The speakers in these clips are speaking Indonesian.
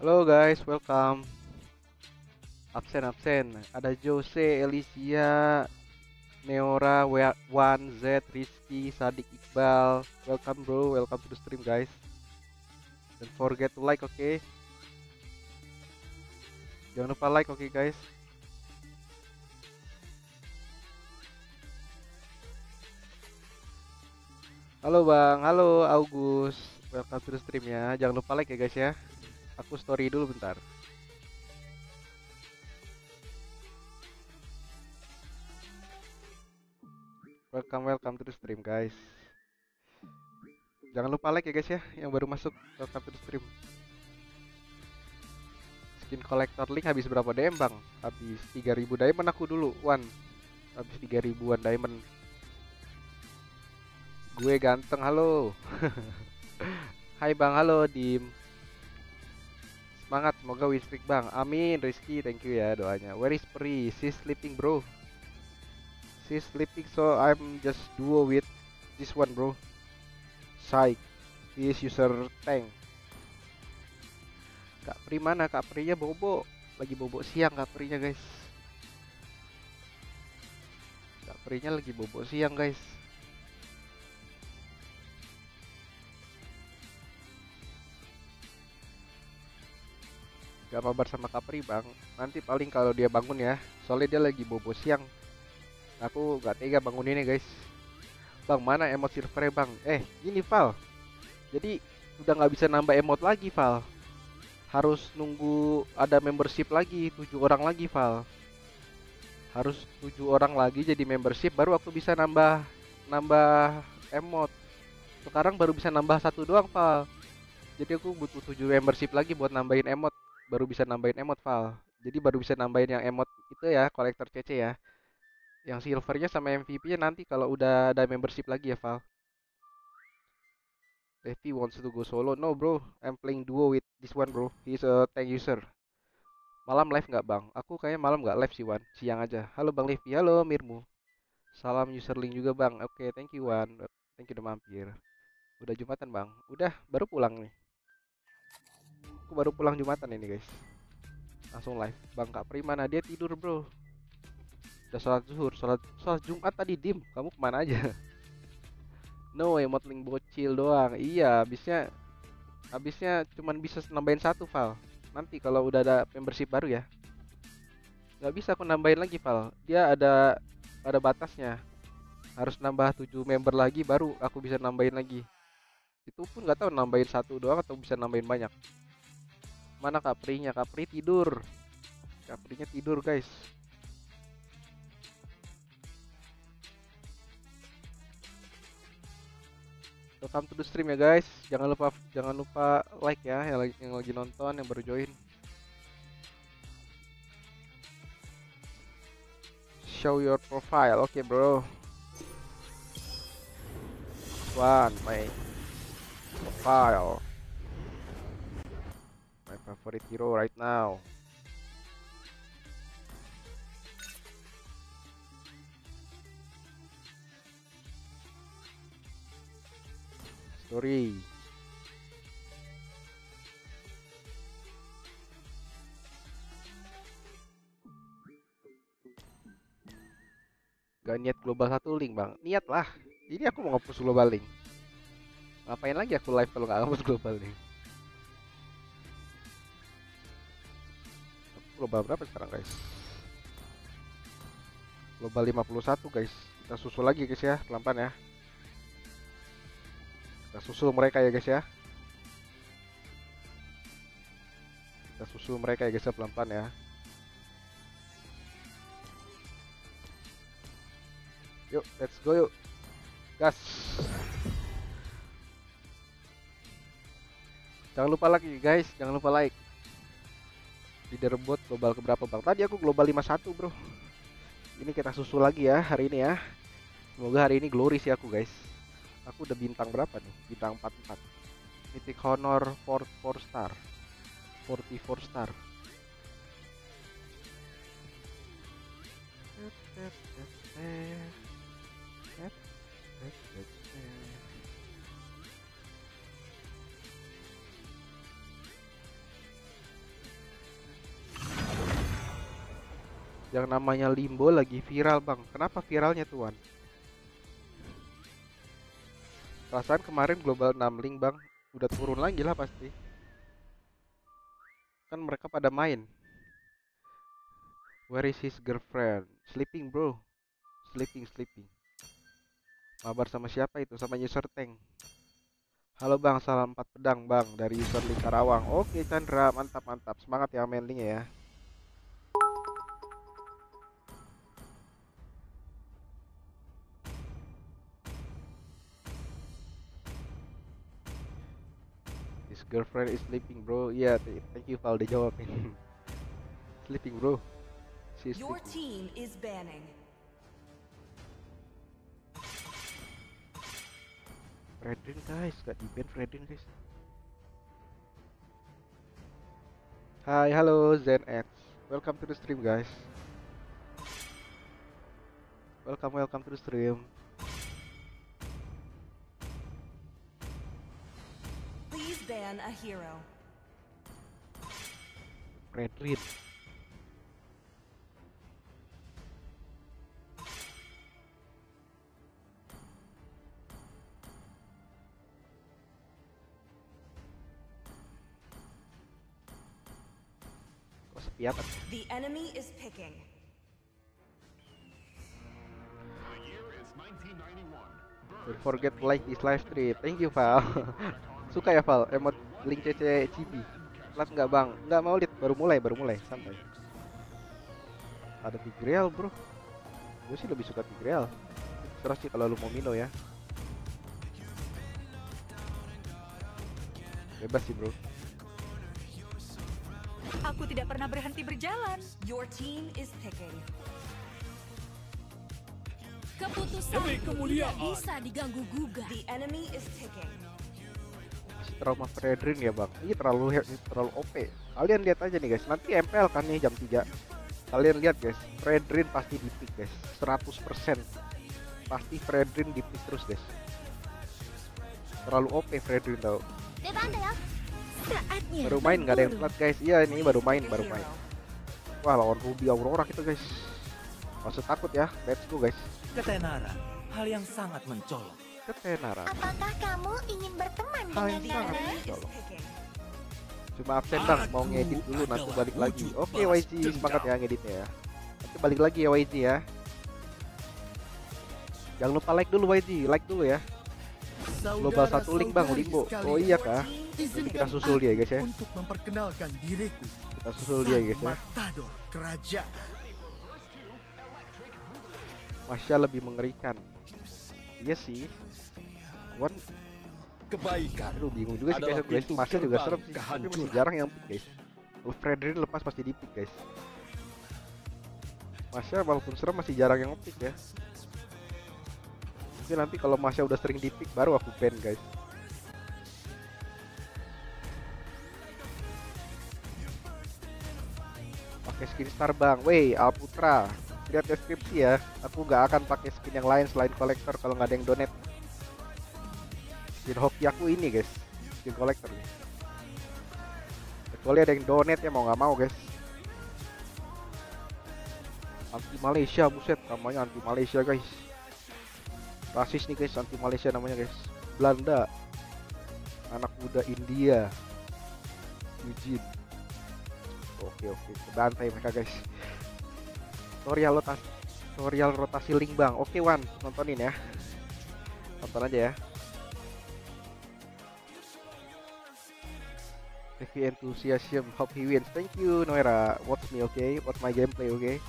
Halo guys, welcome. Absen absen. Ada Jose, Elysia, Neora, Wan, Z, Rizky, Sadik, Iqbal. Welcome bro, welcome to the stream guys. Don't forget to like, oke? Okay? Jangan lupa like, oke okay, guys. Halo Bang, halo August. Welcome to the stream ya. Jangan lupa like ya guys ya. Aku story dulu bentar. Welcome welcome to the stream guys. Jangan lupa like ya guys ya yang baru masuk welcome to the stream. Skin collector link habis berapa DM bang? Habis 3000 diamond aku dulu, one. Habis 3000an diamond. Gue ganteng, halo. Hai Bang, halo Dim. Semangat, semoga win streak Bang. Amin, Rizky, thank you ya doanya. Where is Pri? She's sleeping, bro. She's sleeping, so I'm just duo with this one, bro. Psych. He is user tank. Kak Pri mana? Kak Pri nya bobo. Lagi bobo siang Kak Pri nya, guys. Kak Pri nya lagi bobo siang, guys. Gak mabar sama Capri bang. Nanti paling kalau dia bangun ya. Soalnya dia lagi bobo siang. Aku gak tega bangun ini guys. Bang mana emot servernya bang? Eh gini Val. Jadi udah nggak bisa nambah emot lagi Val. Harus nunggu ada membership lagi tujuh orang lagi Val. Harus tujuh orang lagi jadi membership baru aku bisa nambah nambah emot. Sekarang baru bisa nambah satu doang Val. Jadi aku butuh tujuh membership lagi buat nambahin emot baru bisa nambahin emot file jadi baru bisa nambahin yang emot itu ya kolektor CC ya. Yang silvernya sama MVP nya nanti kalau udah ada membership lagi ya Val. Levi wants to go solo. No bro. I'm playing duo with this one bro. He's a tank user. Malam live nggak bang? Aku kayaknya malam nggak live sih Wan. Siang aja. Halo bang Levi halo Mirmu. Salam user link juga bang. Oke okay, thank you Wan. Thank you udah mampir udah jumatan bang. Udah baru pulang nih aku baru pulang Jumatan ini guys. Langsung live. Bang Kak Primana dia tidur bro. Udah sholat zuhur. Sholat sholat Jumat tadi dim. Kamu ke mana aja? No emot link bocil doang. Iya habisnya habisnya cuman bisa nambahin satu file nanti kalau udah ada membership baru ya. Nggak bisa aku nambahin lagi file dia ada ada batasnya. Harus nambah 7 member lagi baru aku bisa nambahin lagi. Itu pun nggak tahu nambahin satu doang atau bisa nambahin banyak Mana Kaprinya? Kapri tidur. Kaprinya tidur, guys. Welcome to the stream ya guys. Jangan lupa jangan lupa like ya yang lagi yang lagi nonton yang baru join. Show your profile. Oke, okay, bro. One, my profile favorite hero right now. Story. Gak niat global satu link bang Niat lah Ini aku mau ngapus global link Ngapain lagi aku live kalau nggak ngapus global link global berapa sekarang guys? Global 51 guys. Kita susul lagi guys ya pelan-pelan ya. Kita susul mereka ya guys ya. Kita susul mereka ya guys ya pelan-pelan ya. Yuk let's go yuk. Gas. Jangan lupa lagi guys. Jangan lupa like leaderboard global keberapa bang? Tadi aku global 51 bro. Ini kita susul lagi ya hari ini ya. Semoga hari ini glory sih aku guys. Aku udah bintang berapa nih? Bintang 44 mythic honor 4, 4 star. 44 star Yang namanya Limbo lagi viral bang. Kenapa viralnya tuan? Perasaan kemarin global 6 link bang udah turun lagi lah pasti. Kan mereka pada main. Where is his girlfriend? Sleeping bro. Sleeping sleeping. Mabar sama siapa itu? Sama user tank. Halo bang, salam empat pedang bang dari user link Karawang. Oke Chandra, mantap mantap. Semangat ya main ya. Girlfriend is sleeping bro. Iya, th- thank you Val udah jawabin. sleeping bro. She's Your sleeping. team is banning. Fredrin guys, gak di ban Fredrin guys. Hai, halo ZenX. Welcome to the stream guys. Welcome, welcome to the stream. Please ban a hero. Fredrin. Kok sepi? The enemy is picking. Don't forget to like this live stream. Thank you, Val. Suka ya, Val? Emot link CC Cibi. Kelas nggak, Bang? Nggak mau lihat. Baru mulai, baru mulai. Santai. Ada Tigreal, bro. Gue sih lebih suka Tigreal. Terus sih kalau lu mau Mino ya. Bebas sih, bro. Aku tidak pernah berhenti berjalan. Your team is picking. Keputusan tidak bisa diganggu gugat. The enemy is picking. Trauma Fredrin ya, Bang. Ini terlalu he- terlalu OP. Kalian lihat aja nih, guys. Nanti MPL kan nih jam 3. Kalian lihat, guys. Fredrin pasti di pick, guys. 100%. Pasti Fredrin di pick terus, guys. Terlalu OP Fredrin tau. Saatnya Baru main nggak ada yang plat, guys. Iya, ini baru main, baru hero. main. Wah, lawan Ruby Aurora kita, guys. Usah takut ya. Let's go, guys. Ketenaran, hal yang sangat mencolok. Ketenaran. Apakah kamu ingin berteman Hal dengan sangat picking. Cuma absen bang, mau ngedit dulu nanti balik lagi. Oke balas YG, semangat ya ngeditnya ya. Nanti balik lagi ya YG ya. Jangan lupa like dulu YG, like dulu ya. Global satu link bang, Limbo. Oh iya kah? Nanti kita susul dia guys ya. untuk memperkenalkan diriku Kita susul dia guys ya. Kerajaan Masya lebih mengerikan. Iya sih. One, Kebaikan aduh bingung juga sih guys. guys. Masya juga serem sih. Tapi masih jarang yang pick guys. Kalau Fredrin lepas pasti di pick guys. Masya walaupun serem masih jarang yang pick ya. Mungkin nanti kalau Masya udah sering di pick baru aku ban guys. Pakai skin star bang, wey Alputra. Lihat deskripsi ya. Aku nggak akan pakai skin yang lain selain kolektor kalau nggak ada yang donate. Skin hoki aku ini guys, skin kolektor nih. Kecuali ada yang donate ya mau nggak mau guys. Anti Malaysia buset namanya anti Malaysia guys. Rasis nih guys anti Malaysia namanya guys. Belanda. Anak muda India. Eugene. Oke oke, kebantai mereka guys. Tutorial rotasi, tutorial rotasi link bang. Oke Wan, nontonin ya. Nonton aja ya. TV enthusiasm, hope he wins. Thank you Noera. Watch me, okay? Watch my gameplay, okay?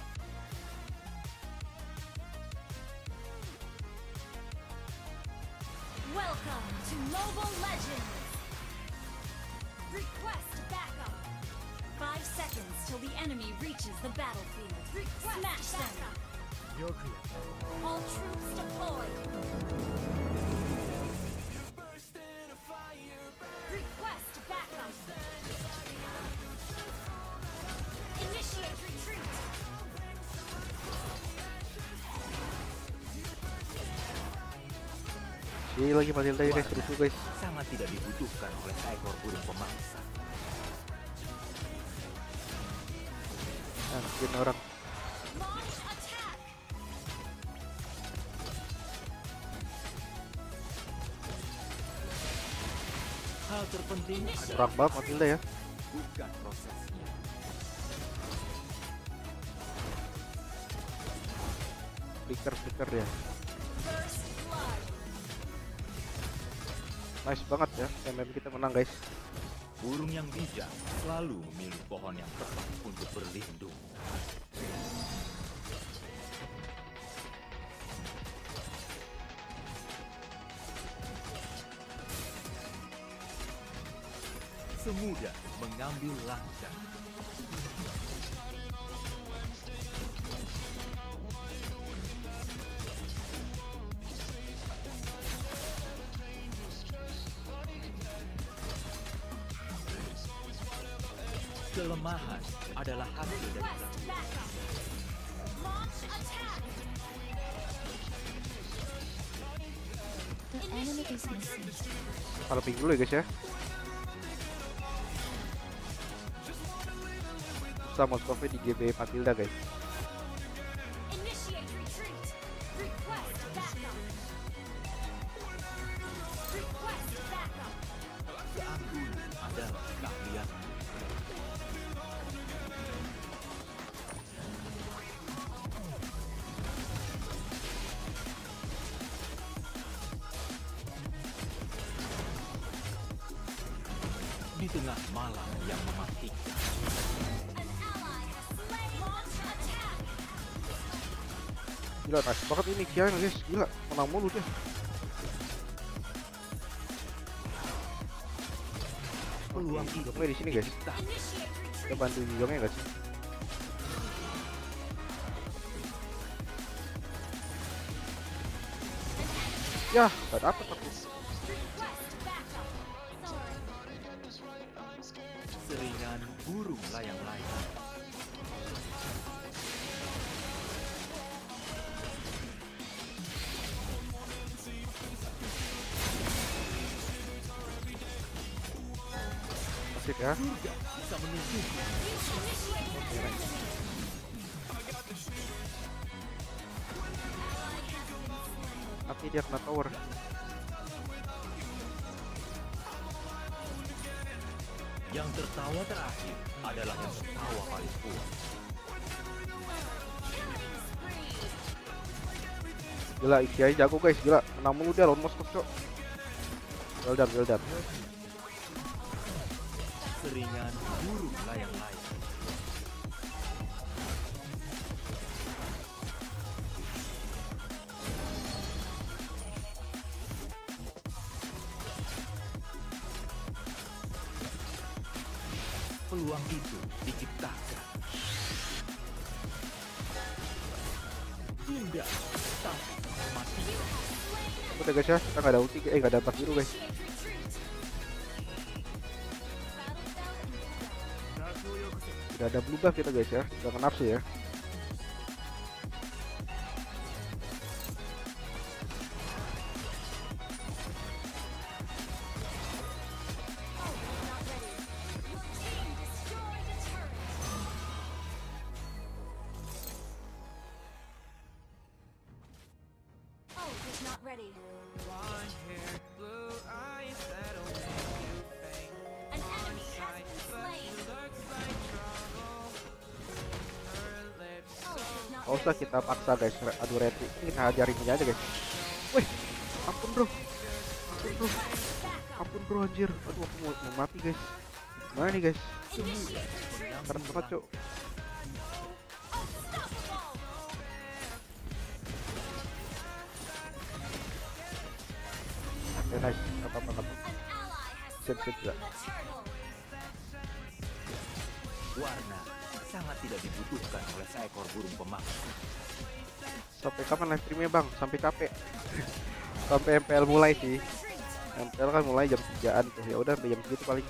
Welcome to Mobile Legends. Request backup. Five seconds till the enemy reaches the battlefield. Request Smash them. All troops deployed. Ini lagi Matilda tadi guys, guys. Sangat tidak dibutuhkan oleh seekor burung pemangsa. Nah, kita orang. Hal terpenting orang bab Matilda ya. Bukan prosesnya. Flicker flicker ya. Nice banget ya. MM kita menang guys. Burung yang bijak selalu memilih pohon yang tepat untuk berlindung. Semudah mengambil langkah. Kelemahan adalah hasil dari. Kalau ping dulu ya guys ya. Sama Moskova di GB Matilda guys. Kian guys. Gila menang mulu dia. peluang itu Jongnya di sini guys. Kita bantu Jongnya guys. Ya, gak dapet aku. Seringan burung layang-layang. Ya. Tapi dia kena tower. yang tertawa terakhir adalah yang tertawa paling kuat. Gila Kiai jago guys. Gila menang mulu dia lawan Moskov cok. Well done, well done. Seringan burung layang-layang. Peluang itu diciptakan. Indah, tapi mati. Udah guys ya. Kita nggak ada ulti. Eh nggak ada empat biru guys. Ada blue buff kita guys ya. Jangan nafsu ya. Kita guys. Adu reti. Ini kita ajarin ini aja guys. Wih, ampun bro. Ampun bro. Ampun bro anjir. Aduh aku mau, mau mati guys. Mana nih guys? Keren banget cok. Oke nice. Gak apa-apa. An ally has Sip, sip, turtle. Warna sangat tidak dibutuhkan oleh seekor burung pemangsa. Sampai kapan live streamnya bang? Sampai capek. Sampai MPL mulai sih. MPL kan mulai jam 3an tuh. Ya udah jam segitu paling.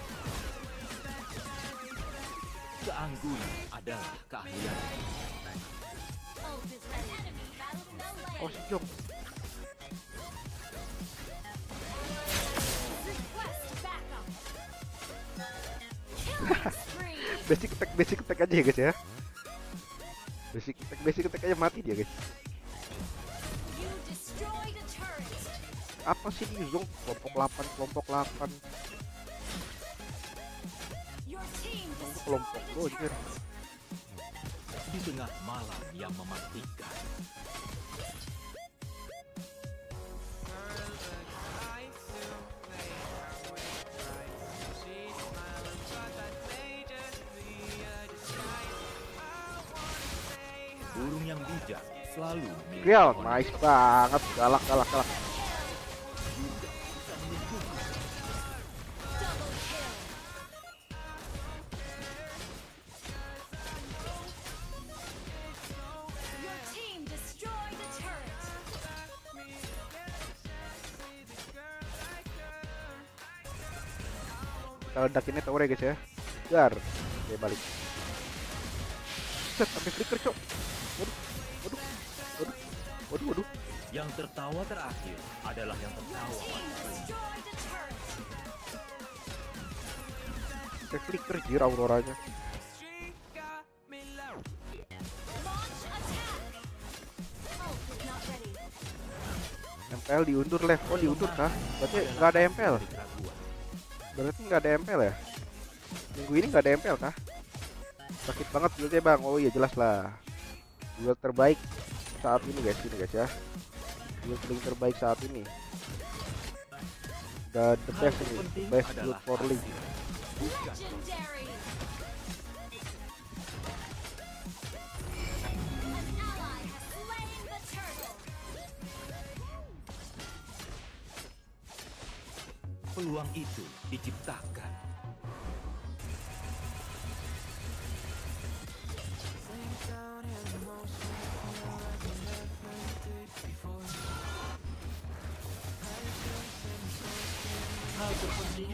Keanggunan adalah keahlian. Oh si Jong. Basic attack basic attack aja ya guys ya. Basic attack basic attack aja mati dia guys. Apa sih ini Zong? Kelompok 8 kelompok 8. kelompok bro anjir? Di tengah malam yang mematikan, burung yang bijak selalu Real nice banget. Galak galak galak kita ledakinnya tower ya guys ya. Dar Oke balik. Set sampai flicker cok. Waduh Waduh Waduh Waduh waduh. Yang tertawa terakhir adalah yang tertawa. Sampai flicker jir auroranya. MPL diundur left. Oh diundur kah? Berarti nggak ada MPL. Berarti nggak ada MPL ya? Minggu ini nggak ada MPL kah? Sakit banget buildnya bang. Oh iya jelas lah. Build terbaik saat ini guys. Ini guys ya. Build paling terbaik saat ini. The, the best ini. Best build for league. Peluang itu diciptakan. Hal terpenting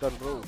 Udah bro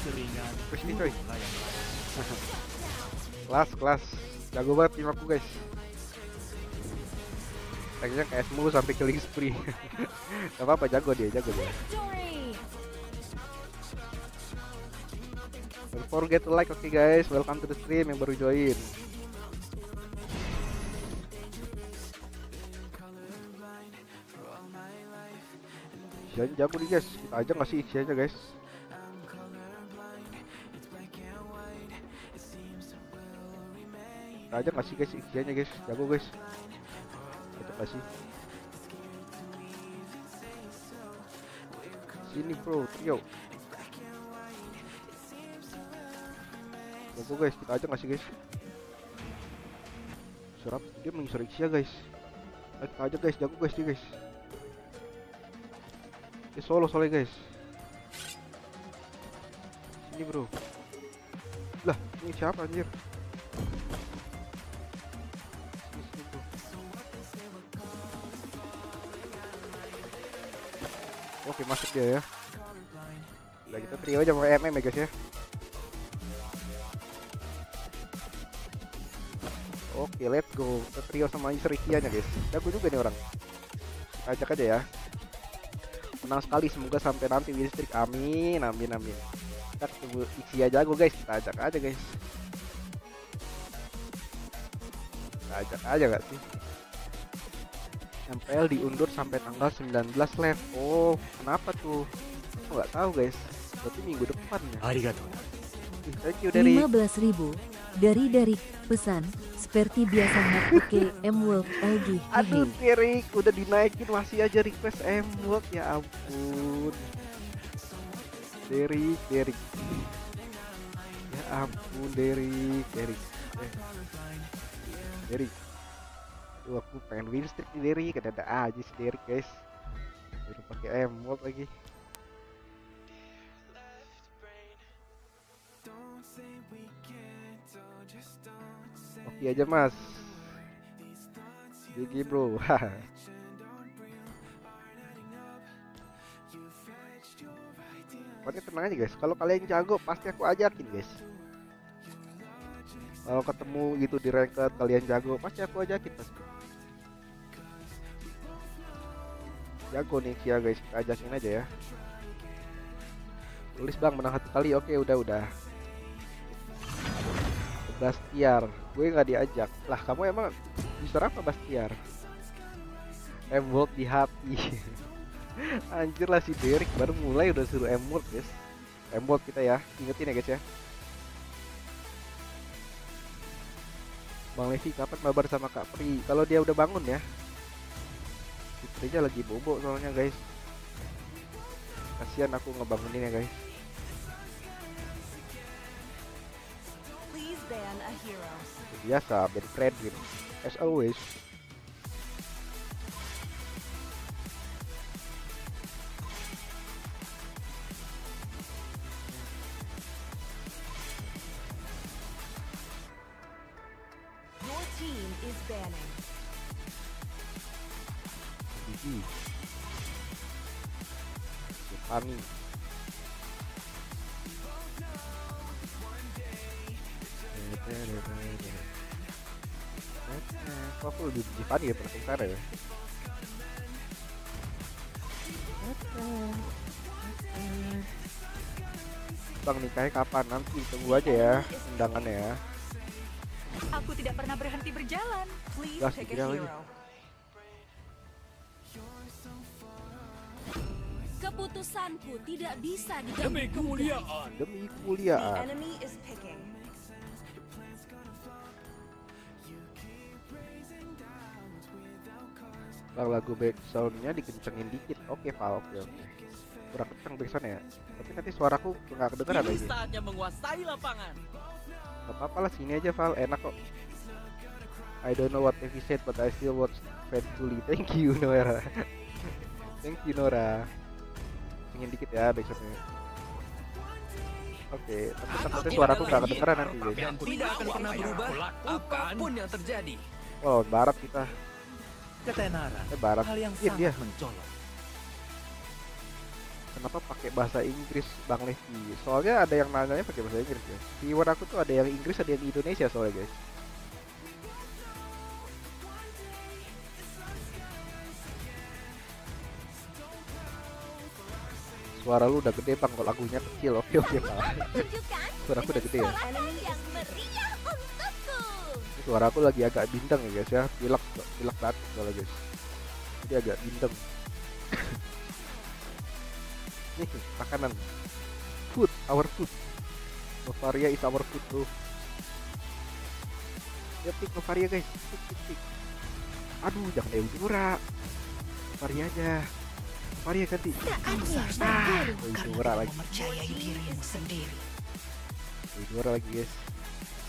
Seringan Push nih, coy. Kelas kelas. Jago banget tim aku guys. Kayaknya kayak mulu sampai killing spree. Gak apa-apa jago dia jago dia forget to like oke guys. Welcome to the stream yang baru join. Sianya jago nih guys. Kita aja nggak sih? Sianya guys. Kita aja nggak sih guys? Isiannya guys. Jago guys. Kita nggak sih? Sini bro. Trio Jago guys, kita aja nggak sih guys? Serap, dia mengisar Ixia guys. Ayo kita aja guys, jago guys dia guys. Dia solo soalnya guys. Sini bro. Lah, ini siapa anjir? Oke masuk dia ya. Lah kita trio aja pakai MM ya guys ya. Oke, okay, let's go. Ke trio sama Isrikianya, guys. Jago juga nih orang. Ajak aja ya. Menang sekali semoga sampai nanti win streak. Amin, amin, amin. Kita ketemu Ichia jago, guys. Kita ajak aja, guys. Kita ajak aja gak sih? MPL diundur sampai tanggal 19 lab. Oh, kenapa tuh? Aku nggak tahu, guys. Berarti minggu depan ya. Arigato. Thank you dari 15.000 dari dari pesan seperti biasa pakai M World LG Aduh. Derek udah dinaikin masih aja request M World ya ampun. Derek Derek Ya ampun Derek Derek eh. Derek Aduh aku pengen win streak Derek ada ada aja si Derek guys. Udah pakai M World lagi Oke aja mas. GG bro. Pokoknya tenang aja guys. Kalau kalian jago pasti aku ajakin guys. Kalau ketemu gitu di ranked kalian jago Pasti aku ajakin pasti Jago nih Kia guys. Ajakin aja ya. Tulis bang menang satu kali. Oke udah udah Bastiar. Gue nggak diajak. Lah kamu emang user apa Bastiar? Emerald di hati. Anjir lah si Derek baru mulai udah suruh Emerald guys. Emerald kita ya. Ingetin ya guys ya. Bang Levi kapan mabar sama Kak Pri? Kalau dia udah bangun ya. Si Pri-nya lagi bobo soalnya guys. Kasihan aku ngebangunin ya guys Biasa Ben Fredwin as always. Your team is banning. Gigi Kami Kok aku lebih benci Fanny ya pada Sengsara ya Bang nikahnya kapan? Nanti tunggu aja ya undangannya ya Aku tidak pernah berhenti berjalan. Please Gas, kira a lagi. hero. Keputusanku tidak bisa Demi diganggu. kemuliaan Demi The kemuliaan enemy is picking. Lagu back soundnya dikencengin dikit. Oke Val, oke oke. Kurang kenceng back sound ya. Tapi nanti suaraku nggak kedengeran lagi. saatnya menguasai lapangan. Gak apa-apa lah sini aja Val, enak kok. I don't know what Tevi said but I still watch faithfully. Thank you Nora. Thank you Nora. Ingin dikit ya back soundnya. Oke, tapi takutnya suaraku nggak kedengeran nanti guys tidak akan pernah berubah apa pun yang terjadi. Oh, barat kita Ketenaran Eh barat Hal yang Iya dia sangat mencolok Kenapa pakai bahasa Inggris Bang Levi? Soalnya ada yang nanyanya pakai bahasa Inggris ya. Viewer aku tuh ada yang Inggris, ada yang Indonesia soalnya guys. Suara lu udah gede bang, kok lagunya kecil. Oke oke Suara aku udah gede ya. Suara aku lagi agak bintang ya guys ya. Pilek pilek banget soalnya guys. Jadi agak bintang. Nih makanan. Food, our food. Novaria is our food bro. Ya pick Novaria guys. Pick, pick, pick. Aduh jangan Eudora. Novaria aja. Novaria ganti. Ah, Eudora lagi. Eudora lagi guys.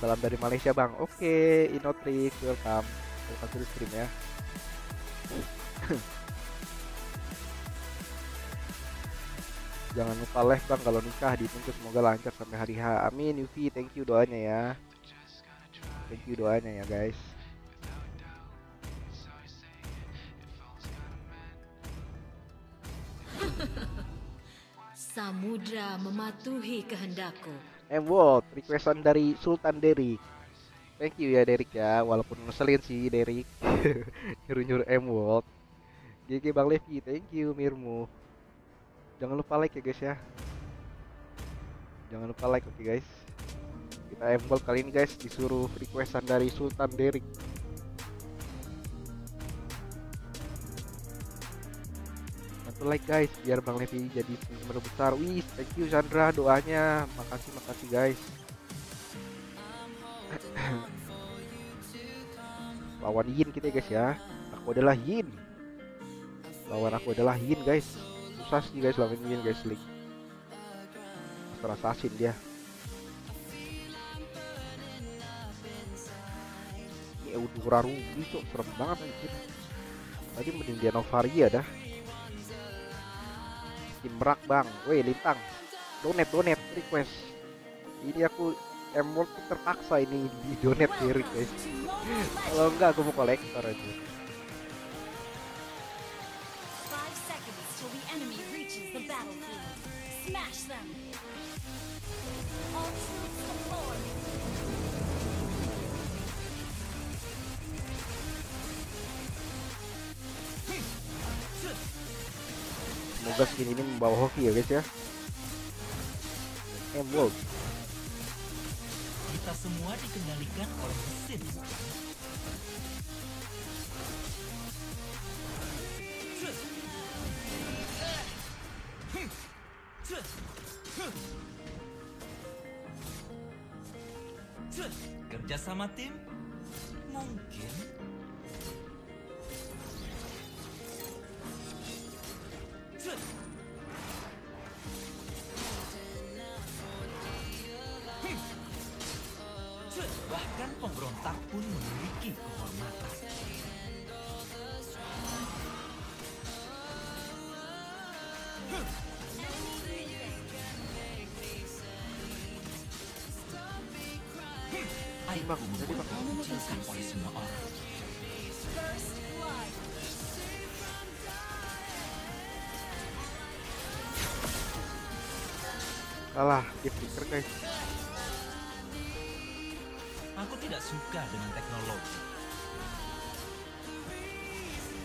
Salam dari Malaysia bang. Oke, Inotrik, welcome. Welcome to the stream ya. Jangan lupa live bang kalau nikah ditunggu semoga lancar sampai hari H. Amin Yufi, thank you doanya ya. Thank you doanya ya guys. Samudra mematuhi kehendakku. Emerald, requestan dari Sultan Derek. Thank you ya Derek ya, walaupun ngeselin sih Derek. Nyuruh-nyuruh Emerald. GG Bang Levi, thank you Mirmu. Jangan lupa like ya guys ya. Jangan lupa like oke guys. Kita embol kali ini guys disuruh requestan dari Sultan Derek. Satu like guys biar Bang Levi jadi penggemar besar. Wih, thank you Sandra doanya. Makasih makasih guys. Lawan Yin kita ya guys ya. Aku adalah Yin. Lawan aku adalah Yin guys. Susah sih guys lawan Yin guys League. Master Assassin dia. Eudora Ruby cok serem banget anjir. Tadi mending dia Novaria dah. Tim merak bang, weh lintang. Donate donate request. Ini aku emerald terpaksa ini di donate diri guys. Kalau enggak aku mau kolektor aja. Semoga skin ini membawa hoki ya guys ya. Emerald. Kita semua dikendalikan oleh mesin. Kerja sama tim?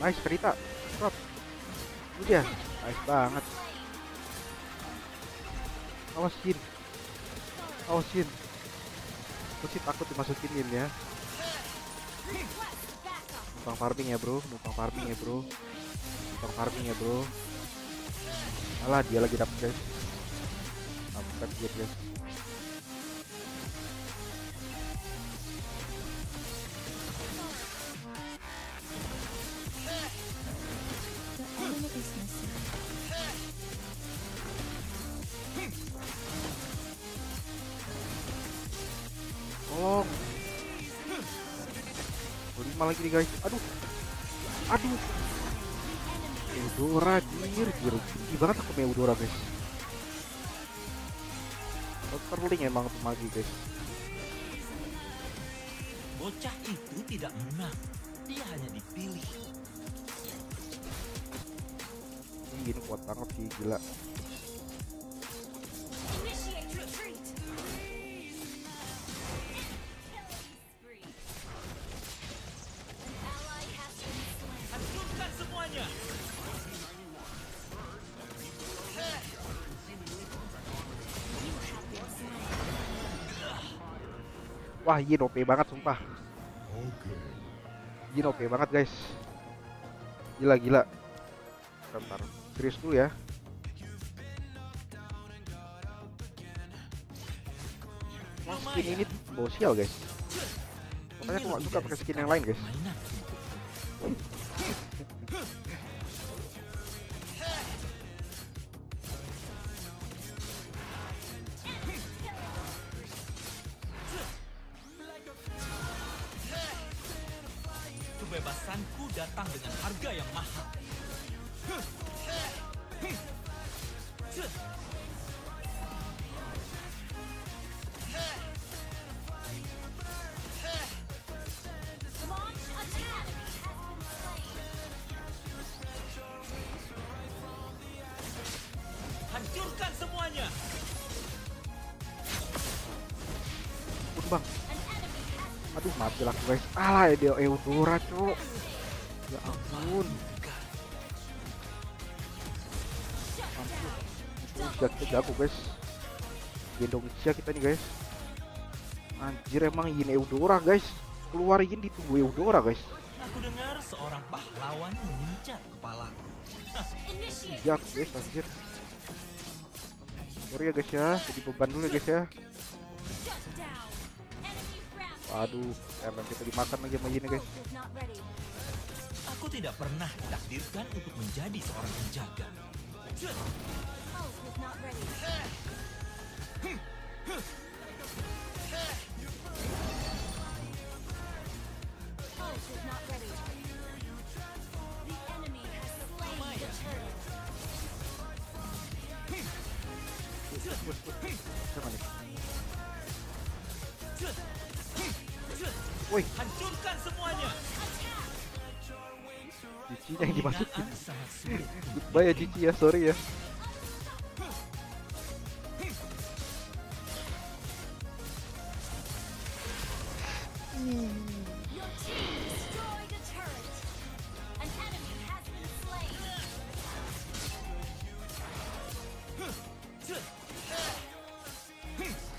Nice Rita. Stop. Dia. Nice banget. Awasin. Awasin. Aku sih takut dimasukin ya. Numpang farming ya bro, numpang farming ya bro. Numpang farming ya bro. Alah dia lagi dapet guys. Dapet dia guys. Nih guys. Aduh. Aduh. Eudora jir, jir. Tinggi banget aku punya Eudora guys. Terling emang tuh magi guys. Bocah itu tidak menang. Dia hanya dipilih. Ini kuat banget sih gila. Wah, Yin OP banget sumpah. Yin OP banget guys. Gila gila. Bentar, serius dulu ya. Skin ini bawa sial guys. Makanya aku gak suka pakai skin yang lain guys. Alah dia Eudora cok. Ya ampun. Ampun. Kita jago guys. Gendong Sia kita nih guys. Anjir emang Yin Eudora guys. Keluar Yin ditunggu Eudora guys. Aku dengar seorang pahlawan mengincar kepalaku. Initiate Jago guys anjir. Sorry ya guys ya, jadi beban dulu ya guys ya. Aduh, emang kita dimakan lagi sama ya guys. Aku tidak pernah ditakdirkan untuk menjadi seorang penjaga. Ya Cici ya, sorry ya.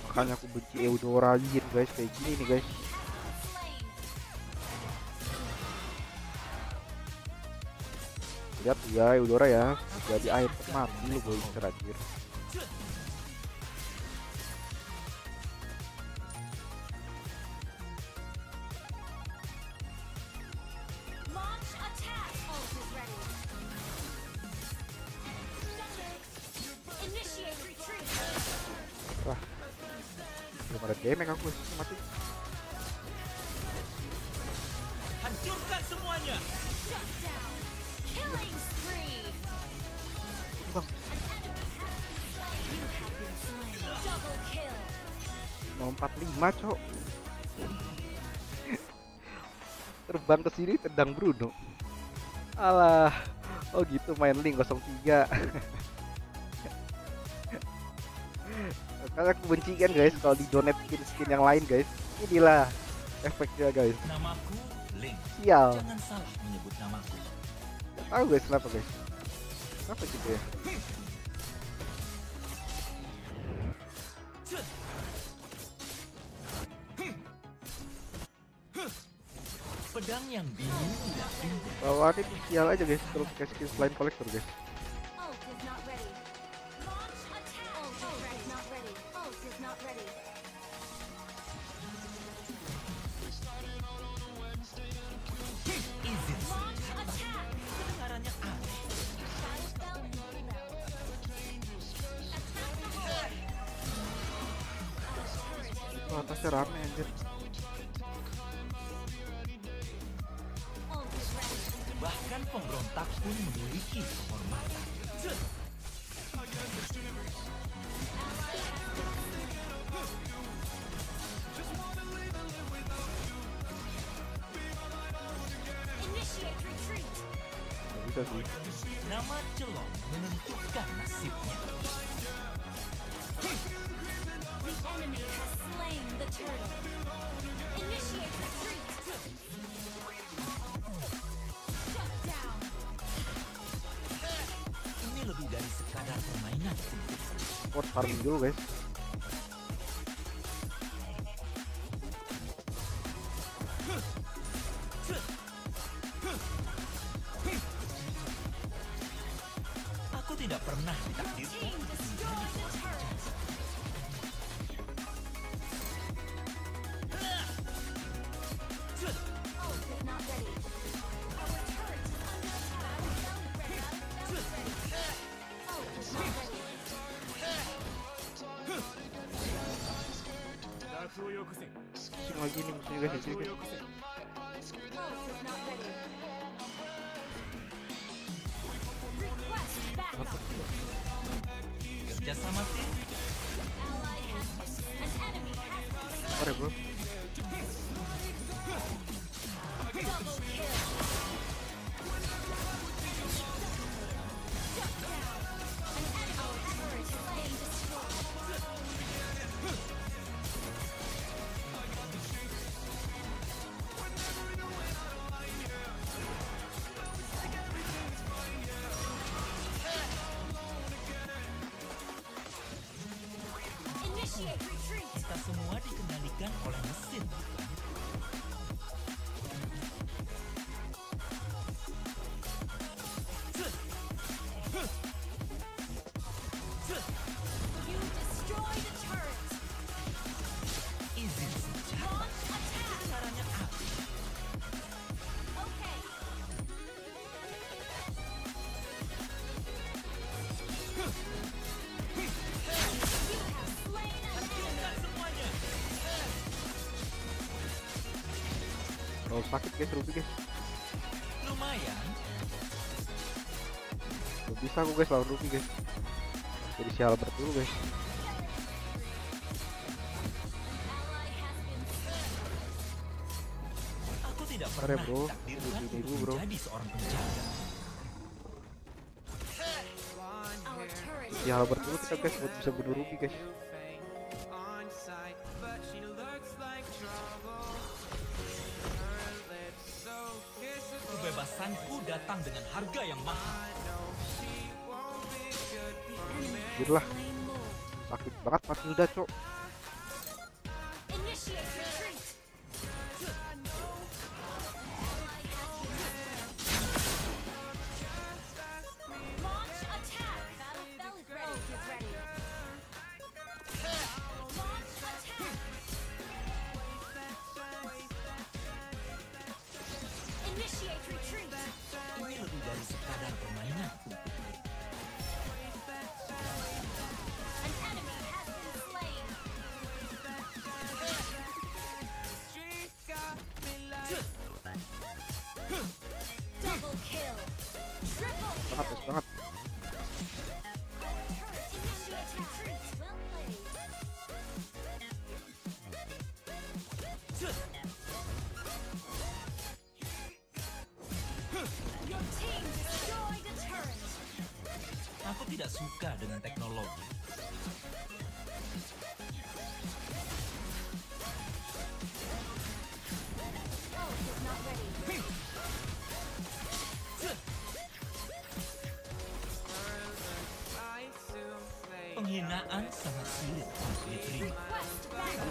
Makanya aku benci Eudora guys kayak gini nih guys. Ya Eudora ya, jadi air mati lu gue terakhir. Wah, belum ada damage aku mati. 45 cok. Terbang ke sini tendang Bruno. Alah, oh gitu main link 03. Karena aku benci kan guys kalau di donate skin skin yang lain guys. Inilah efeknya guys. Namaku Link. Sial. Jangan salah menyebut namaku. Gak tahu guys kenapa guys. Kenapa gitu ya? Yang bingung tidak indah. Bawaannya tuh sial aja guys kalau pakai skin selain kolektor guys. Support farming guys Ruby guys. Lumayan. Belum bisa aku guys lawan Ruby guys. Jadi si Albert dulu guys. Aku tidak pernah bro. ditakdirkan Ini untuk dulu, bro. menjadi seorang penjaga. Si Albert dulu kita guys buat bisa bunuh Ruby guys. Gila lah. Sakit banget Matilda cok.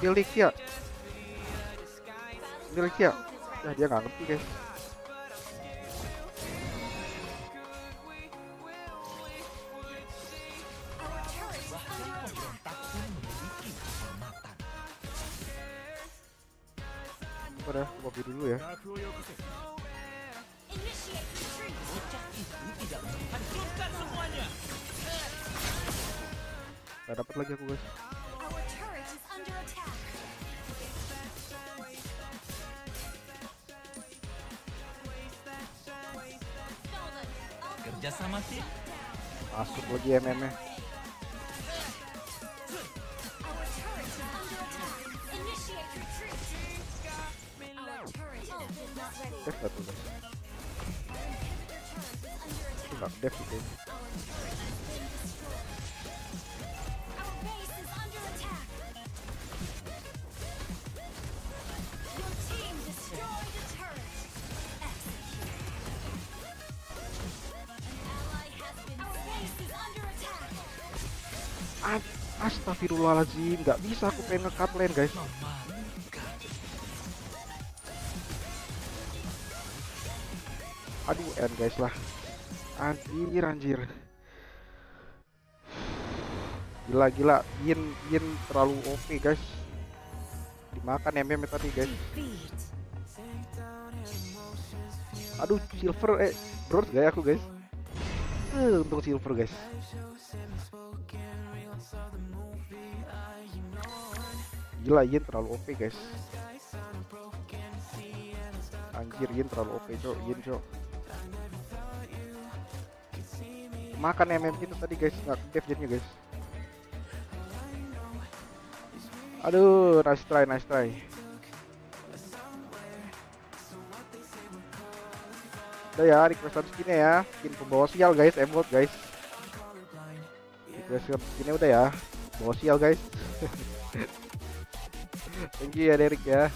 Ambil Lixia. bell is Nah dia nggak ngerti guys. Udah, mobil dulu ya. Gak dapat lagi aku guys. Retreat. Our turret ult is not ready. Dev gak Astagfirullahaladzim, nggak bisa aku pengen nge-cut lane guys. Aduh, end guys lah. Anjir, anjir. Gila, gila. Yin, Yin terlalu OP guys. Dimakan MM tadi guys. Aduh, silver eh bronze gak ya aku guys? Eh, untung silver guys. Gila, Yin terlalu OP guys. Anjir, Yin terlalu OP cok, Yin cok. Makan MM kita tadi guys, nggak dev jadinya guys. Aduh, nice try, nice try. Udah ya, requestan skinnya ya. Skin pembawa sial guys, emote guys. Requestan skinnya udah ya. Bawa sial guys. Thank you ya Derek ya.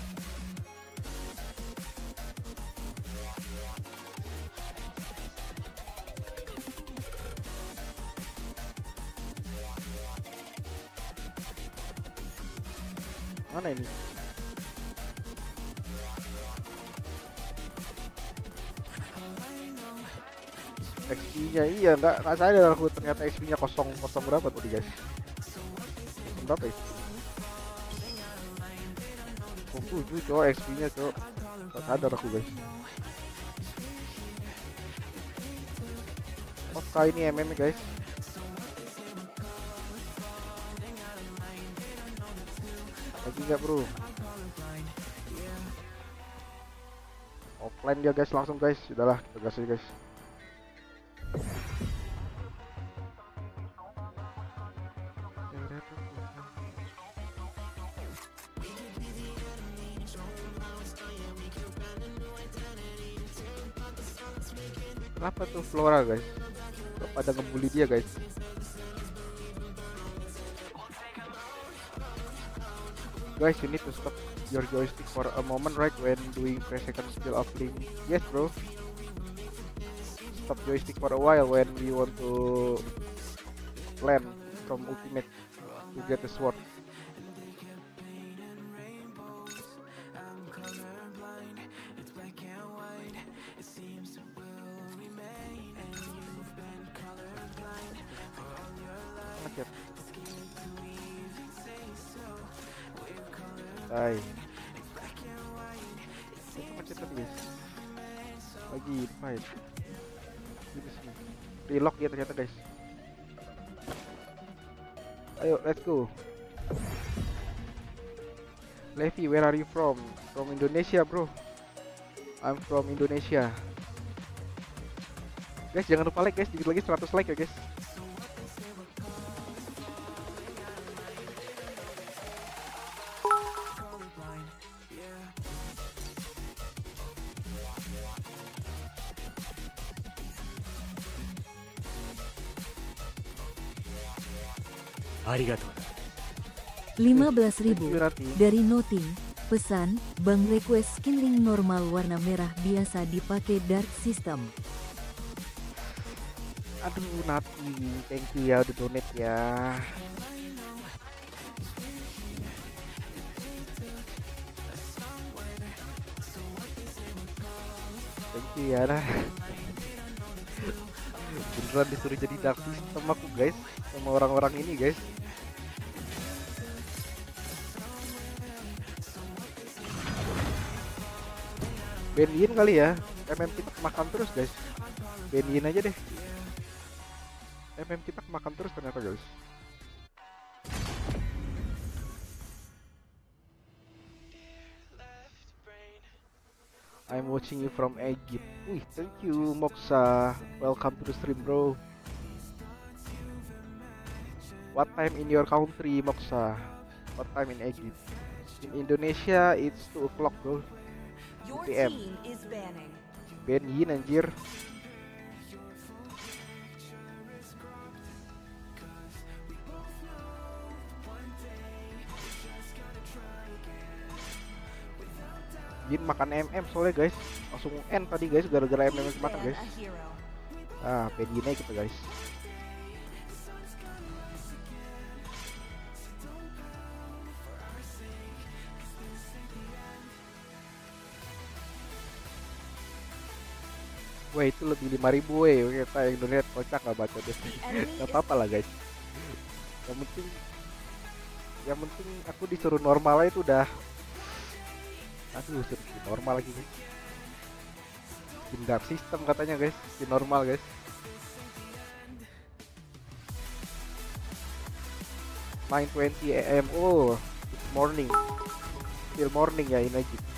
Mana ini? XP-nya iya nggak nggak sadar aku ternyata XP-nya kosong kosong berapa tuh guys? Kosong berapa ya? Kosong tujuh cowok XP-nya cowok. Nggak sadar aku guys. Oke ini MM guys. Lagi nggak bro? Offline dia guys langsung guys. Udahlah kita gas aja guys Flora guys? Pada ngebully dia guys? Guys, you need to stop your joystick for a moment right when doing press second skill of link. Yes, bro. Stop joystick for a while when we want to land from ultimate to get the sword. Let's go. Levi, where are you from? From Indonesia, bro. I'm from Indonesia. Guys, jangan lupa like guys, dikit lagi 100 like ya guys. 15.000 Thank you, Rati. dari Noting. Pesan, Bang request skin link normal warna merah biasa dipakai dark system. Aduh, Nati, thank you ya udah donate ya. Thank you ya nah. Beneran disuruh jadi dark system aku guys sama orang-orang ini guys. Benin kali ya. MM kita makan terus guys. Benin aja deh. MM kita makan terus ternyata guys. I'm watching you from Egypt. Wih, thank you Moxa. Welcome to the stream, bro. What time in your country, Moxa? What time in Egypt? In Indonesia, it's 2 o'clock, bro. Banning. Ben Yin anjir. Yin makan MM soalnya guys Langsung N tadi guys gara-gara MM makan guys. Ah Ben Yin aja kita guys Wah itu lebih 5000 weh. Kita yang donate kocak gak baca deh. Enemy Gak is apa-apa lah guys. Yang penting Yang penting aku disuruh normal aja itu udah. Aduh suruh bikin normal lagi guys. Bikin dark system katanya guys. Bikin normal guys. Nine twenty AM Oh it's morning. Still morning ya ini aja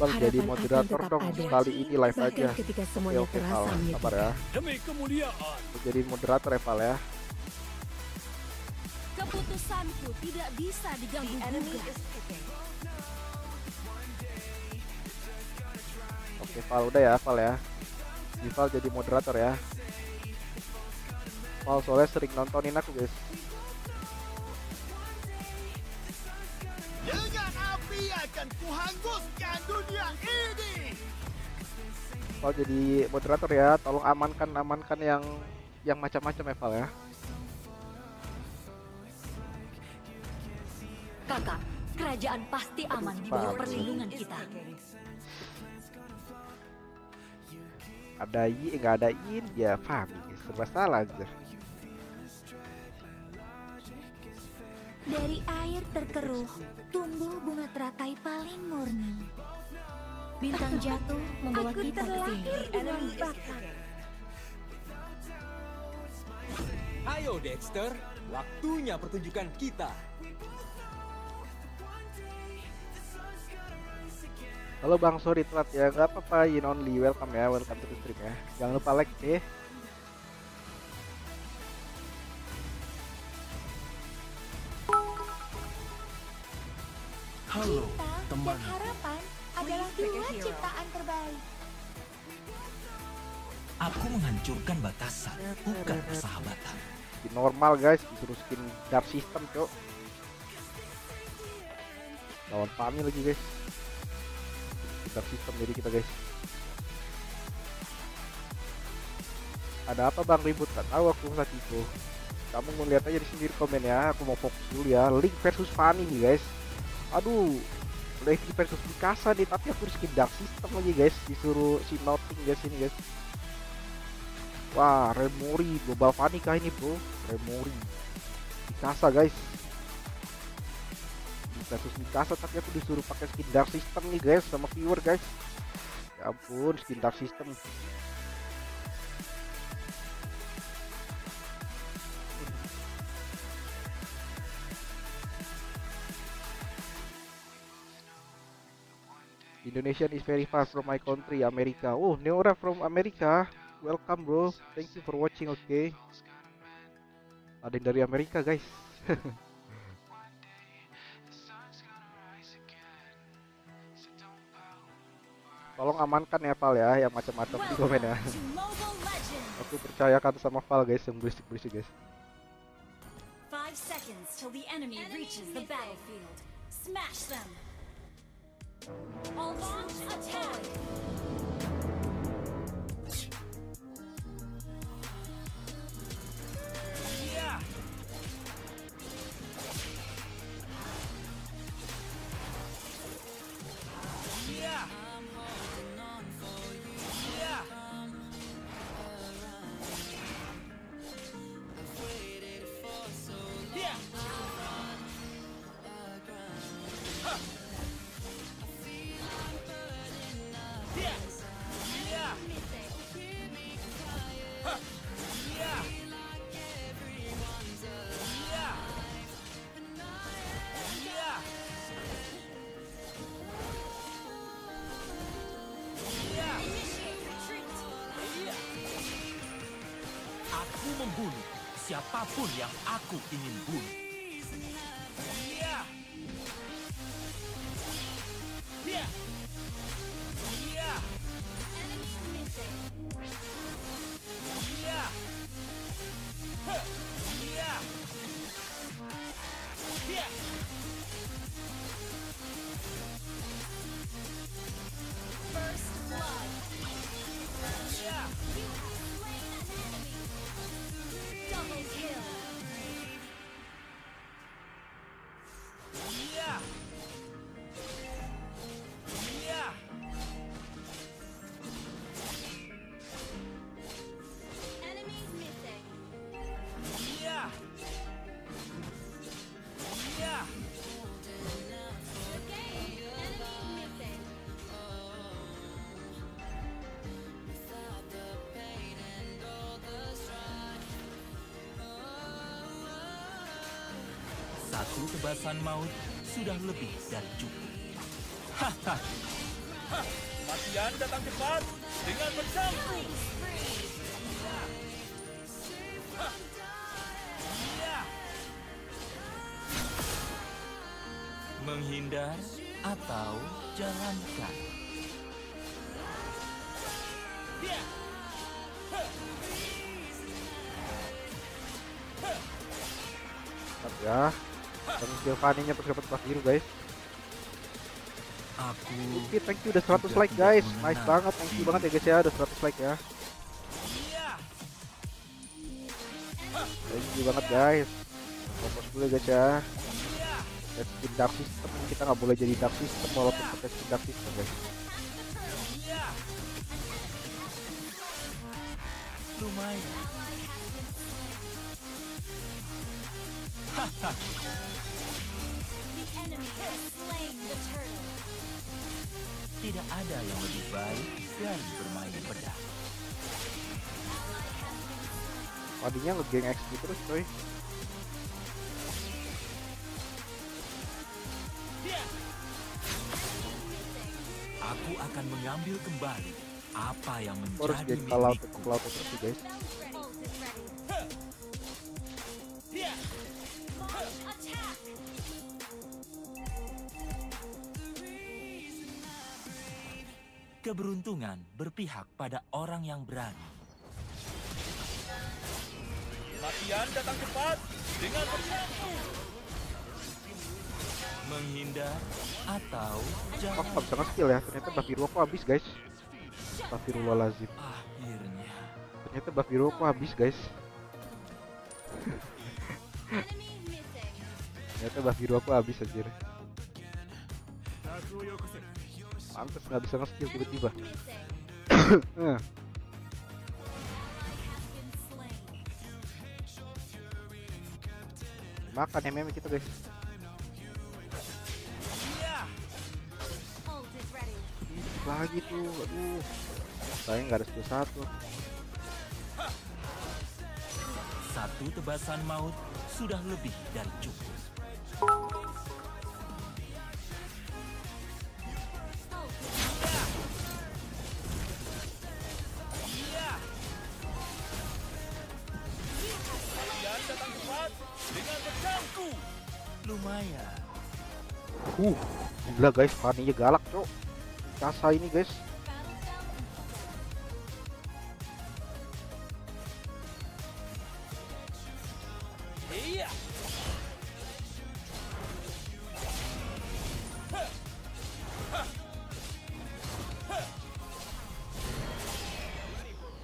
Bang jadi Harapan moderator dong ada. Sekali ini live Bahkan aja ketika Oke semuanya oke terasa Val. Sabar ya Demi kemuliaan. Jadi moderator ya Val ya Keputusanku tidak bisa diganggu enemy gugat. Oke Val udah ya Val ya Di Val jadi moderator ya Val soalnya sering nontonin aku guys dunia ini. Val jadi moderator ya Tolong amankan amankan yang yang macam-macam ya Val ya Kakak, kerajaan pasti aman di bawah perlindungan kita. ada i nggak ada in ya paham serba salah aja Dari air terkeruh, tumbuh bunga teratai paling murni. Bintang jatuh membawa Aku kita ke sini. terlahir dengan bakat. Ayo Dexter, waktunya pertunjukan kita. Halo Bang, sorry telat ya, nggak apa-apa, in only, welcome ya, welcome to the stream ya. Jangan lupa like ya. Halo, Cinta dan teman. harapan adalah dua ciptaan terbaik. Aku menghancurkan batasan, bukan persahabatan. Skin normal guys, disuruh skin dark system cok. Lawan Pami lagi guys. Dark system jadi kita guys. Ada apa bang ribut? Tak tahu aku saat itu. Kamu mau lihat aja di sini di komen ya. Aku mau fokus dulu ya. Link versus Fanny nih guys. Aduh, Levi versus Mikasa nih. Tapi aku skin dark system lagi guys. Disuruh si Nothing guys ini guys. Wah, Remori, global kah ini bro? Remori, Mikasa guys. Versus Mikasa tapi aku disuruh pakai skin dark system nih guys sama viewer guys. Ya ampun, skin dark system. Indonesian is very far from my country, America. Oh, Neora from America. Welcome bro. Thank you for watching, okay? Ada yang dari Amerika, guys. Tolong amankan ya Val ya, yang macam-macam di komen ya. Aku percayakan sama Val guys, yang berisik-berisik guys. Five seconds till the enemy reaches the battlefield. Smash them. All troops attack. Initiate siapa pun yang aku ingin Satu tebasan maut sudah lebih dari cukup. Kematian datang cepat dengan bercampur. Menghindar atau jalankan. Mantap ya. Dan Giovanni-nya terus dapat kelas biru guys. Aku Oke, thank you udah 100 like guys. Nice banget, thank you banget ya guys ya udah 100 like ya. Thank you banget guys. Fokus dulu guys ya. Dan skin dark system kita nggak boleh jadi dark system walaupun pakai skin dark system guys. Ngegeng XP terus coy. Aku akan mengambil kembali apa yang menjadi jadi kalau kalau terus guys. Keberuntungan berpihak pada orang yang berani. Kematian datang cepat dengan bersatu. Menghindar atau Oh, jangan nggak bisa nge-skill ya. Ternyata buff biru aku habis guys. Astagfirullahaladzim. akhirnya. Ternyata buff biru aku habis guys. Ternyata buff biru aku habis anjir. Pantes nggak bisa nge-skill tiba-tiba. makan ya meme kita guys. Lagi tuh, aduh. Sayang nggak ada satu. Satu tebasan maut sudah lebih dari cukup. Gila guys, Fanny-nya galak, Cok. Kasa ini guys. fell.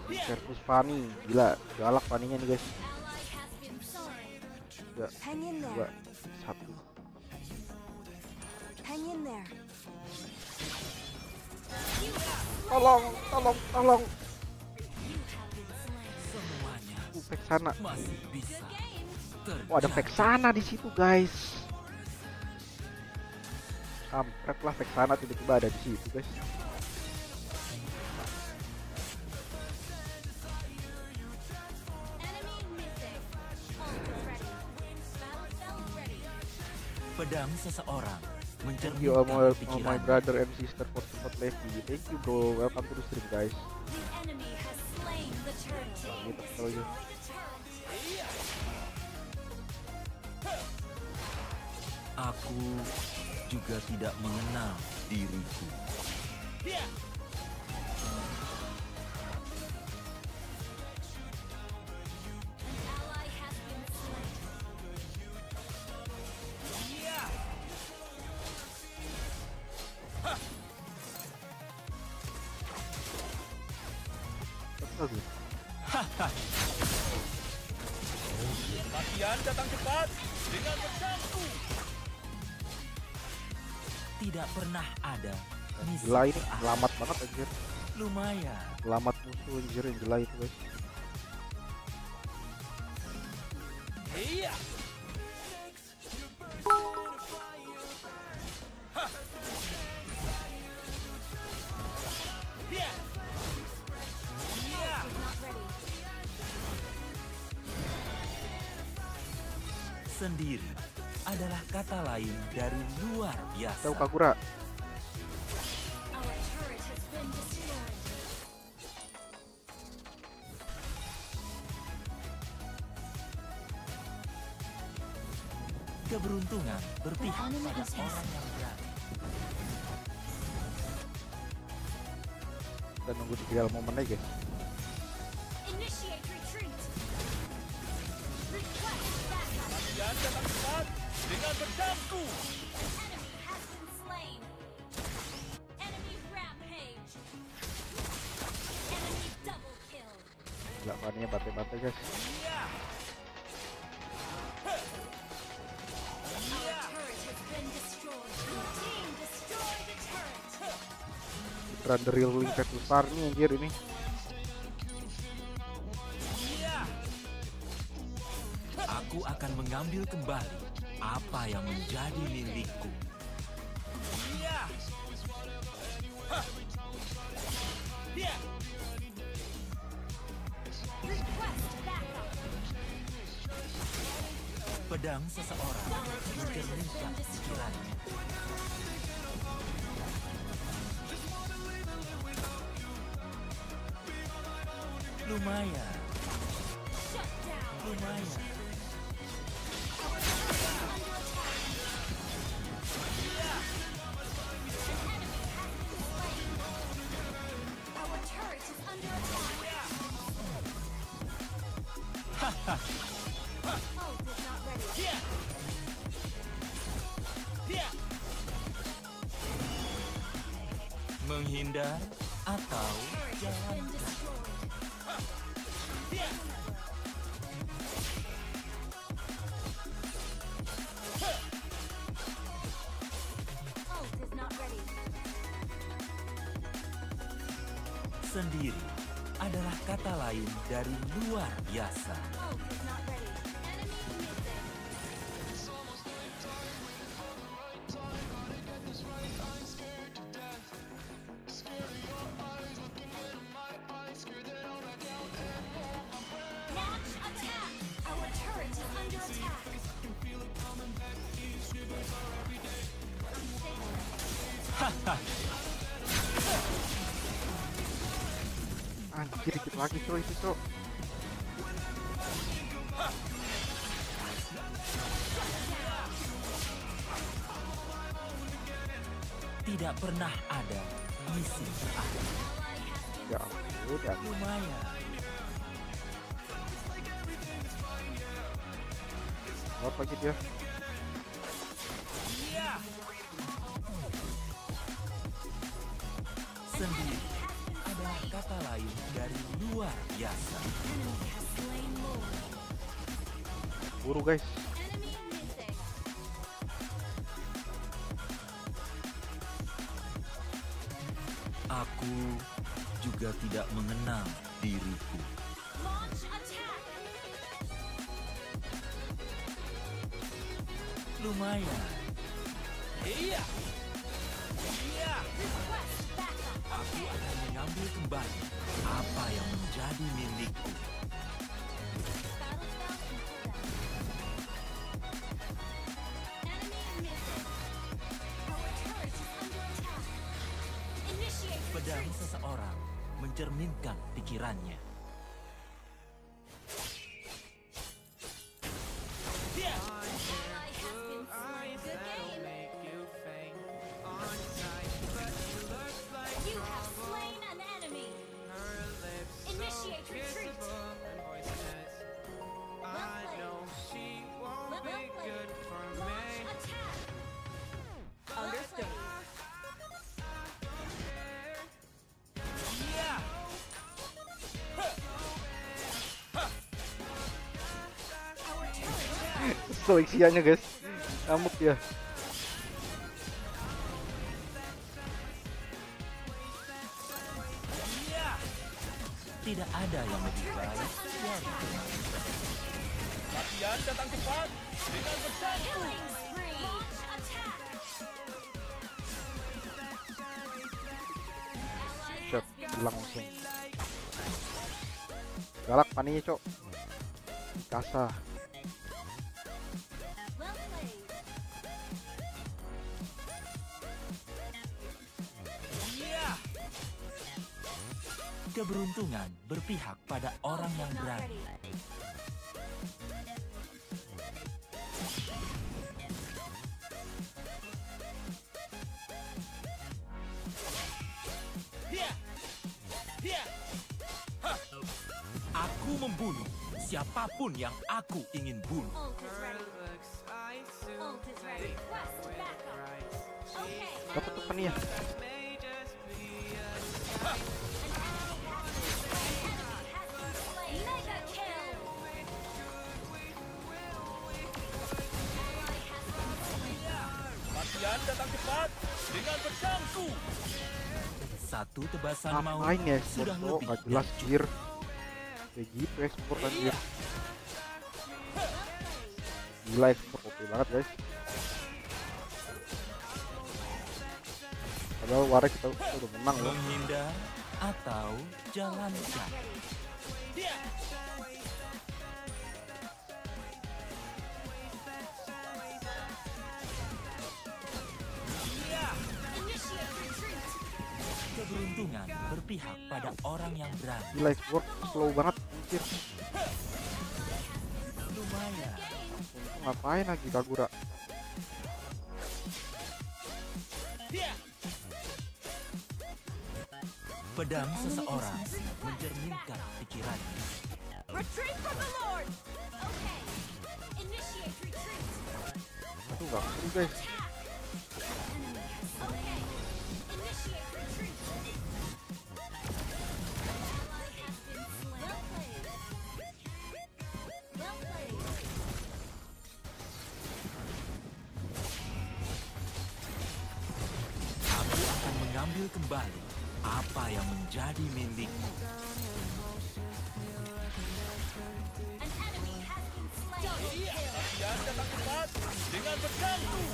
Iya. Fanny, gila, galak Fanny-nya nih guys. Dua, there. satu. Tolong, tolong, tolong. Uh, pack sana. Oh, ada pack sana di situ guys. Kampret lah pack sana tiba-tiba ada di situ guys. Pedang seseorang Thank you all my, all my brother and sister for support Levi. Thank you bro. Welcome to the stream guys. Gitu. Aku juga tidak mengenal diriku. Ally Gila ini terakhir. selamat banget anjir. Lumayan. Selamat musuh anjir yang gila itu guys. Iya. Sendiri adalah kata lain dari luar biasa. Tahu Kagura? Keberuntungan berpihak enemy pada orang yang berani. Kita nunggu di momen aja pakai besar nih anjir ini. Aku akan mengambil kembali apa yang menjadi milikku. Pedang seseorang Lumayan, attack. Anjir dikit lagi cok itu ampun ya. Lumayan. Apa dia? Iya. Sendiri adalah kata lain dari luar biasa. Buru guys. Aku juga tidak mengenal diriku. Lumayan. Iya. Iya. Aku akan mengambil kembali apa yang menjadi milikku. Mencerminkan pikirannya. Isiannya guys. Ngamuk ya. Tidak ada yang lebih baik Latihan datang cepat dengan bersatu. Shot hilang langsung. Galak paninya cok. Kasa. Keberuntungan berpihak pada orang yang berani. Aku membunuh siapa pun yang aku ingin bunuh. Ult is ready. Ult is ready. Request backup. Okay. Dapat apa nih ya? Ngapain ya sudah cok? lebih Gak jelas gear. Kayak gitu ekspor anjir. Well played. Gila ekspor OP banget guys. Padahal Warek kita, kita udah menang loh. Menghindar atau jalankan. Keberuntungan berpihak pada orang yang berani. Gila ekspor slow banget anjir. Lumayan. Ngapain lagi Kagura? Pedang seseorang mencerminkan pikirannya. Retreat from the Lord! Okay. Initiate retreat. Aduh gak guys. Okay. Mengambil kembali. Apa yang menjadi milikmu. Kalian datang cepat dengan pedangku.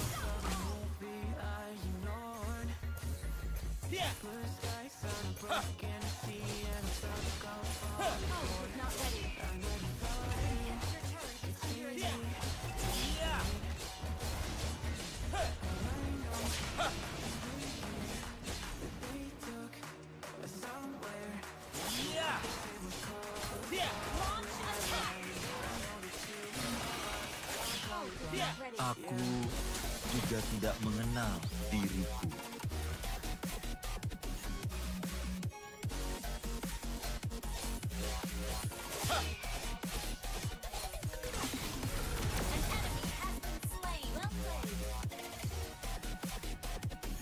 Aku juga tidak mengenal diriku.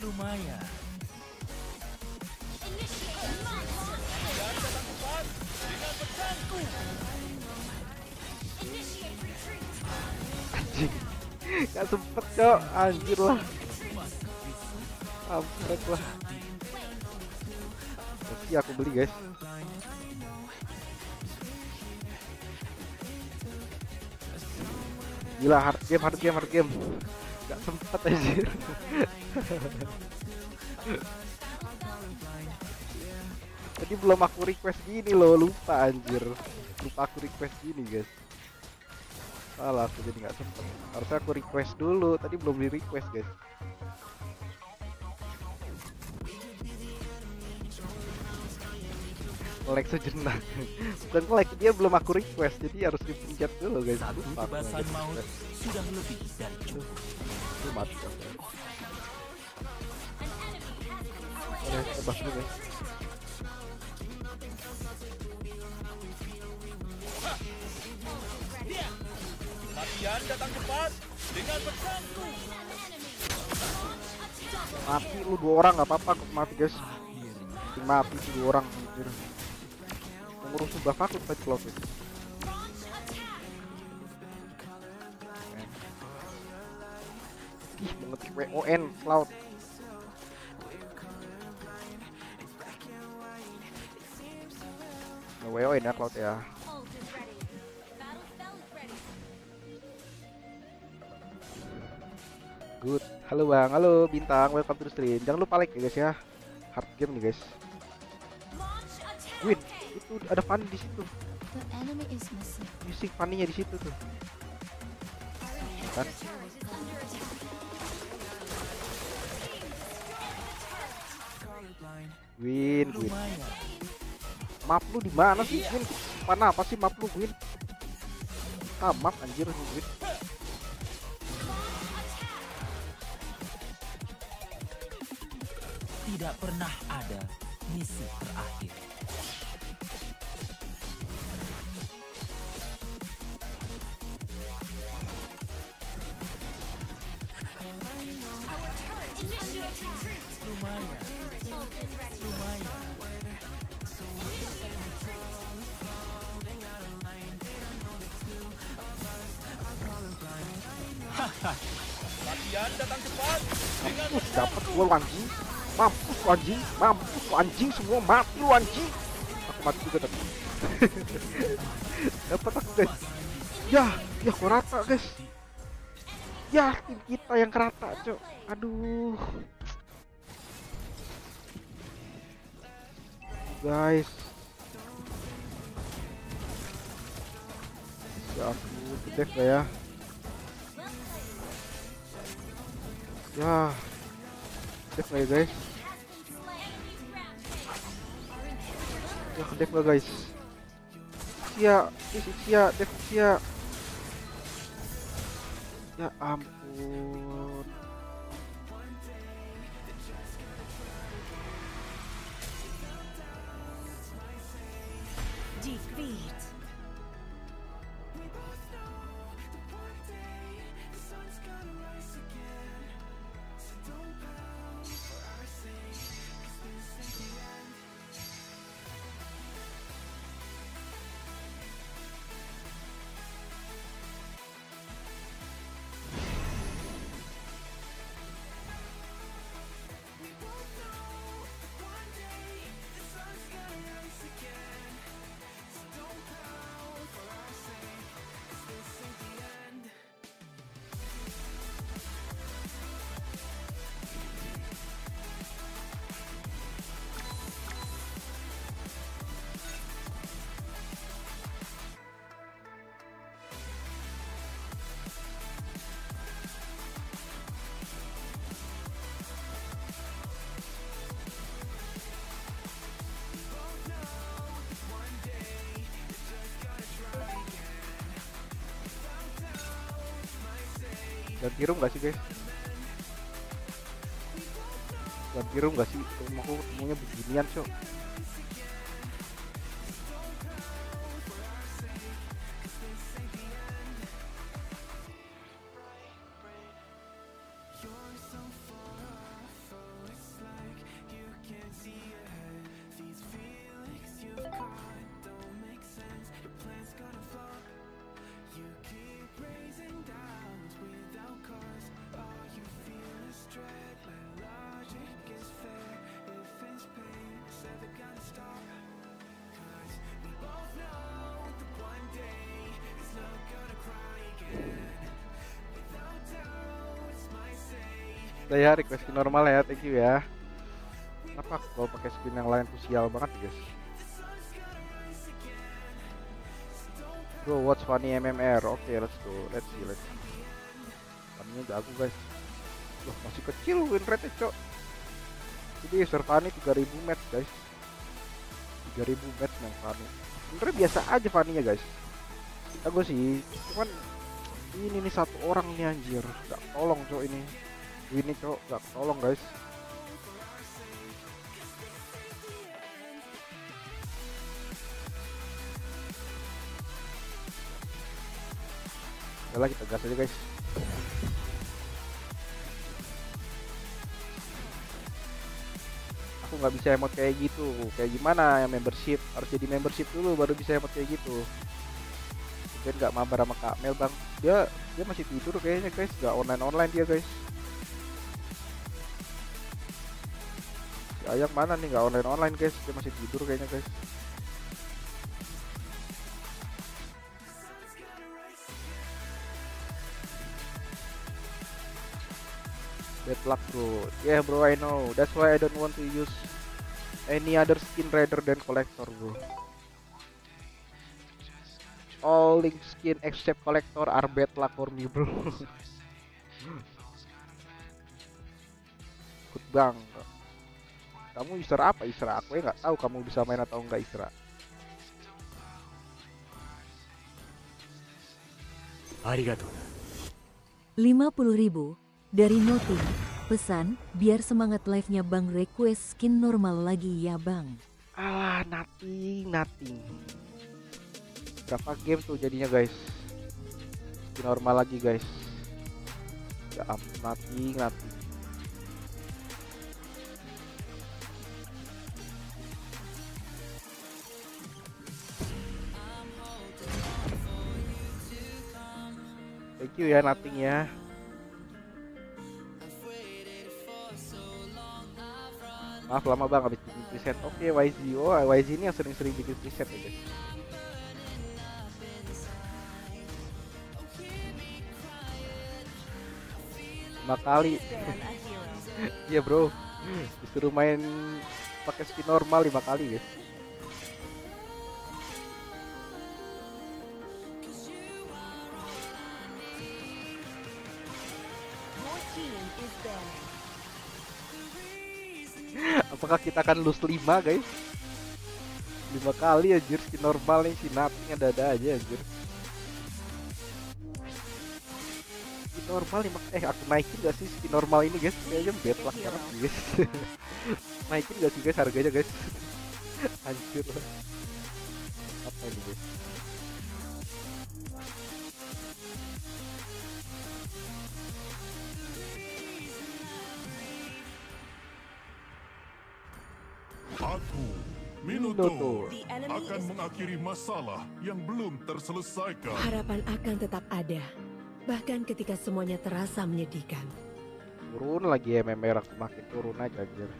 Lumayan. Anjing. Gak sempet cok. Anjir lah. Ampret lah. Pasti aku beli guys. Gila hard game, hard game, hard game. Gak sempet anjir. Tadi belum aku request gini loh, lupa anjir. Lupa aku request gini guys. Salah aku jadi nggak sempet. Harusnya aku request dulu, tadi belum di request guys. Like sejenak. Bukan like dia belum aku request, jadi harus dipencet dulu guys. Satu maut sudah lebih dari cukup. Itu mati tebas dulu guys. Kalian datang cepat dengan pedangku. Mati lu dua orang nggak apa-apa mati guys. Mati dua orang anjir. Pengurus sudah fakut tadi cloud itu. Ih, mengetik WON cloud. WON ya cloud ya. Good. Halo bang, halo bintang, welcome to the stream. Jangan lupa like ya guys ya. Hard game nih guys. Win, itu ada fun di situ. Music funny-nya di situ tuh. Kan? Win, win. Map lu di mana sih, Win? Mana apa sih map lu, Win? Ah, map anjir, Win. Pernah ada misi terakhir. Anjing, mampus lu anjing semua mati lu anjing. Aku mati juga tadi. dapat aku guys. Ya, ya gua rata guys. Ya, tim kita yang kerata, cok. Aduh. Guys. Ya ampun, gede gak ya? Ya. Gede gak ya, guys? Ya, gede gak, guys? Sia, sia, dev sia. Ya ampun. Ganti room gak sih, guys? Ganti room gak sih? Rumahku semuanya beginian, cok. Request skin normal ya, thank you ya. Kenapa aku kalau pakai skin yang lain tuh sial banget guys? Bro, what's funny MMR? Oke, let's go. Let's see, let's see. Kaminya jago guys. Loh, masih kecil win rate cok. Jadi Servani 3000 match guys. 3000 match main Fanny. Sebenernya biasa aja Fanny-nya guys. Jago sih, cuman ini nih satu orang nih anjir. Gak tolong cok ini ini cok. Gak tolong guys. Udah kita gas aja guys. Aku nggak bisa emot kayak gitu. Kayak gimana ya membership? Harus jadi membership dulu baru bisa emot kayak gitu. Mungkin nggak mabar sama Kak Mel bang. Dia dia masih tidur kayaknya guys. Gak online-online dia guys Ayang mana nih nggak online-online guys. Dia masih tidur kayaknya guys. Bad luck bro. Yeah bro I know. That's why I don't want to use Any other skin rather than collector bro. All link skin except collector are bad luck for me bro. Ikut bang kamu user apa Isra aku ya nggak tahu kamu bisa main atau enggak Isra Arigato. 50 ribu dari Noti. Pesan, biar semangat live-nya Bang request skin normal lagi ya Bang. Alah, nati nati Berapa game tuh jadinya guys? Skin normal lagi guys. Ya ampun, nati. You ya nothing ya. Maaf lama bang habis bikin preset. Oke YZ Oh YZ ini yang sering-sering bikin preset ya guys. Lima kali. Iya bro. Disuruh main pakai skin normal lima kali guys apakah kita akan lose 5 guys? 5 kali anjir. Skin normal nih si nothing ada-ada aja anjir. Skin normal nih eh aku naikin gak sih skin normal ini guys? Kayaknya bad luck banget guys. Naikin gak sih guys harganya guys? Anjir apa ini guys akan mengakhiri masalah yang belum terselesaikan. Harapan akan tetap ada, bahkan ketika semuanya terasa menyedihkan. turun lagi ya merah aku makin turun aja anjir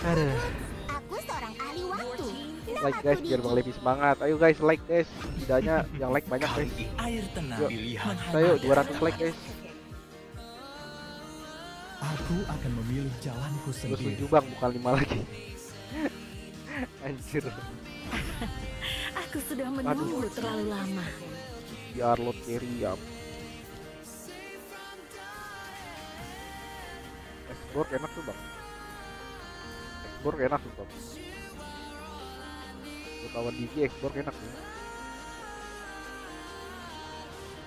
Aduh. Aku seorang ahli waktu. like guys biar Bang Levi semangat ayo guys like guys setidaknya yang like banyak guys air tenang Yuk, pilihan hanya 200 like guys Aku akan memilih jalanku sendiri. setuju bang bukan 5 lagi anjir. Aku sudah menunggu terlalu lama. biar lo ya. Explore enak tuh bang. Explore enak tuh bang. Lawan DG Explore enak tuh.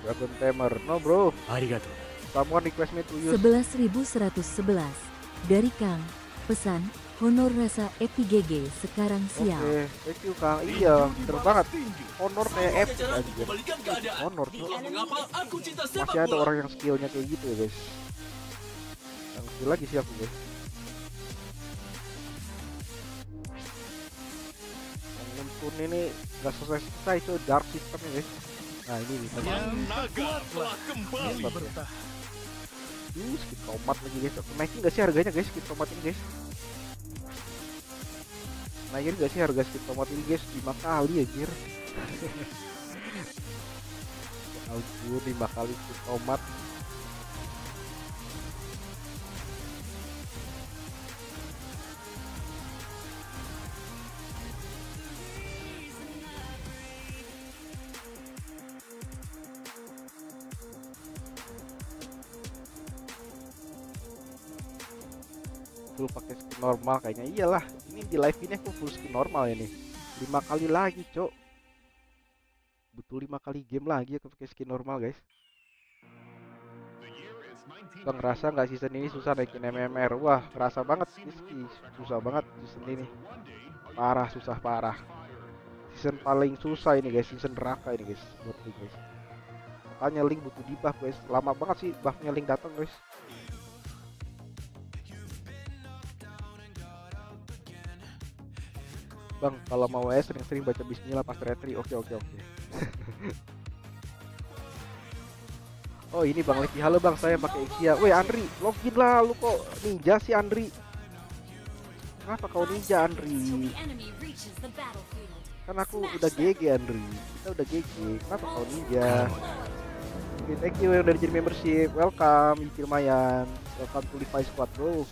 Dragon Tamer. No bro. Arigato. Someone request me to use. 11.111 dari Kang. Pesan, honor rasa EPGG sekarang Oke, siap. thank you Kang. Iya, bener banget. Honor kayak. Kembalikan keadaan. Honor tuh. Masih ada orang yang skillnya kayak gitu ya guys. Yang skill lagi sih aku guys. Yang nuntun ini nggak selesai selesai itu dark system ya guys. Nah ini bisa Yang naga telah kembali. Ya. Duh, skin tomat lagi guys. Aku naikin nggak sih harganya guys skin tomat ini guys? Naikin nggak sih harga skin tomat ini guys? 5 kali anjir. Ampun 5 kali skin tomat. Full pakai skin normal kayaknya. Iyalah ini di live ini aku full skin normal ini lima kali lagi cok. Butuh lima kali game lagi aku pakai skin normal guys. Bang ngerasa nggak season ini susah naikin MMR wah ngerasa banget. Rizky susah banget season ini. Parah susah parah. Season paling susah ini guys. Season neraka ini guys. Buat guys. Makanya Link butuh di buff guys. Lama banget sih buffnya Link datang guys Bang, kalau mau WS sering-sering baca bismillah pas retri. Oke, oke, oke. oh, ini Bang Levi. Halo Bang, saya pakai Xia. Weh, Andri, login lah lu kok ninja sih Andri. Kenapa kau ninja Andri? Kan aku udah GG Andri. Kita udah GG. Kenapa kau ninja? Oke, thank you yang udah jadi membership. Welcome, Yuki lumayan. Welcome to Levi Squad, bro.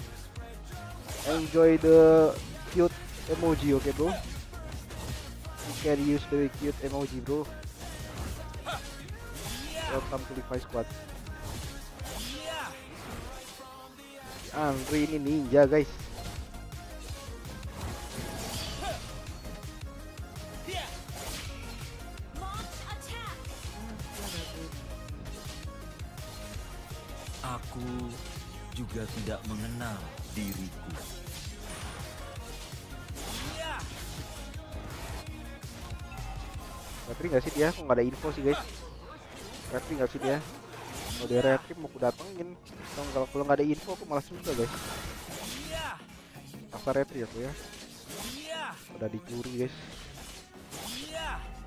Enjoy the cute emoji, oke bro? You can use the cute emoji, bro. Welcome to Levi Squad. Andri ini ninja, guys. Aku juga tidak mengenal diriku. Retri nggak sih dia? Kok nggak ada info sih, guys? Retri nggak sih dia? Kalau dia retri mau aku datengin. Kalau kalau kalau nggak ada info aku malah susah, guys. Pasar retri aku ya. Udah dicuri, guys.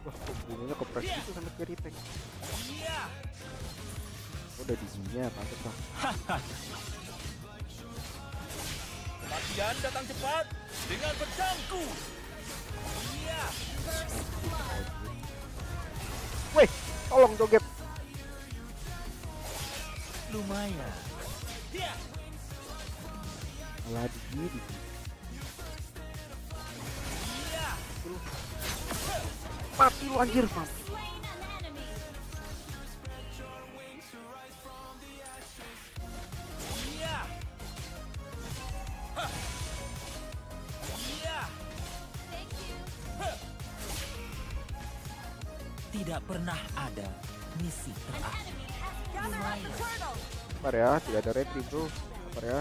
Wah, kok bunganya kepres gitu sama carry tank. Udah diginya, pantas lah. Latihan datang cepat dengan pedangku. Weh, tolong joget. Lumayan. Malah di sini. Mati lu anjir. Tidak pernah ada misi terakhir. Sabar ya, tidak ada retri bro. Sabar ya.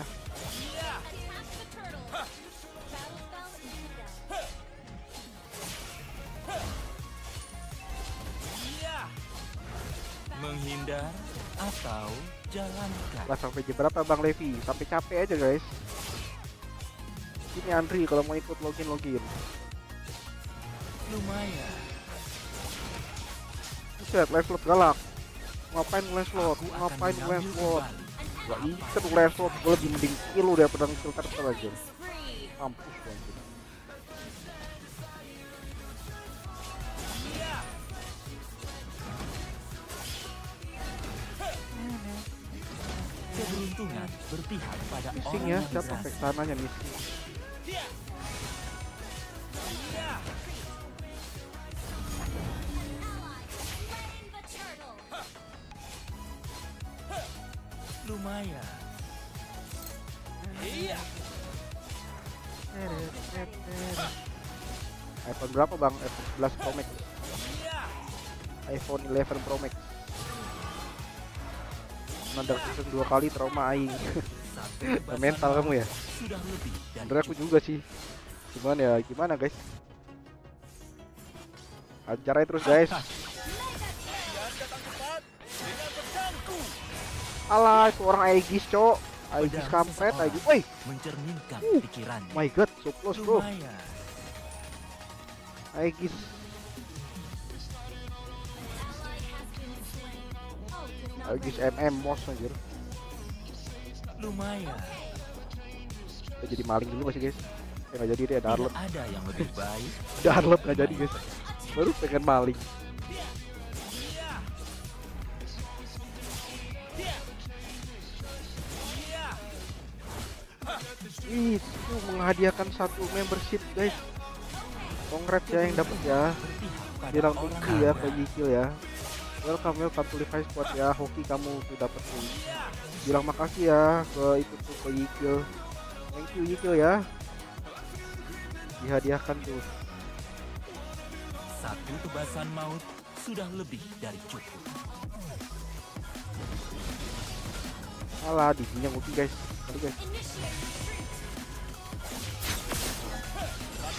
Menghindar atau jalankan. Lah sampai jam berapa Bang Levi? Sampai capek aja guys. Ini Andri kalau mau ikut login login. Lumayan. Buset, live slot galak. Ngapain akan Ngapain kembali. Gak bisa tuh live slot. Gue lebih mending kill daripada kill turtle aja. Mampus anjir. Keberuntungan berpihak pada Missing orang ya, yang siapa back sananya missing. Lumayan. iPhone berapa bang? iPhone 11 Pro Max. iPhone 11 Pro Max. Nandang season dua kali trauma aing. Mental kamu ya? Sudah lebih dari Sebenernya aku juga sih. Cuman ya gimana guys? Ajarai terus guys. Alah itu orang Aegis cok. Aegis kampret Aegis. Woi, mencerminkan Uh, pikirannya. my god, so close bro. Aegis. Aegis. MM Moss anjir. Lumayan. Kita jadi maling dulu gak sih guys? Ya nggak jadi deh, Arlot. ada yang lebih baik. Ada Arlot nggak jadi guys. Baru pengen maling. Itu menghadiahkan satu membership guys. Congrats ya yang dapat ya. Bilang you ya ke Yikil ya. Welcome welcome to Levi Squad ya. Hoki kamu tuh dapat. Bilang makasih ya ke itu tuh ke Yikil. Thank you Yikil ya. Dihadiahkan tuh. Satu tebasan maut sudah lebih dari cukup. Alah, diginya ulti guys. Aduh guys.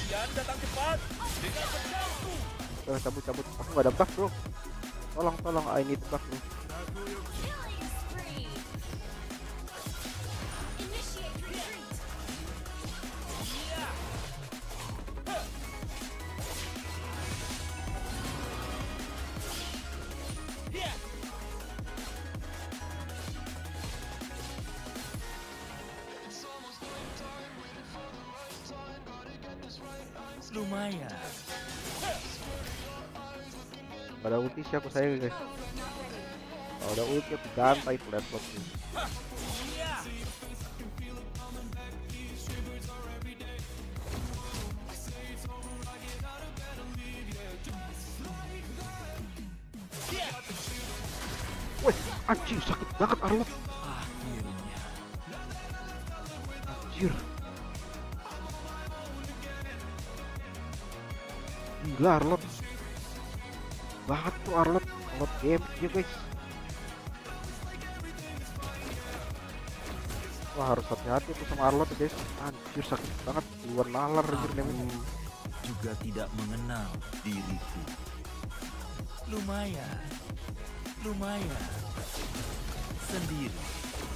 Kalian datang cepat dengan pedangku. Eh, cabut cabut. Aku nggak ada buff bro. Tolong tolong, I need buff nih. Lumayan. Gak ada ulti siapa saya guys. Kalau ada ulti aku gantai laptop nih. Wih, anjing sakit banget Arlot. Akhirnya. Anjir. Gila Arlot. Banget tuh Arlot. Arlot game ya guys. Wah harus hati-hati tuh sama Arlot guys. Anjir sakit banget. Keluar nalar damage. juga tidak mengenal diriku. Lumayan. Lumayan. Sendiri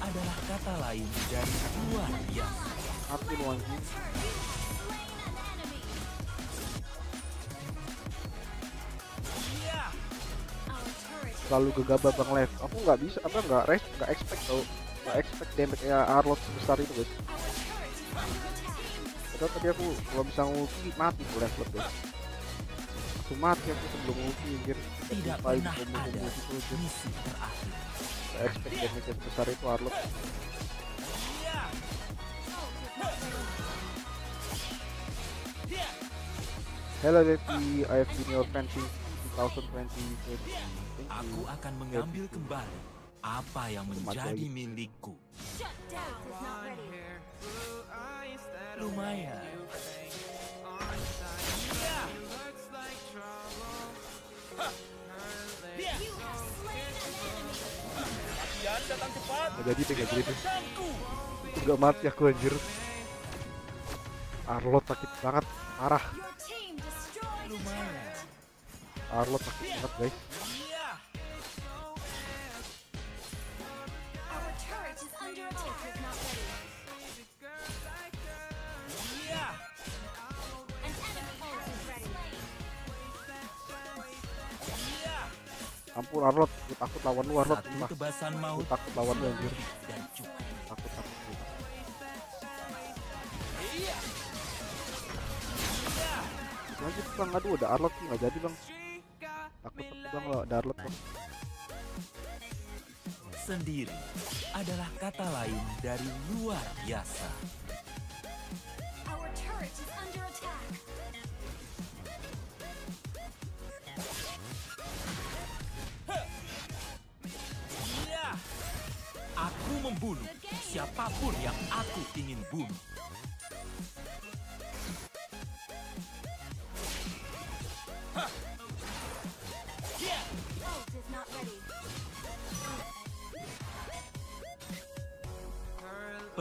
adalah kata lain dari luar biasa. Mati lu anjing. Selalu gegabah bang Lev. Aku nggak bisa apa nggak rest nggak expect tau. Nggak expect damage nya Arlot sebesar itu guys. Padahal tadi aku kalau bisa ngulti mati tuh level guys. Aku mati aku sebelum ngulti anjir. Tidak pernah ada misi terakhir. Gak expect damage yang besar itu Arlot. Hello Devi, I have been your fan since 2020. Aku akan mengambil kembali apa yang menjadi milikku. Lumayan. Kalian datang cepat. Jadi. Pedangku. Gak mati aku anjir. Arlot sakit banget, parah. Arlot sakit banget guys. Ampun Arlot, gue takut lawan lu Arlot. Satu Gue maut takut lawan lu anjir. Takut takut aja tuh bang, aduh ada Arlot nggak jadi bang. Takut takut bang lo ada Arlot bang. Sendiri adalah kata lain dari luar biasa. Attack. Aku membunuh siapa pun yang aku ingin bunuh.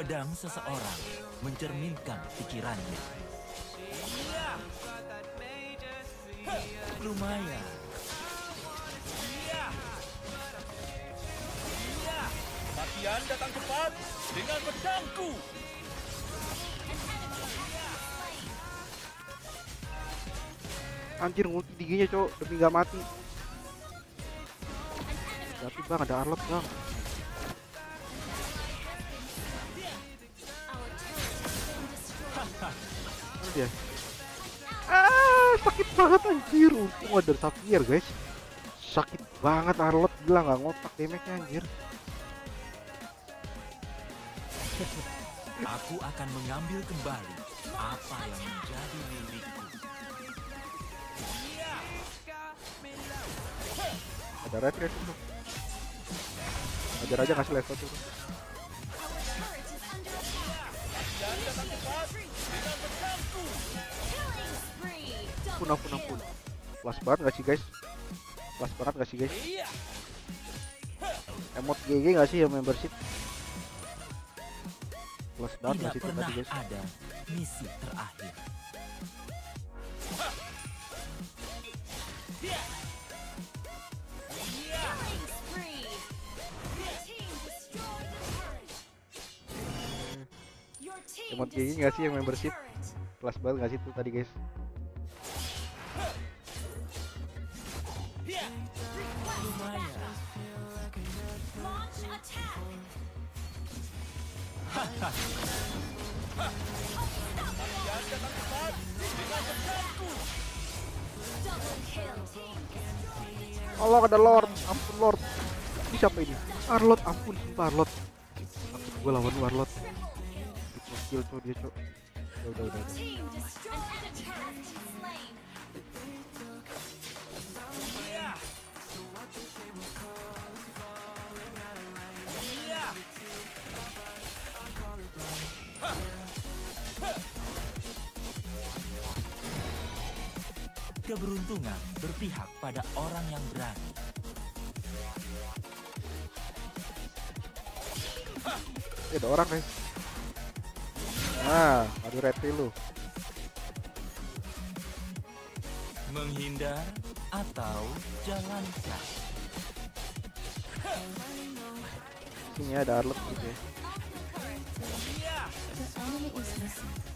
Pedang seseorang mencerminkan pikirannya. Lumayan. Kalian datang cepat dengan pedangku. Anjir ngulti giginya cowok demi gak mati. Tapi bang ada Arlot bang. Dia? Ah sakit banget anjir. Untung ada Sapphire guys. Sakit banget Arlot gila nggak ngotak damage-nya anjir. Aku akan mengambil kembali apa yang menjadi milikku. Ada red red. Ajar aja ngasih level tuh. Ampun ampun ampun. Kelas banget gak sih guys? Kelas banget gak sih guys? Emot GG gak sih ya membership? Kelas banget gak Tidak sih tadi guys? ada misi terakhir. Emot GG gak sih yang membership? Kelas banget gak sih itu tadi guys? Allah ada Lord, ampun Lord. Ini siapa ini? Arlot, ampun sumpah Arlot. Takut gue lawan lu Arlot. Itu kill tuh dia cok. Udah udah udah. Keberuntungan berpihak pada orang yang berani. Eh, ada orang guys. Nah, red pill lu. Menghindar atau jalankan. Sini ada Arlot gitu ya. The enemy is missing.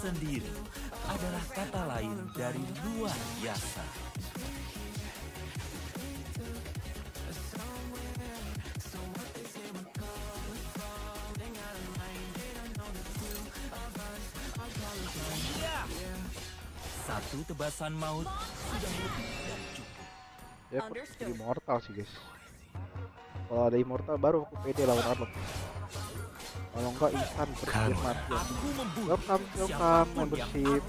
Sendiri adalah kata lain dari luar biasa. Satu tebasan maut sudah lebih dari cukup. ya immortal sih guys kalau ada immortal baru aku pede lawan Arlot kalau enggak instan berpikir mati. Welcome welcome membership.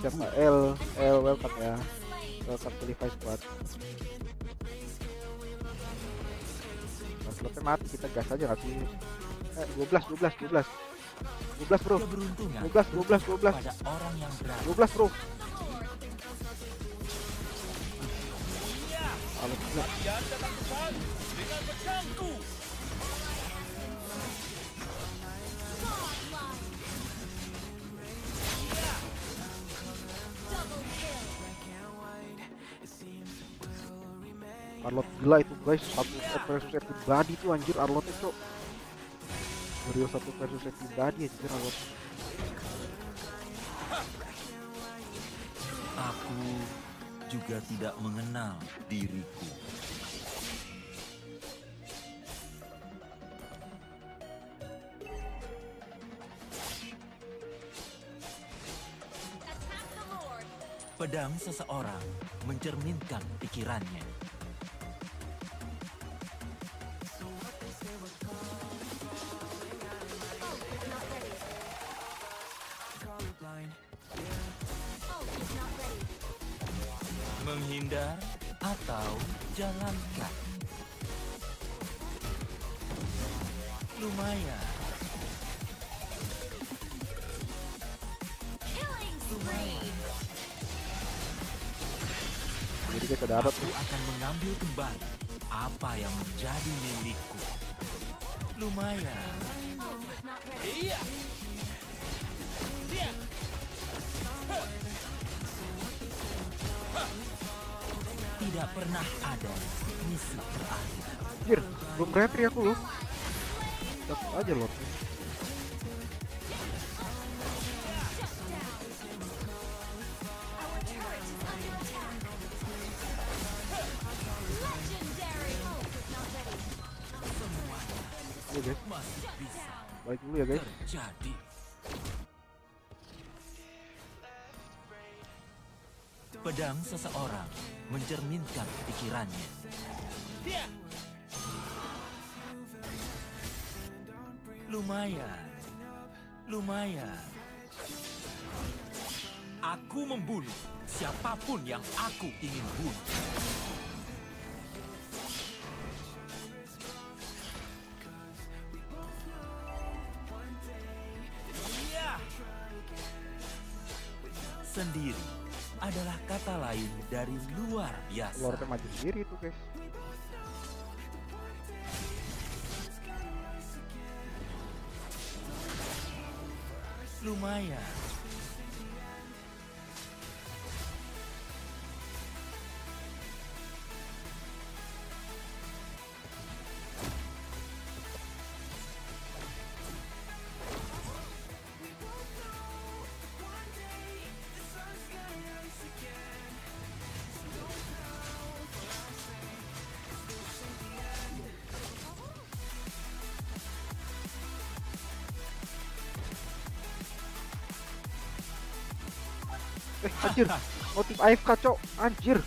siapa? L L welcome ya. Welcome to Levi Squad. Arlotnya mati kita gas aja nggak sih? Eh 12 12 12 12 bro. 12 12 12 12 bro. Kalau Arlot gila itu guys satu versus everybody tuh anjir Arlotnya cok Real satu versus everybody anjir Arlot Aku juga tidak mengenal diriku. Pedang seseorang mencerminkan pikirannya. Menghindar atau jalankan. Lumayan. Jadi kita dapat Aku akan mengambil kembali apa yang menjadi milikku. Lumayan. Iya. Iya. Tidak pernah ada misi terakhir. Anjir belum retri aku loh Dapat aja loh Masih bisa Balik dulu ya guys terjadi. Pedang seseorang mencerminkan pikirannya. Lumayan. Lumayan. Aku membunuh siapa pun yang aku ingin bunuh. Sendiri adalah kata lain dari luar biasa. Lordnya maju sendiri tuh guys Lumayan. Anjir. Motif AFK cok. Anjir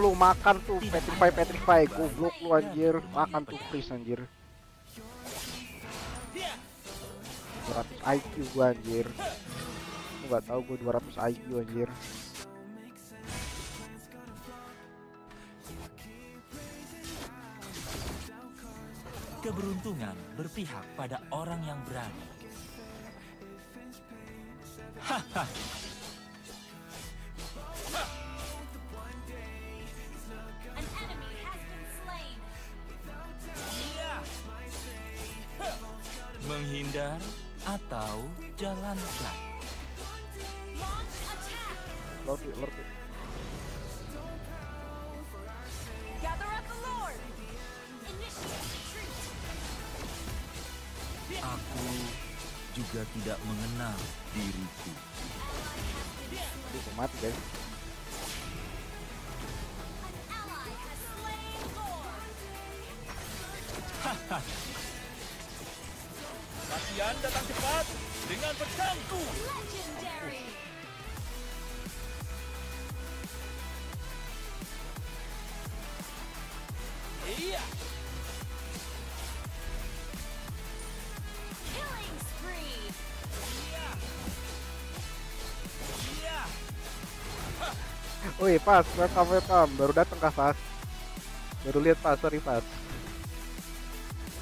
lu makan tuh Petrify Petrify Goblok lu anjir. Makan tuh freeze anjir. 200 IQ gua anjir. Lu gak tau gua 200 IQ anjir. Keberuntungan berpihak pada orang yang berani. Hahaha. kejar atau jalankan. Lord, Lord. Aku juga tidak mengenal diriku. Itu mati guys. Woi, pas, welcome, welcome. Baru datang kah, pas? Baru lihat pas, sorry pas.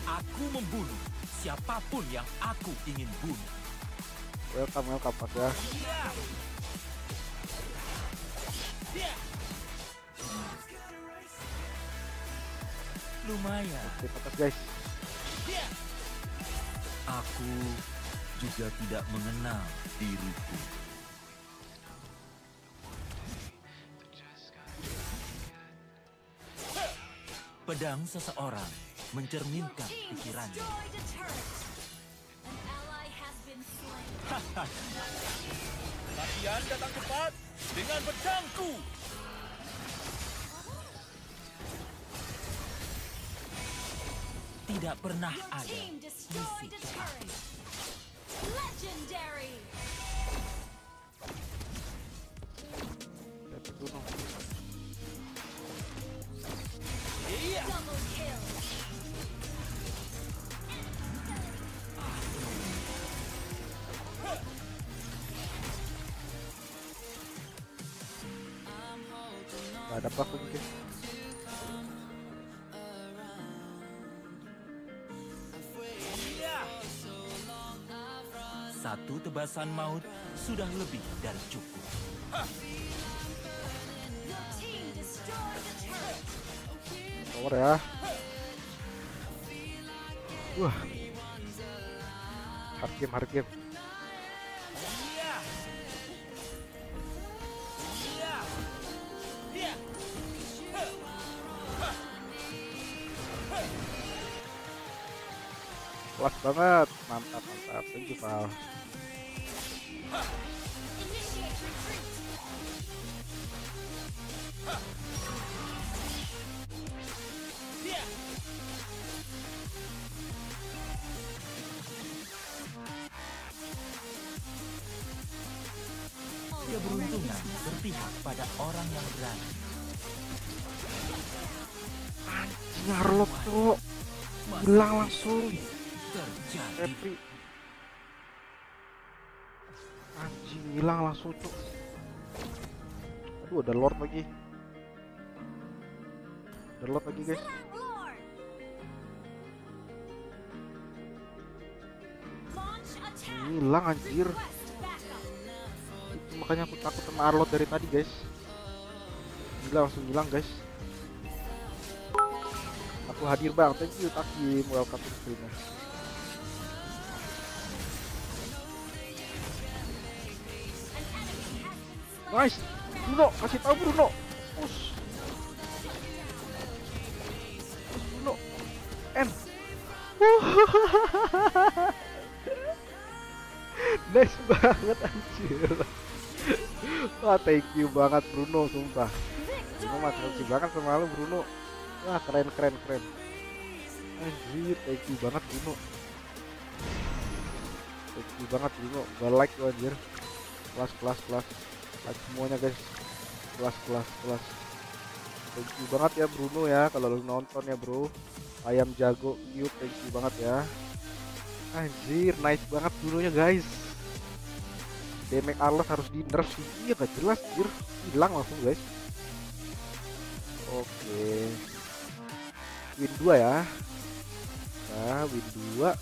Aku membunuh siapa pun yang aku ingin bunuh. Welcome, welcome, pas ya. Lumayan. Terima kasih guys. Aku juga tidak mengenal diriku. Pedang seseorang mencerminkan pikirannya. destroyed a turret. An ally has been slain. Kasihan datang cepat dengan pedangku. Tidak pernah ada turret. Legendary. Dapat Tebasan maut sudah lebih dari cukup. Power ya. Wah. Hard game, hard game. Kelas banget. Mantap, mantap. Thank you. Keberuntungan berpihak pada orang yang berani. Nyarlot tuh. Hilang langsung. Terjadi hilang langsung tuh. Aduh, ada Lord lagi. Ada Lord lagi, guys. Hilang anjir. Itu makanya aku takut sama Arlot dari tadi, guys. Gila langsung hilang, guys. Aku hadir bang, thank you Takim, welcome to the Nice, Bruno, kasih tahu Bruno. Push. Push Bruno. N. nice banget anjir. Wah, thank you banget Bruno, sumpah. Bruno mah terima banget sama lu Bruno. Wah, keren keren keren. Anjir, thank you banget Bruno. Thank you banget Bruno. Gua like lu anjir. Kelas kelas kelas. Semuanya guys. Kelas kelas kelas. Thank you banget ya Bruno ya kalau lu nonton ya, Bro. Ayam jago cute, thank you banget ya. Anjir, nice banget Brunonya guys. Damage Arlos harus di nerf sih. Iya gak jelas, anjir. Hilang langsung guys. Oke. Win 2 ya. Nah, win 2.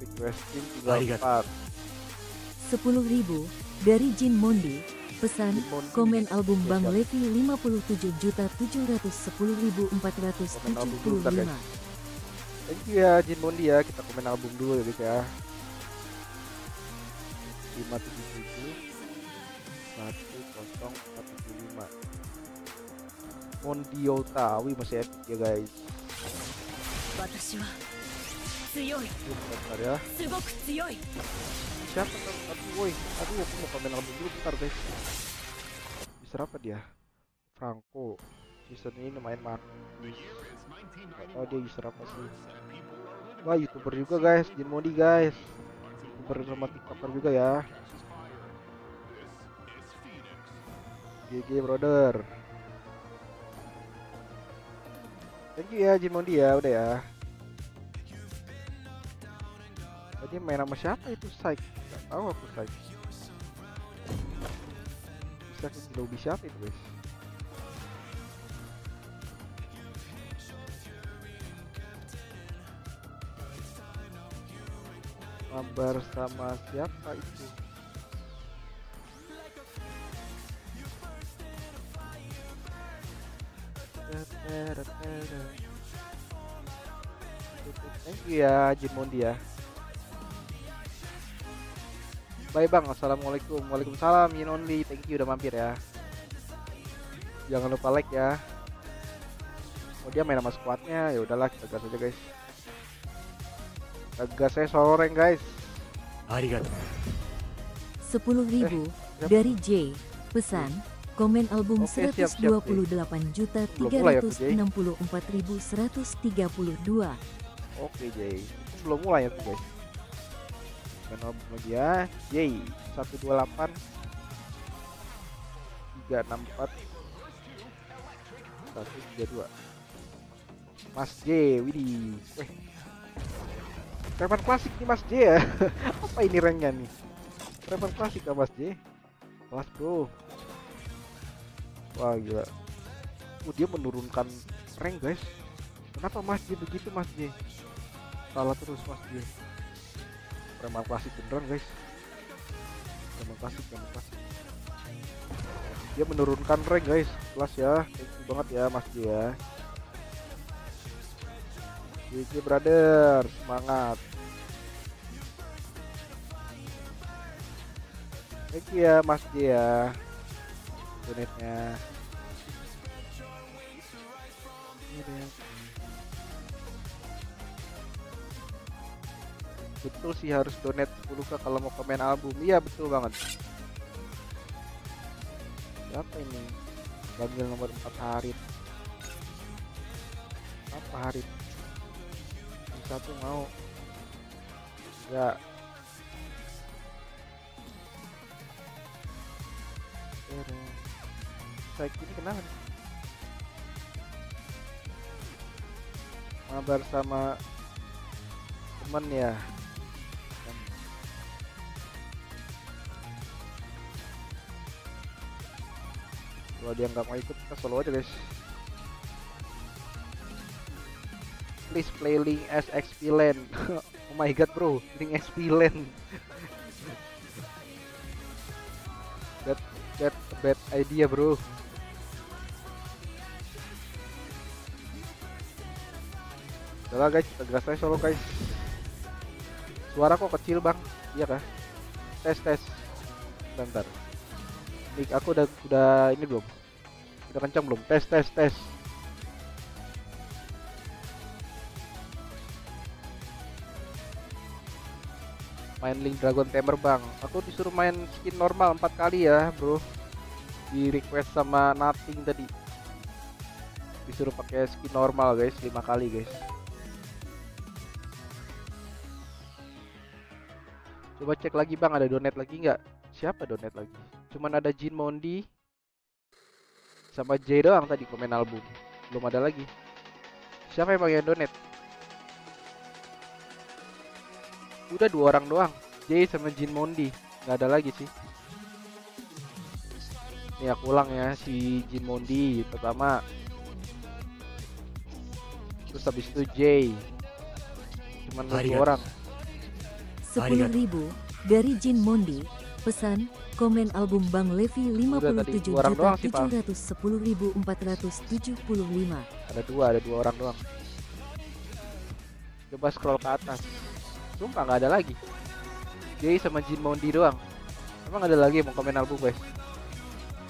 Requesting Arigato. 34. 10.000 dari Jin Mondi. Pesan, komen album Bang Levi 57.710.475. Thank you ya Jin Mondi ya, kita komen album dulu ya guys ya. 577 10.475. Mondi Yota, wih masih epic ya guys. Bentar ya siapa tuh tapi woi. Aduh aku mau komen album dulu bentar guys. Bisa apa dia? Franco. Season ini main Marcus oh dia user apa sih. Wah youtuber juga guys. Jin Modi guys. Youtuber sama tiktoker juga ya. GG brother. Thank you ya Jin Modi ya. Udah ya. Tadi main sama siapa itu? Gak tahu aku Saik bisa ke lobby siapa itu guys? Mabar sama siapa itu? Thank you ya Jin Mondi Bye bang, assalamualaikum. Waalaikumsalam. Yin only. Thank you udah mampir ya. Jangan lupa like ya. Oh dia main sama squadnya, ya udahlah kita gas aja guys. Agak saya soreng guys. Arigato. Sepuluh ribu eh, dari J. Pesan. Komen album okay, 128 juta tiga puluh empat ribu seratus tiga puluh dua. Ya. Oke J, belum mulai ya guys. Dan album lagi ya, Jay 128 364 132 Mas J, widih. Weh. Preman klasik nih Mas J ya. Apa ini ranknya nih? Preman klasik ya Mas J. Kelas bro. Wah gila. Uh, dia menurunkan rank guys. Kenapa Mas J begitu Mas J? Salah terus Mas J. Preman klasik beneran guys. Preman klasik, preman klasik. Dia menurunkan rank guys. Kelas ya. Thank you banget ya Mas J ya. GG brother, semangat. Thank you ya Mas ya. Donate-nya. Betul sih harus donate 10k kalau mau komen album. Iya betul banget. Siapa ini? Bangil nomor 4 Harit. Apa Harit? Yang satu mau. Enggak. Saya ini kenapa nih? Mabar sama temen ya. Kalau dia nggak mau ikut, kita solo aja guys. Please play Link as XP Land. oh my god bro, Link XP Land. that that bad idea bro. Udah guys, kita gas aja solo guys. Suara kok kecil bang, iya kah? Tes tes. Bentar. Nih aku udah udah ini belum? Udah kencang belum? Tes tes tes. Main Link Dragon Tamer bang. Aku disuruh main skin normal 4 kali ya bro. Di request sama Nothing tadi. Disuruh pakai skin normal guys 5 kali guys. Coba cek lagi bang ada donate lagi nggak? Siapa donate lagi? Cuman ada Jin Mondi sama J doang tadi komen album. Belum ada lagi. Siapa yang yang donate? Udah dua orang doang. J sama Jin Mondi. Nggak ada lagi sih. Nih aku ulang ya si Jin Mondi pertama. Terus habis itu J. Cuman dua orang. 10.000 dari Jin Mondi. Pesan, komen album Bang Levi Udah tadi 57 dua orang doang sih, Pak. 710.475. Ada dua, ada dua orang doang. Coba scroll ke atas. Sumpah nggak ada lagi. Jay sama Jin Mondi doang. Emang ada lagi yang mau komen album guys?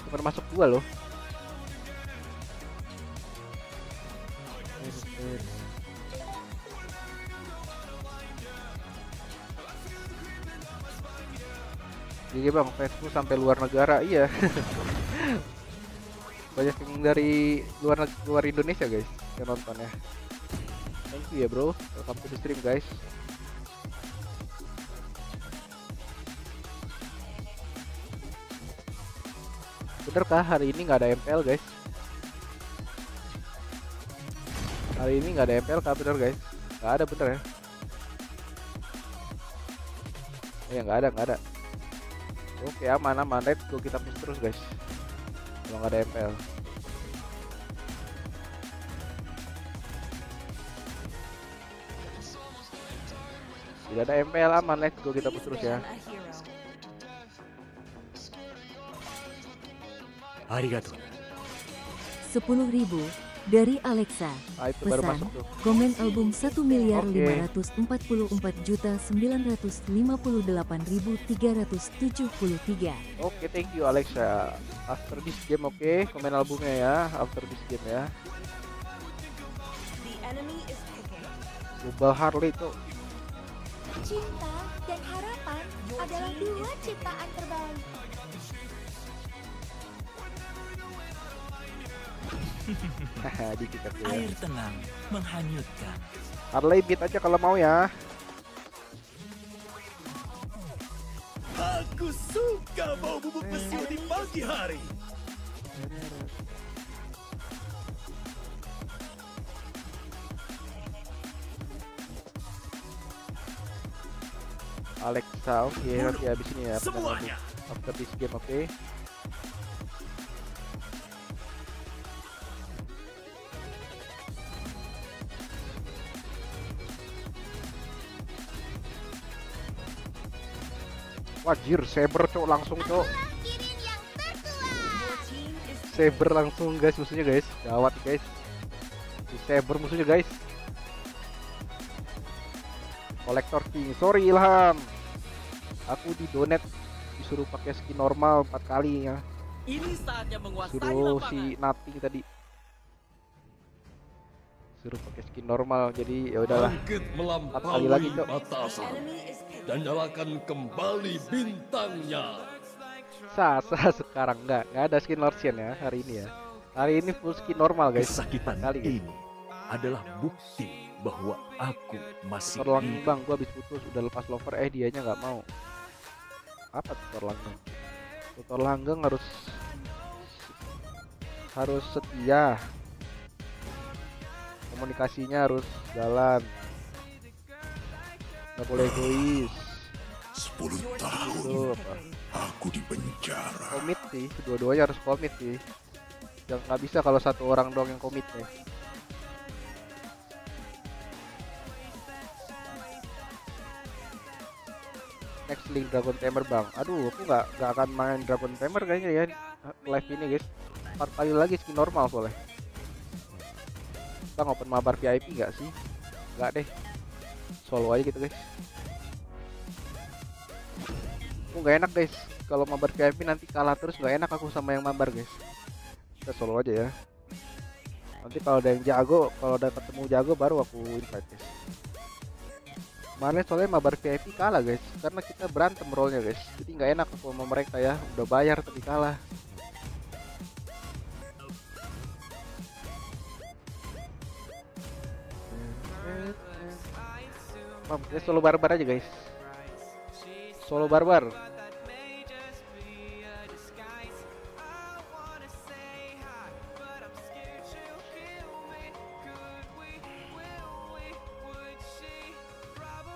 Cuma masuk dua loh. GG bang, fansku sampai luar negara, iya. Banyak yang dari luar luar Indonesia guys yang nonton ya. Thank you ya bro, welcome to the stream guys. Bener kah hari ini nggak ada MPL guys? Hari ini nggak ada MPL kah bener guys? Nggak ada bener ya? Ya nggak ada nggak ada. Oke aman aman let's go kita push terus guys. Kalau nggak ada MPL. Tidak ada MPL aman let's go kita push terus ya. Arigato. 10.000 dari Alexa. Ah, itu baru Pesan, masuk tuh. komen album 1 miliar Oke. 544 juta 958.373. Oke, thank you Alexa. After this game oke, komen albumnya ya. After this game ya. The enemy is picking. Global Harley itu Cinta dan harapan adalah dua ciptaan terbaik. Dikit tapi ya. Air tenang menghanyutkan. Harley beat aja kalau mau ya. Aku suka bau bubuk mesir di pagi hari. Alexa, oke nanti habis ini ya. Semuanya. After this game oke. Wajir, Saber cok langsung cok. Saber langsung guys musuhnya guys. Gawat guys. Si Saber musuhnya guys. Kolektor King. Sorry Ilham. Aku di donate disuruh pakai skin normal 4 kali ya. Ini saatnya menguasai Suruh si Nothing tadi. Suruh pakai skin normal jadi ya udahlah. Kali lagi batasan picking. dan nyalakan kembali bintangnya. Sasa sekarang nggak nggak ada skin Lorsian ya hari ini ya. Hari ini full skin normal guys. Kesakitan Kali, guys. ini adalah bukti bahwa aku masih Tutor hidup. bang, gua habis putus udah lepas lover eh dianya nggak mau. Apa tutor langgeng? Tutor langgeng harus harus setia. Komunikasinya harus jalan. Nggak boleh egois. Sepuluh Your team tahun Itu is apa? picking. aku di penjara. Komit sih, kedua-duanya harus komit sih. Yang nggak bisa kalau satu orang doang yang komit ya. Next link Dragon Tamer bang. Aduh, aku nggak nggak akan main Dragon Tamer kayaknya ya live ini guys. Empat kali lagi skin normal soalnya. Bang open mabar VIP nggak sih? Nggak deh. Solo aja gitu guys. Aku nggak enak guys. Kalau mabar VIP nanti kalah terus nggak enak aku sama yang mabar guys. Kita solo aja ya. Nanti kalau ada yang jago, kalau ada ketemu jago baru aku invite guys. Kemarin soalnya mabar VIP kalah guys, karena kita berantem rollnya guys. Jadi nggak enak aku sama mereka ya. Udah bayar tapi kalah. Mam, solo barbar aja guys. Solo barbar.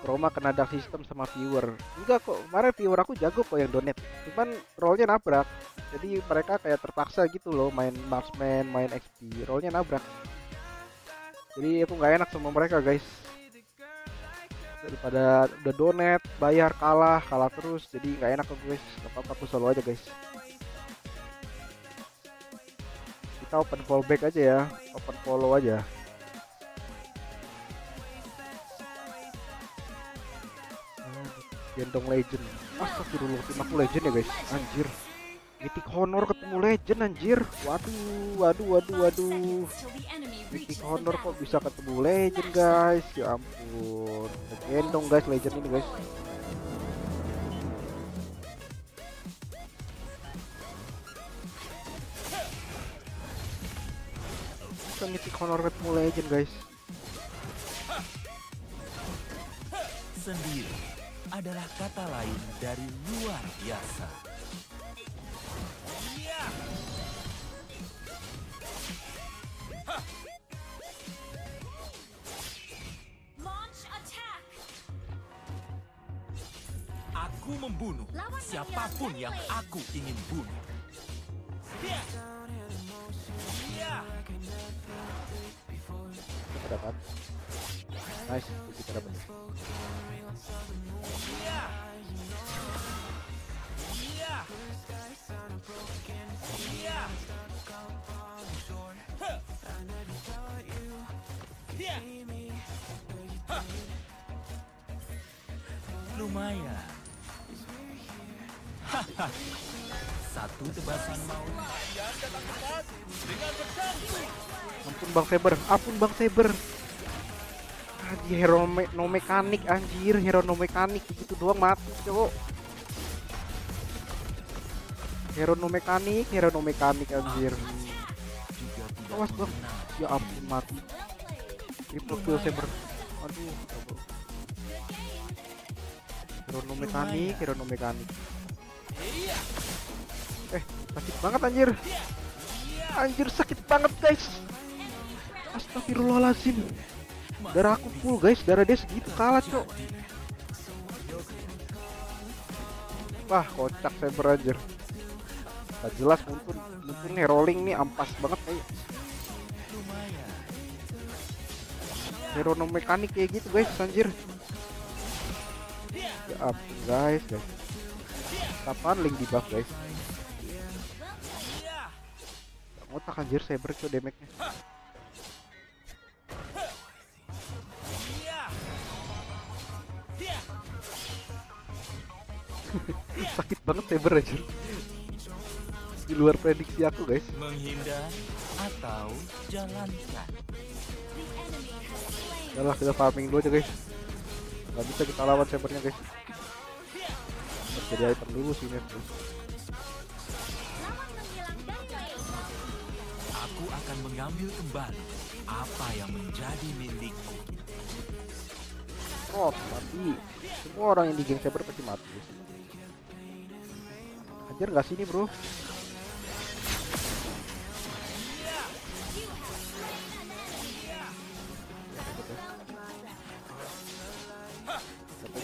Roma kena dark system sama viewer. Enggak kok, kemarin viewer aku jago kok yang donate. Cuman rollnya nabrak. Jadi mereka kayak terpaksa gitu loh main marksman, main XP Rollnya nabrak. Jadi aku nggak enak sama mereka guys Daripada udah donate, bayar, kalah, kalah terus Jadi nggak enak aku guys. Gak apa-apa aku solo aja guys. Kita open fallback aja ya. Open follow aja. Gendong legend. Astagfirullah tim aku legend ya guys. Anjir Mythic Honor ketemu Legend anjir. Waduh waduh waduh waduh. Mythic Honor kok bisa ketemu Legend guys? Ya ampun. Legend guys Legend ini guys. Bisa Mythic Honor ketemu Legend guys? Sendiri adalah kata lain dari luar biasa. Iya. Launch attack. Aku membunuh siapa pun yang aku ingin bunuh. Iya. Iya. kita dapat nice kita dapat Iya. Lumayan. Satu tebasan mau. Ampun bang Saber. Ampun bang Saber. Anjir hero no mekanik anjir. Hero no mekanik. Begitu doang mati cowok hero no mekanik hero no mekanik anjir awas bang. Mengenal. ya ampun mati. Triple kill Saber aduh trouble. hero no mekanik hero no mekanik eh sakit banget anjir. Anjir sakit banget guys. Astagfirullahaladzim. Darah aku full guys. Darah dia segitu kalah cok. Wah kocak Saber anjir Gak jelas muntun Muntunnya rolling nih ampas banget kayak. Hero mekanik kayak gitu guys anjir Ya ampun guys guys Kapan link di buff guys ngotak anjir Saber cok damage-nya Iya. Iya. Sakit banget Saber anjir Di luar prediksi aku guys Menghindar atau jalankan. The enemy has slain. Udah lah kita farming dulu aja guys Gak bisa kita lawan Sabernya guys Harus Jadi item dulu sih lane. Aku akan mengambil kembali apa yang menjadi milikku. Oh mati Semua orang yang di geng Saber pasti mati. Hajar gak sini bro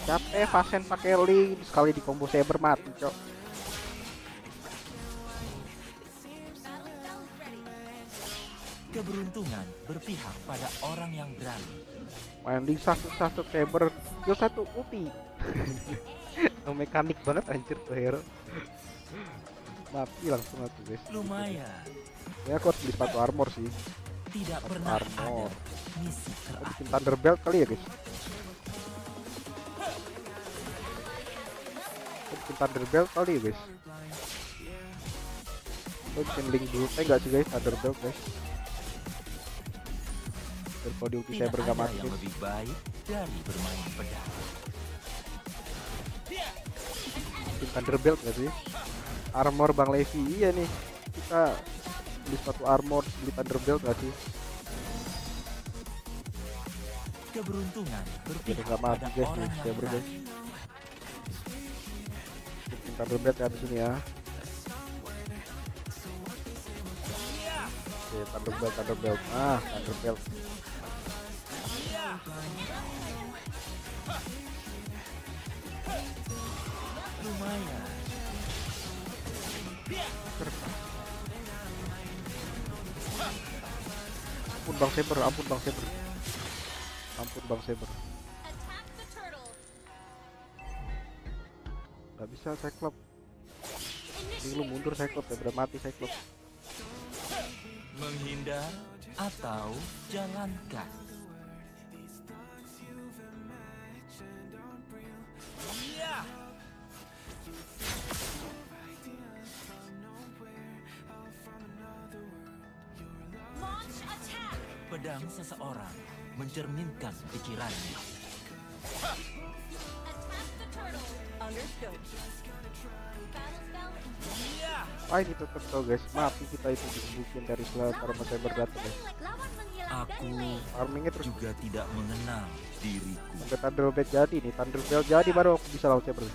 capek Fasen pakai link sekali di combo Saber mati cok. Keberuntungan berpihak pada orang yang berani. main link satu satu Saber yo satu ulti no mekanik banget anjir tuh hero. Mati langsung aku guys. Lumayan. ya aku harus beli sepatu armor sih. Tidak pernah armor. ada misi terakhir. bikin Thunderbelt kali ya guys Aku bikin Thunderbelt kali ya guys. Aku bikin link dulu. Eh enggak sih guys. Thunderbelt guys. Dan kalau di ulti ada mati. yang lebih baik dari bermain pedang. bikin Thunderbelt gak sih? Armor Bang Levi iya nih. Kita beli sepatu armor beli Thunderbelt gak sih? Keberuntungan berpihak pada guys orang yang berani. Bikin Thunderbelt ya di sini ya Oke, Thunderbelt, Thunderbelt. Ah, Thunderbelt. Lumayan. Ampun Bang Saber, ampun Bang Saber. Ampun Bang Saber. Bisa Cyclops. Ini lu mundur Cyclops ya, udah mati Cyclops. Menghindar atau jalankan. Iya. Pedang seseorang mencerminkan pikirannya. Attack the turtle. Understood. Iya. Ngapain itu tetep guys? Mati kita itu digebukin dari sama cyber datang guys. Aku Farmingnya terus juga tidak mengenal diriku. sampai Thunder Belt jadi nih. Thunder Belt jadi baru aku bisa lawan cyber.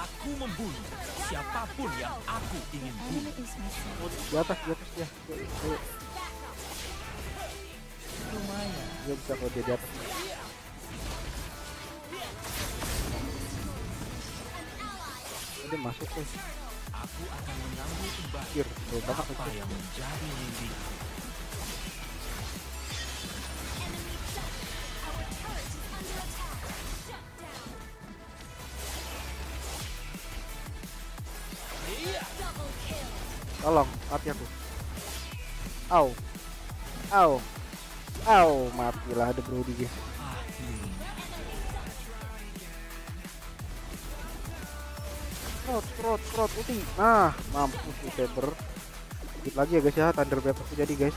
Aku membunuh siapa pun yang aku ingin bunuh. Oh, di atas di atas ya. Yuk. Dia bisa kalau dia di atas. Dia masuk guys. Aku akan mengambil kembali banget apa yang menjadi milikku. Tolong, mati aku. Au. Au. Au, matilah ada Brody guys. Crot, crot, crot, ulti. Nah, mampus nih Saber. Dikit lagi ya guys ya, Thunder Belt aku jadi guys.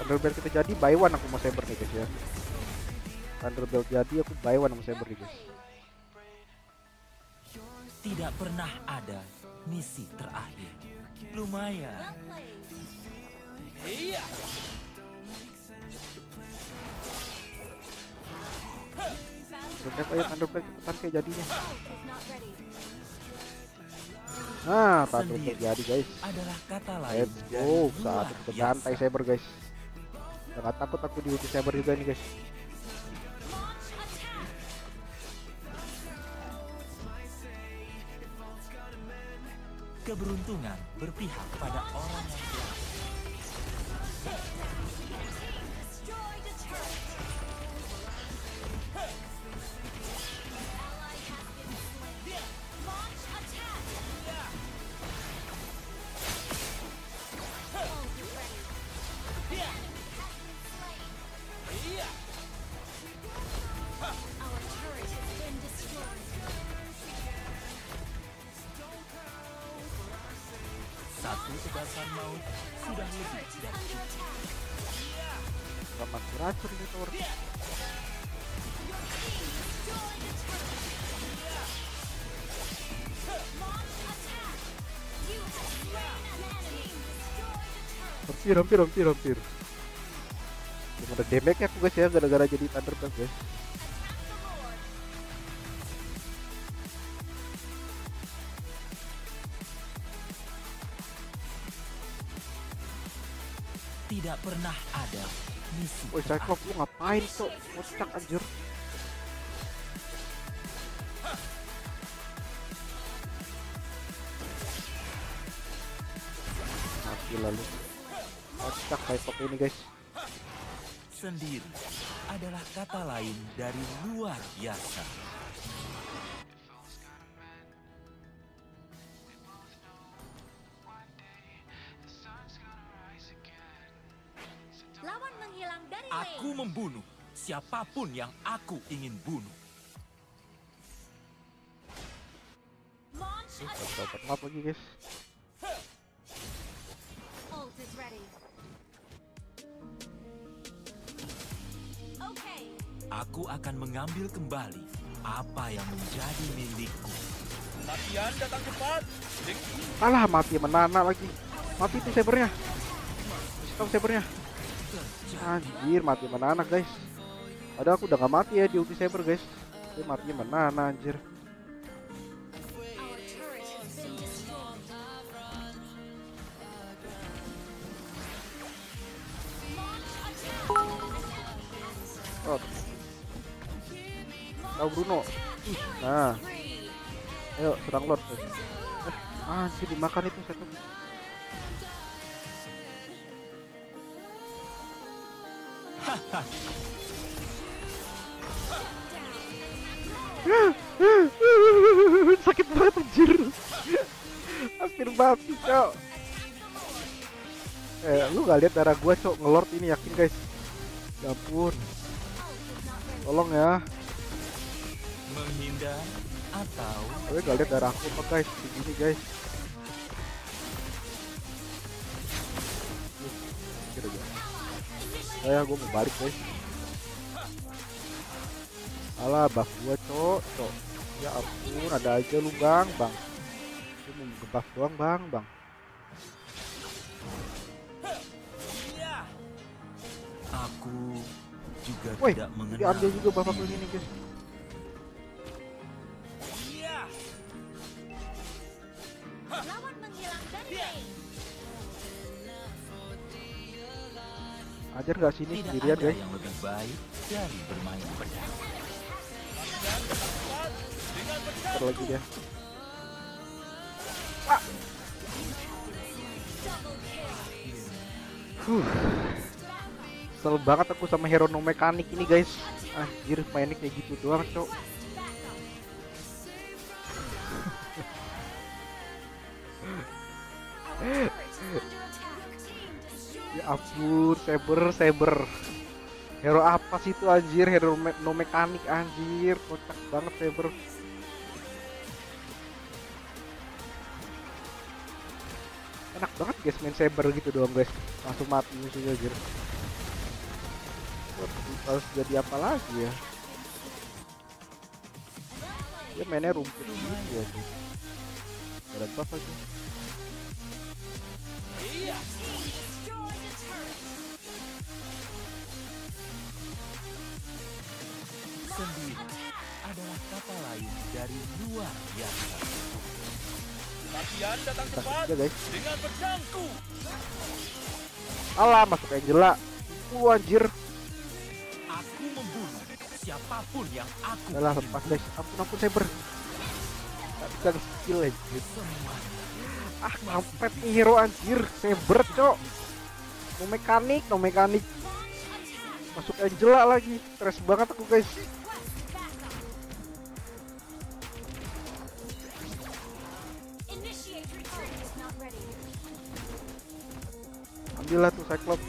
Thunder Belt kita jadi, buy one aku mau Saber nih guys ya. Thunder Belt jadi, aku buy one sama Saber nih guys. Tidak pernah ada misi terakhir. Lumayan. Iya. Udah kayak Thunder Belt cepetan kayak jadinya. Nah, Thunder Belt Sendiri jadi guys. adalah kata lain Let's dari go, luar saat biasa. Saber guys. Jangan takut aku di ulti Saber juga nih guys. Keberuntungan berpihak pada orang yang kuat. Hampir, hampir, hampir, hampir. Ada damage aku guys ya, gara-gara jadi Thunder guys. Tidak pernah ada misi Woi Cyclops lu ngapain cok? Kocak anjir. Mati lalu. Kocak Cyclops ini guys. sendiri adalah kata lain dari luar biasa. Lawan menghilang dari Aku membunuh siapa pun yang aku ingin bunuh. Dapat map lagi guys. Ult is ready. Aku akan mengambil kembali apa yang menjadi milikku. Latihan datang cepat. Alah mati menana lagi. Mati tuh sabernya. Stop sabernya. Anjir mati menana guys. Padahal aku udah gak mati ya di ulti saber guys. Dia matinya menana anjir. Oh. Tahu Bruno. Nah, ayo serang Lord. Eh, anjir dimakan itu satu. Sakit banget anjir. Hampir mati, Cok. Eh, lu gak lihat darah gua, Cok, ngelord ini yakin, guys. Ya ampun. Tolong ya. Menghindar atau Tapi gak lihat darah aku apa, guys. Begini, guys. saya gue mau balik guys alah buff gua cok cok ya ampun ada aja lu bang bang lu mau ngebuff doang bang bang Aku juga Woi, tidak mengenal. diambil juga bapak ini guys Lawan menghilang dari lane. ajar nggak sini Tidak sendirian guys yang lebih baik dari bermain pedang. Ntar lagi dia Huh. Kesel banget aku sama hero no mekanik ini guys Anjir mainnya kayak gitu doang cok Ya ampun Saber Saber. Hero apa sih itu anjir? Hero me- no mekanik anjir. Kocak banget Saber. Enak banget guys main Saber gitu doang guys. Langsung mati musuhnya anjir. Harus jadi apa lagi ya? Dia mainnya rumput gitu ya Ada buff Sendiri adalah kata lain dari luar biasa. Latihan datang cepat guys. dengan pedangku. Alah masuk Angela Itu anjir. Aku membunuh siapa pun yang aku Alah lepas guys. Ampun ampun Saber. Gak bisa skill anjir. Ah kampret nih hero anjir. Saber cok. No mekanik no mekanik. Masuk Angela lagi. Stress banget aku guys Lah tuh Cyclops.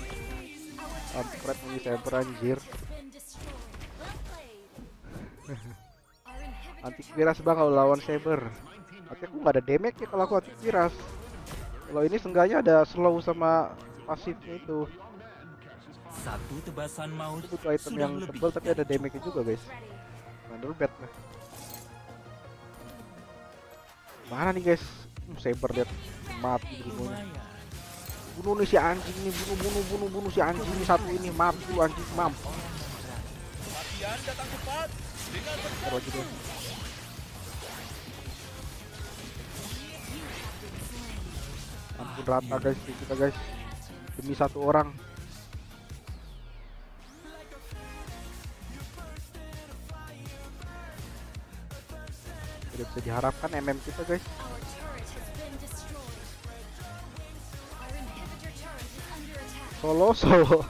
Kampret nih Saber anjir. Been destroyed. Well played. Our inhibitor Antivirus bang kalau lawan Saber. Tapi aku nggak ada damage ya kalau aku antivirus Kalau ini seenggaknya ada slow sama pasifnya itu. Satu tebasan maut Aku butuh item yang tebal tapi ada damage juga guys. Thunderbird lah. Mana nih guys? Hmm, Saber lihat mati cukup. Bunuh nih si anjing nih bunuh bunuh bunuh bunuh si anjing ini satu ini mati lu anjing mampu deh Ampun rata guys kita guys. Demi satu orang. Tidak bisa diharapkan MM kita guys Solo solo.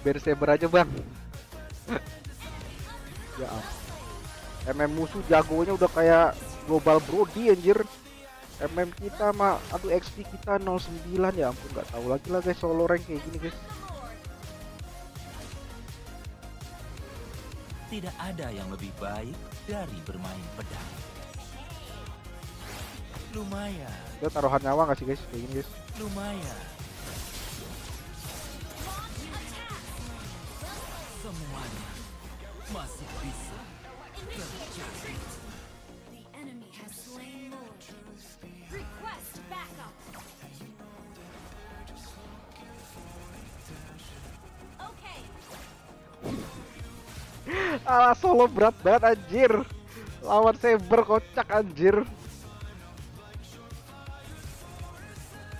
Biar saber aja bang. Ya MM musuh jagonya udah kayak global brody anjir. MM kita mah aduh XP kita 09 ya ampun nggak tahu lagi lah guys solo rank kayak gini guys. Tidak ada yang lebih baik dari bermain pedang. Lumayan, kita taruhan nyawa nggak sih guys kayak gini guys? Lumayan. Masih bisa terjadi. The enemy has slain Lord. Request backup. Okay. Alah solo berat banget anjir lawan saber kocak anjir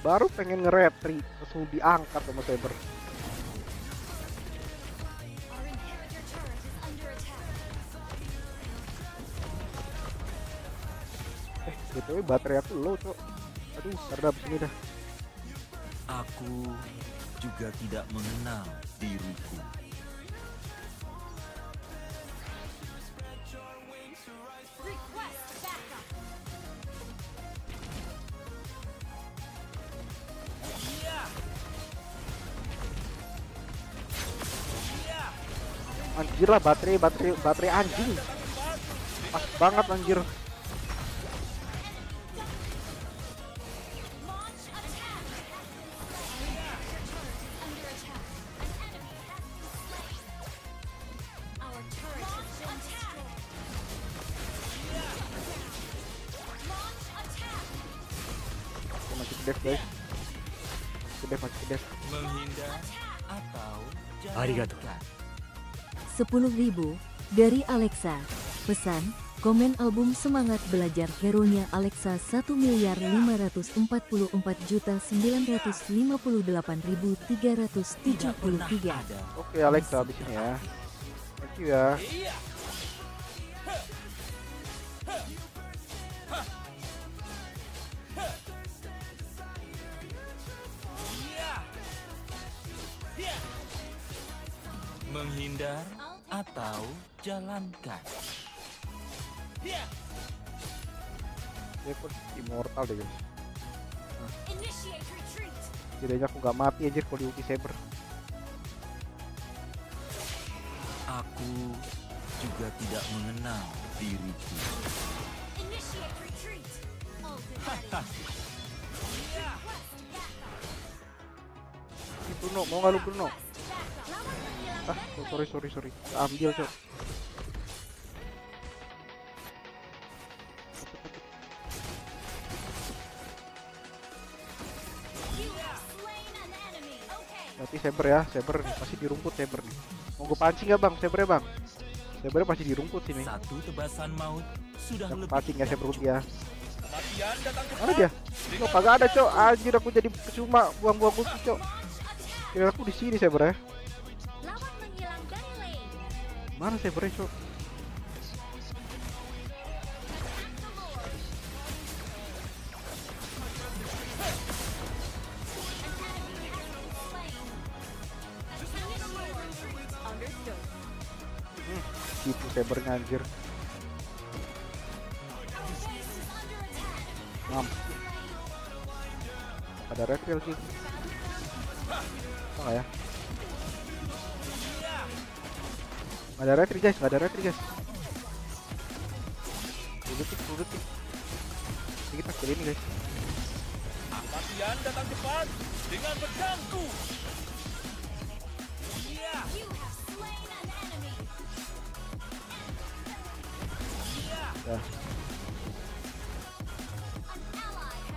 baru pengen nge-retry langsung diangkat sama saber btw baterai aku low cok. Aduh karena abis ini dah. Aku juga tidak mengenal diriku. Anjir lah baterai baterai baterai anjing. Pas banget anjir dev guys. Ke dev ke dev. Menghindar atau Arigato. jalankan. 10.000 dari Alexa. Pesan, komen album Semangat Belajar Hero-nya Alexa 1 miliar 544 juta 958.373. Oke Alexa habis ini ya. Thank you ya. Menghindar atau jalankan. Dia pun immortal deh guys. Retreat. Setidaknya aku nggak mati anjir kalau di ulti saber. Aku juga tidak mengenal diriku. Bruno, mau nggak lu Bruno? Ah, oh, sorry sorry sorry. Ambil cok. Nanti saber ya, saber nih, pasti di rumput saber nih. Mau gue pancing nggak bang, sabernya bang? Sabernya pasti di rumput sini. Satu tebasan maut sudah lebih pancing ya saber ya. Mana dia? Kok kagak ada cok? Anjir aku jadi cuma buang-buang musuh cok. Kira aku di sini dari lane. Mana sabernya cok? Gitu sabernya anjir. Mampus. Ada red sih. Oh ya. Nggak ada retri guys, nggak ada retri guys. 10 detik, 10 detik. Ini kita kill ini guys. Kematian datang cepat dengan pedangku. Ya.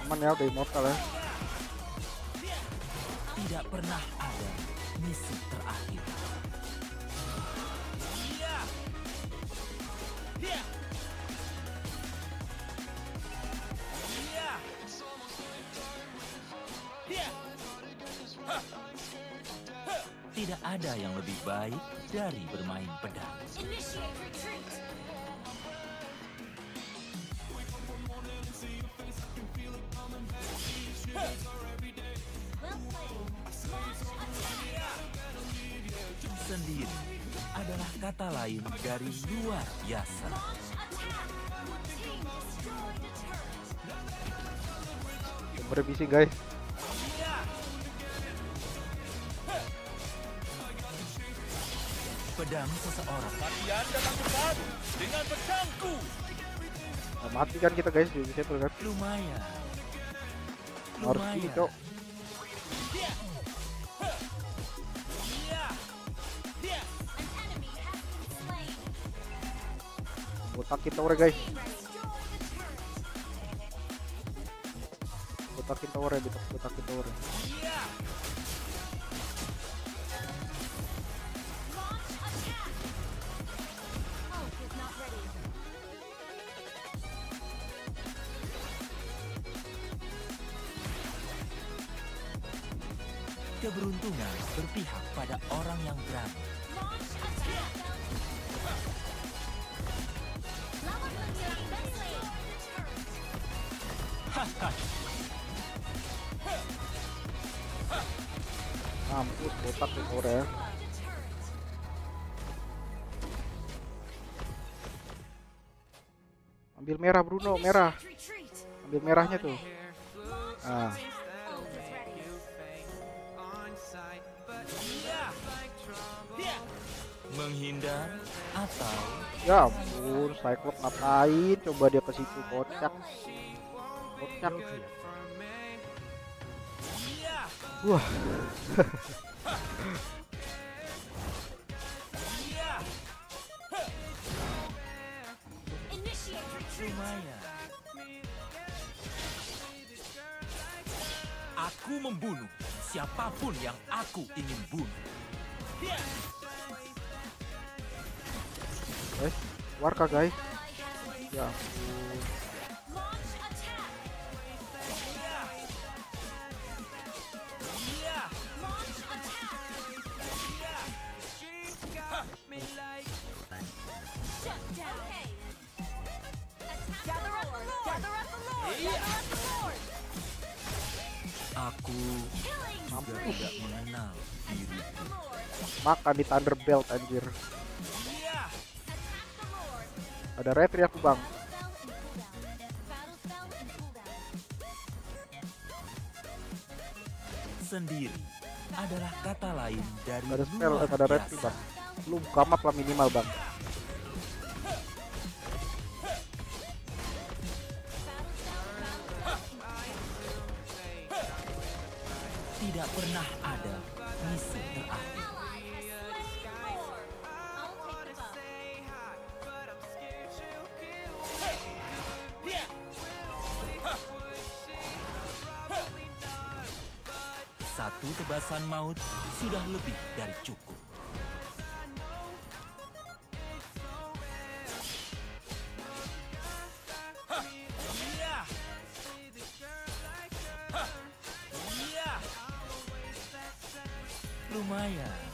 Aman ya, udah immortal ya. tidak pernah ada yang lebih baik dari bermain pedang. Sendiri adalah kata lain dari luar biasa. Bising guys. Pedang seseorang Kematian datang cepat dengan pedangku. Nah, mati kan kita guys di saber kan. lumayan. Harus ini cok. Has been slain. Botakin tower guys. Botakin tower ya, botak botakin tower. Launch Keberuntungan berpihak pada orang yang berani. Lawan. Mampus botak tower ya. Ambil merah Bruno, merah. Ambil merahnya tuh. Ah, Menghindar atau ya ampun, Cyclops ngapain? Coba dia ke situ kocak. Kocak. Wah, lumayan. Aku membunuh siapa pun yang aku ingin bunuh. Guys, warka guys. Ya ampun. Aku juga tidak mengenal diriku. Makan di Thunderbelt anjir. Ada retri aku bang. Sendiri adalah kata lain dari ada spell, eh, ada retri bang. Lu buka map lah minimal bang. Tidak pernah ada Satu tebasan maut sudah lebih dari cukup. Lumayan.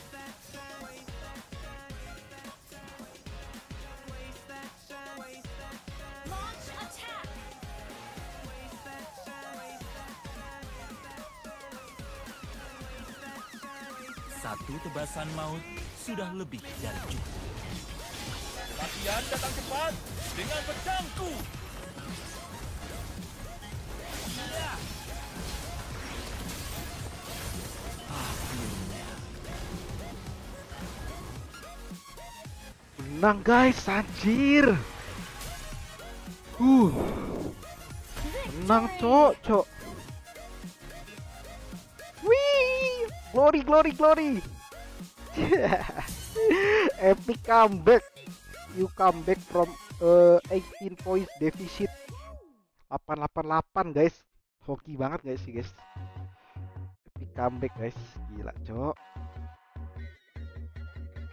Satu tebasan maut sudah lebih dari cukup. Latihan datang cepat dengan pedangku. Akhirnya, Menang guys, anjir. Huh. Menang cok, cok. Wih, glory, glory, glory. Epic comeback. You come back from uh, 18 points deficit. 888 guys. Hoki banget guys sih guys. Epic comeback guys. Gila, cok.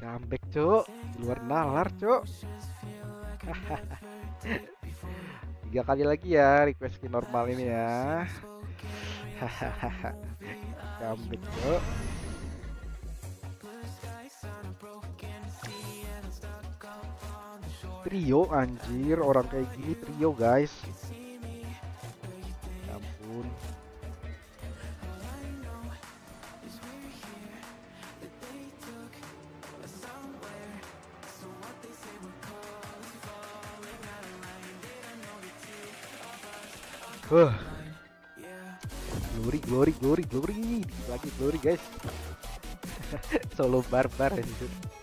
Comeback, cok. Luar nalar, cok. Tiga kali lagi ya request normal ini ya. Comeback, cok. Trio anjir, orang kayak gini trio guys. Ya ampun. Huh. Glory, glory, glory, glory. Lagi glory guys. Solo barbar anjir.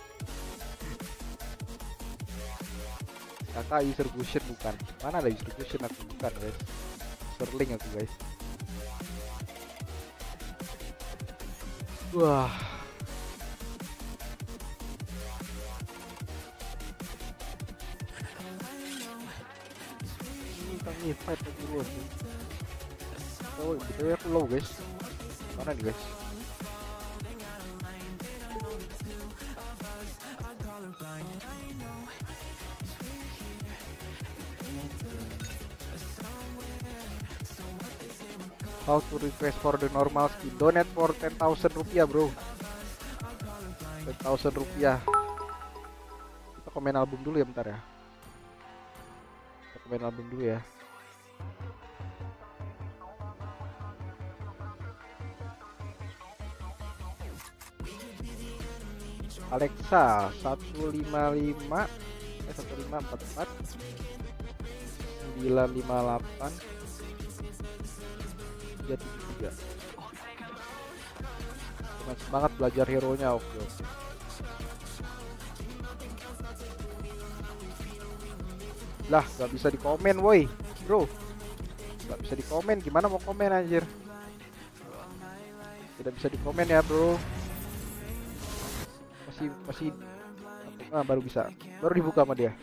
Kakak user fusion bukan. Mana ada user fusion aku bukan guys. Sterling aku guys. Wah. Ini fight lagi sih. Oh, betul aku low guys. Mana nih guys? How to request for the normal skin? Donate for 10.000 rupiah bro. 10.000 rupiah. Kita komen album dulu ya bentar ya. Kita komen album dulu ya. Alexa 155 eh 1544 958 373 Dengan semangat belajar hero nya oke oke. Lah gak bisa di komen woi. Bro. Gak bisa di komen gimana mau komen anjir? Tidak bisa di komen ya bro. Masih masih. Ah, baru bisa. Baru dibuka sama dia.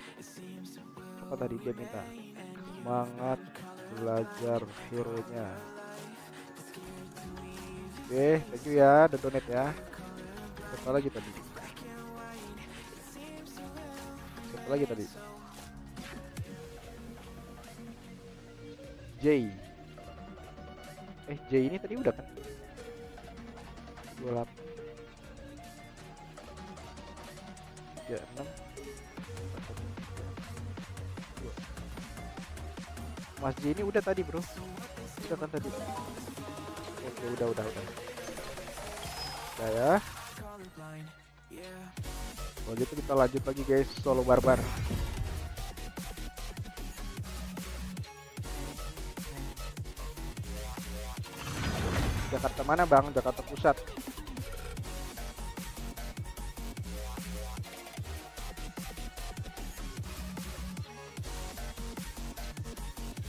Apa tadi dia minta? Semangat belajar hero nya Oke, thank you ya, dan donate ya. Siapa lagi tadi? Siapa lagi tadi? J. Eh, J ini tadi udah kan? 28 36 Mas J ini udah tadi bro Udah kan tadi Oke udah udah udah. Udah ya. Kalau gitu kita lanjut lagi guys. Solo barbar. Jakarta mana bang? Jakarta Pusat.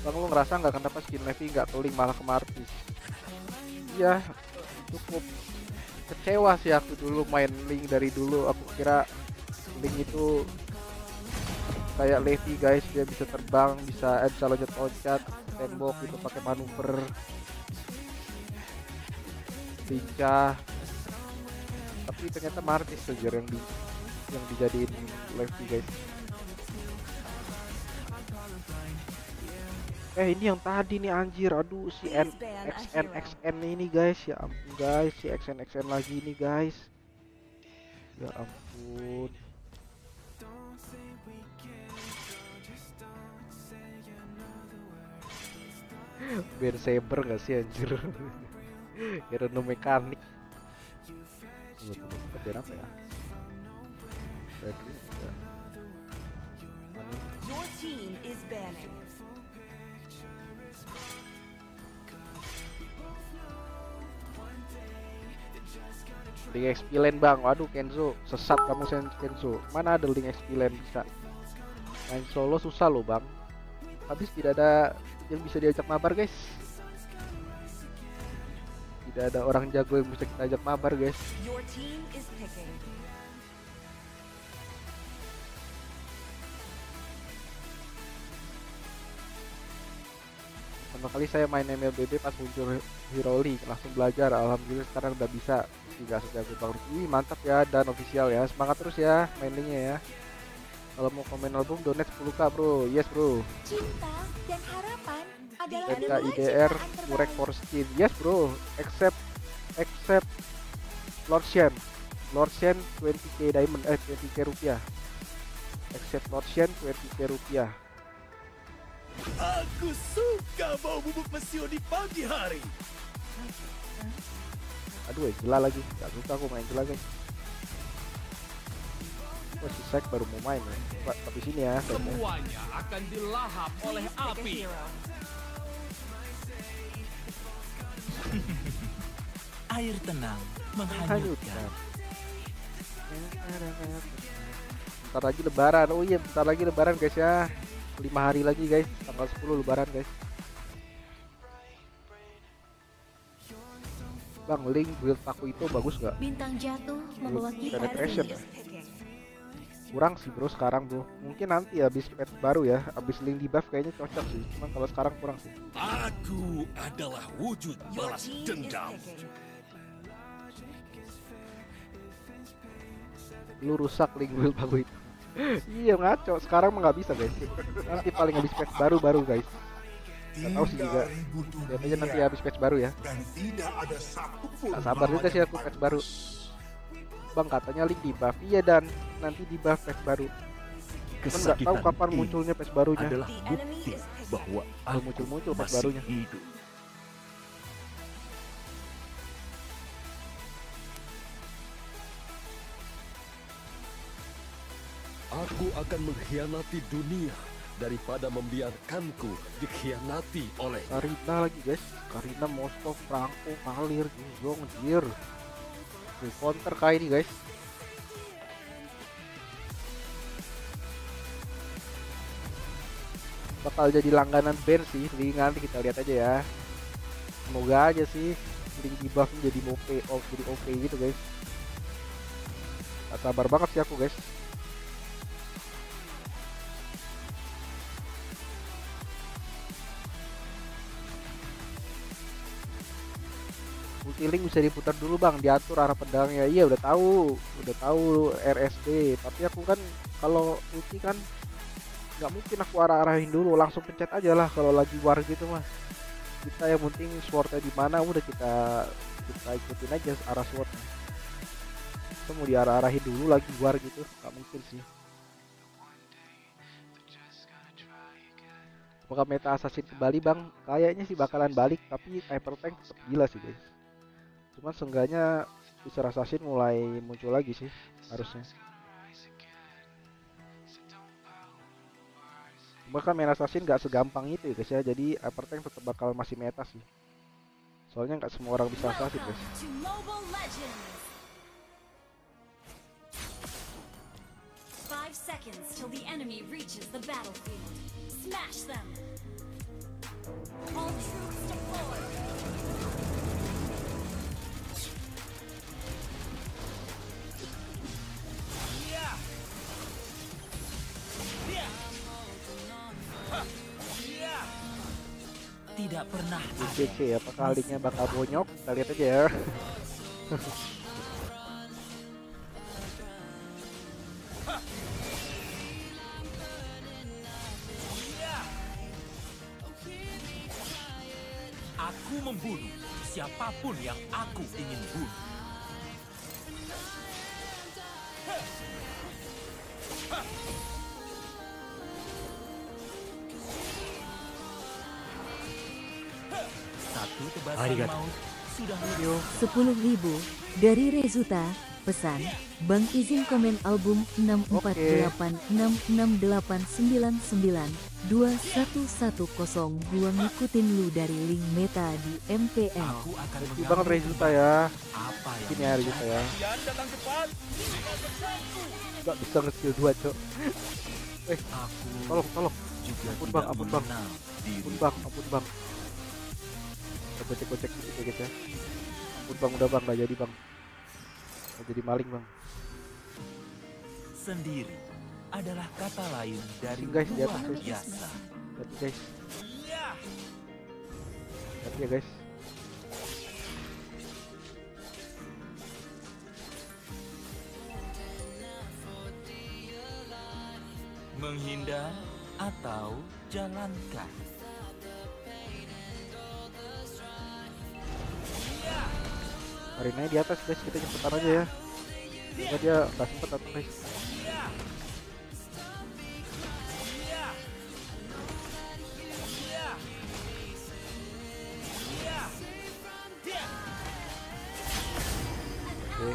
Bang lu ngerasa nggak kenapa skin Levi nggak keling malah ke Martis? Iya cukup kecewa sih aku dulu main Link dari dulu. Aku kira Link itu kayak Levi guys. Dia bisa terbang bisa eh, bisa loncat-loncat tembok itu pakai manuver. Lincah. Tapi ternyata Martis saja yang di yang dijadiin Levi guys Eh ini yang tadi nih anjir. Aduh si N XN XN ini guys. Ya ampun guys si XN XN lagi nih guys. Ya ampun. Ben Saber gak sih anjir? Hero mekanik. Ben apa ya. Your team is banning. Link XP lane bang, waduh Kenzo. Sesat kamu Sen Kenzo. Mana ada link XP lane bisa? Main solo susah loh bang. Habis tidak ada yang bisa diajak mabar guys. Tidak ada orang jago yang bisa kita ajak mabar guys. Pertama kali saya main MLBB pas muncul Hero League. Langsung belajar, Alhamdulillah sekarang udah bisa Tidak sejago bang Wih mantap ya dan official ya. Semangat terus ya main linknya ya. Kalau mau komen album donate 10k bro. Yes bro. Cinta dan harapan adalah IDR Murek for skin. Yes bro. Except Except Lord Shen. Lord Shen 20k diamond Eh 20k rupiah. Except Lord Shen 20k rupiah. Aku suka bau bubuk mesio di pagi hari. Aduh eh, gila lagi. Gak suka aku main gila guys Wah si Sek baru mau main ya Pak, Tapi sini ya ya. Semuanya akan dilahap oleh api. Air tenang menghanyutkan. Hanyutkan Bentar lagi lebaran. Oh iya bentar lagi lebaran guys ya. 5 hari lagi guys. Tanggal 10 lebaran guys Bang link build aku itu bagus gak? Bintang jatuh membawa kita penetration Enemy ya? Kurang sih bro sekarang bro. Mungkin nanti habis patch baru ya Habis link di buff kayaknya cocok sih. Cuman kalau sekarang kurang sih. Aku adalah wujud balas dendam. Lu rusak link build aku itu. Iya ngaco. Sekarang mah nggak bisa guys. Nanti paling habis patch baru baru guys Gak tahu sih juga Lihat aja nanti habis patch baru ya. Dan tidak ada satupun Gak sabar juga sih aku patch baru. Bang katanya link di buff. Iya dan. Nanti di buff patch baru. Cuman nggak tahu kapan munculnya patch barunya. adalah bukti bahwa aku muncul-muncul patch masih barunya. hidup. Aku akan mengkhianati dunia daripada membiarkanku dikhianati oleh Karina lagi guys. Karina Moskov Franco Kalir Guzong Jir. Full counter kayak ini guys. Bakal jadi langganan band sih nanti kita lihat aja ya. Semoga aja sih link di buff jadi OP oh, jadi OP gitu guys. Gak sabar banget sih aku guys Ulti link bisa diputar dulu bang, diatur arah pedangnya. Iya udah tahu, udah tahu RSD. Tapi aku kan kalau ulti kan nggak mungkin aku arah-arahin dulu, langsung pencet aja lah kalau lagi war gitu mah. Kita yang penting swordnya di mana udah kita kita ikutin aja arah swordnya. Kita mau diarah-arahin dulu lagi war gitu, nggak mungkin sih. Apakah meta assassin kembali bang? Kayaknya sih bakalan balik tapi hyper tank tetap gila sih guys. Cuman seenggaknya Wizard assassin mulai muncul lagi sih harusnya. Cuma kan main assassin nggak segampang itu ya guys ya. Jadi hyper tank tetap bakal masih meta sih. Soalnya nggak semua orang bisa assassin guys. Five seconds till the enemy reaches the battlefield. Smash them! All troops deployed! Tidak pernah ada UCC apakah linknya bakal bonyok? Kita lihat aja ya. Aku membunuh siapa pun yang aku ingin bunuh. Satu Arigato. sudah lebih. 10.000 dari Rezuta, pesan, Bang izin komen album 64868992110 gua ngikutin lu dari link meta di MPL. Aku akan banget Rezuta ya. apa yang Ini ya Rezuta ya. Gak bisa nge-skill 2 cok. Eh, aku tolong tolong. juga Ampun, Bang, ampun, Bang. Ampun bang, ampun bang. Kita gocek-gocek sedikit guys ya. Ampun bang, udah bang, gak jadi bang. Gak jadi maling bang. Sendiri adalah kata lain dari Guys, di atas, guys. biasa. Hati guys, Ya, hati ya guys. Menghindar atau jalankan. Marinanya di atas guys, kita cepetan aja ya. Semoga dia nggak sempet atau guys. Oke,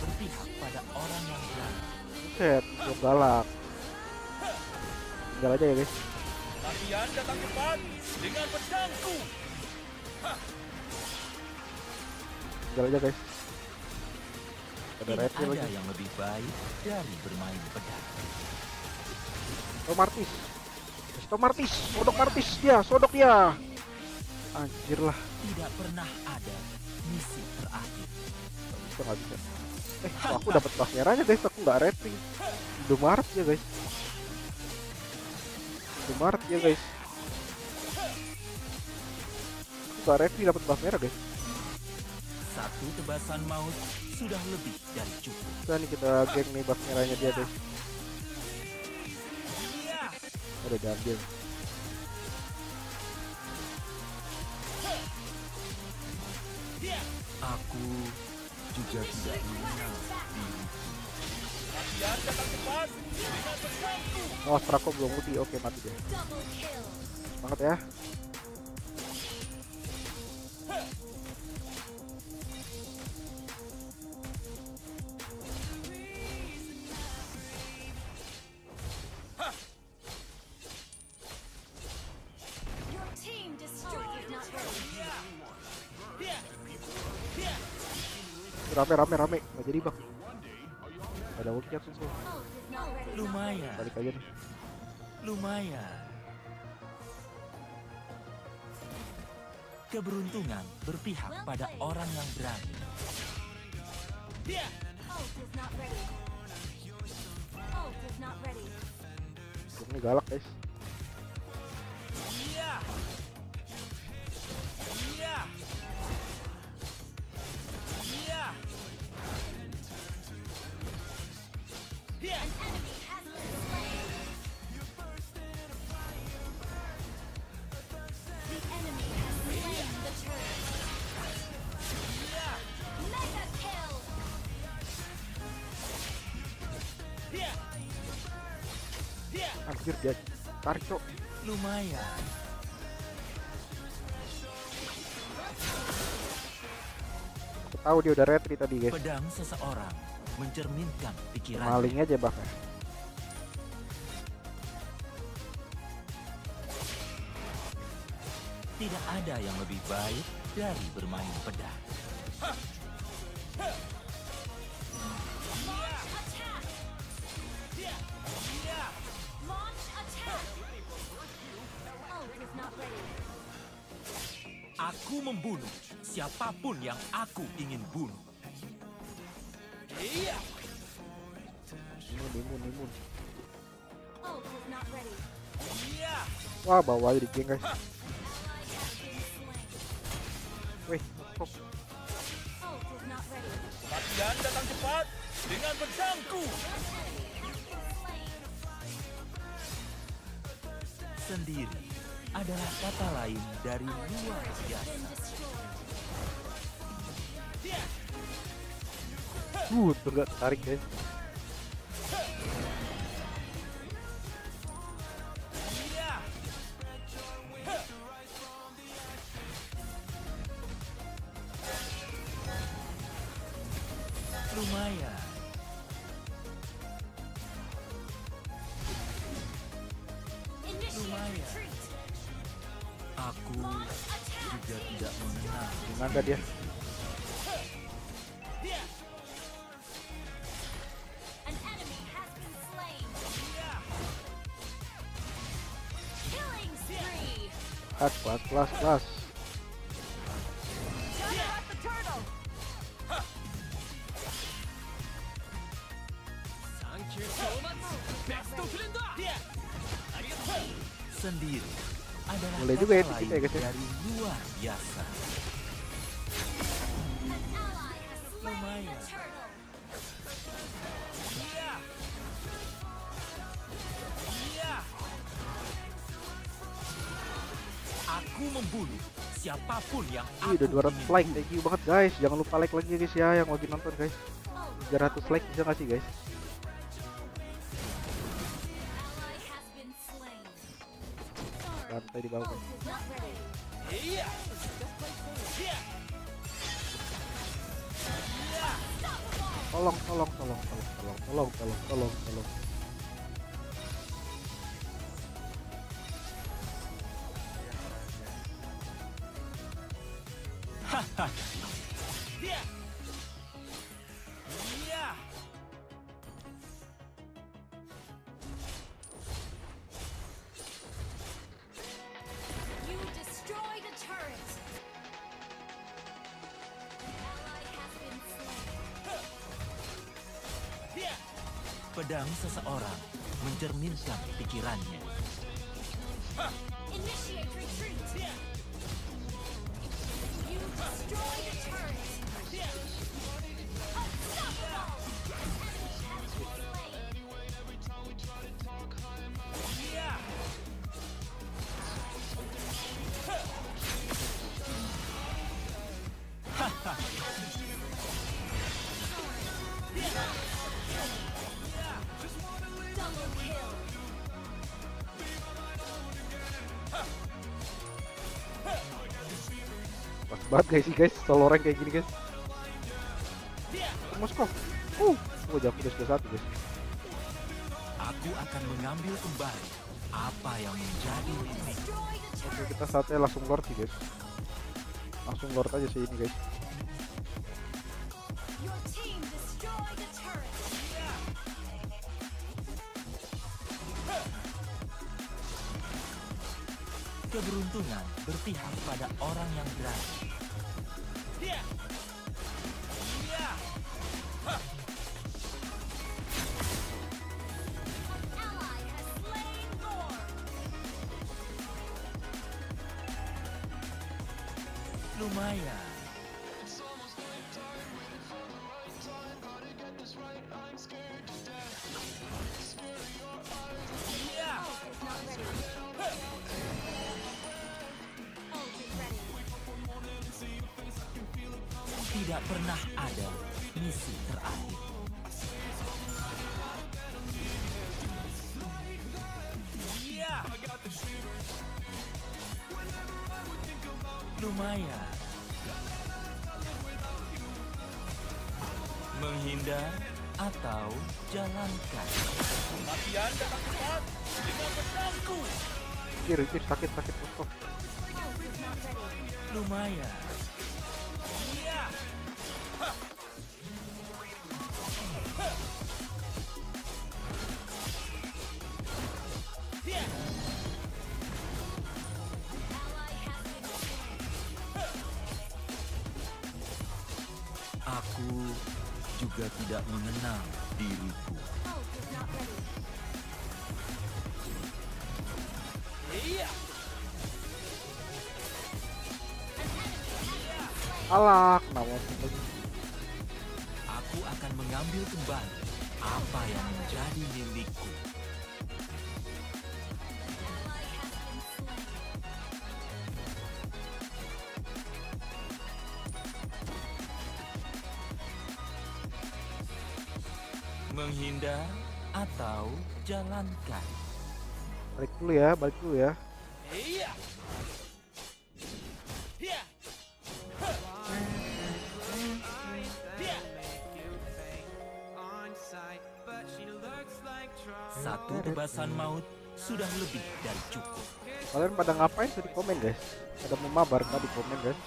berpihak pada orang yang berani. set, belum galak. Tinggal aja ya guys. datang cepat dengan pedangku. Tinggal aja guys. Ada refill ada lagi. yang lebih baik dari bermain pedang. Oh Martis. Stop Martis, sodok Martis dia, sodok dia. Anjir lah, Tidak pernah ada misi terakhir. Nggak bisa nggak bisa. Eh, kok aku dapat buff merahnya guys, aku nggak rating. Indomaret ya guys. Indomaret ya guys. Nggak rating dapat buff merah guys. Satu tebasan maut sudah lebih dari cukup. Bisa nih kita geng nih buff merahnya dia guys. Ada diambil. Aku juga tidak mengenal. Oh, Strako belum ulti. Oke, mati kill! Semangat ya. Rame rame rame. Nggak jadi bang. Ada ulti aku tuh. Lumayan, Balik aja nih. lumayan. Keberuntungan berpihak pada orang yang berani. Ini galak guys. Iya. Iya. Iya. Anjir dia tarik cok. Lumayan. Aku tahu dia udah retri tadi guys. Pedang seseorang mencerminkan pikiran. Maling aja bahkan. Tidak ada yang lebih baik dari bermain pedang. Aku membunuh siapa pun yang aku ingin bunuh. Iya. Imun, imun. Wah, bawa aja di geng guys. Wih, kok. Kalian datang cepat dengan pedangku. Sendiri adalah kata lain dari luar biasa. uh, tuh gak tarik guys. Udah 200 ingin like. Thank you banget guys. Jangan lupa like lagi guys ya yang lagi nonton guys. 300 like bisa gak sih guys? Rantai di bawah. Tolong, tolong, tolong, tolong, tolong, tolong, tolong, tolong, tolong. Pedang seseorang mencerminkan pikirannya. Banget guys sih guys, solo rank kayak gini guys. Moskov. Uh, oh jam udah sudah satu guys. Aku akan mengambil kembali apa yang menjadi a Oke kita saatnya langsung lord sih guys. Langsung lord aja sih ini guys. Keberuntungan berpihak pada orang yang berani. Kir, kir, sakit, sakit, stop. Lumayan. Alah, kenapa Aku akan mengambil kembali apa yang menjadi milikku. Menghindar atau jalankan. Balik dulu ya, balik dulu ya. Lebih dari cukup. Kalian pada ngapain tuh di komen guys? Pada mau mabar nggak di komen guys?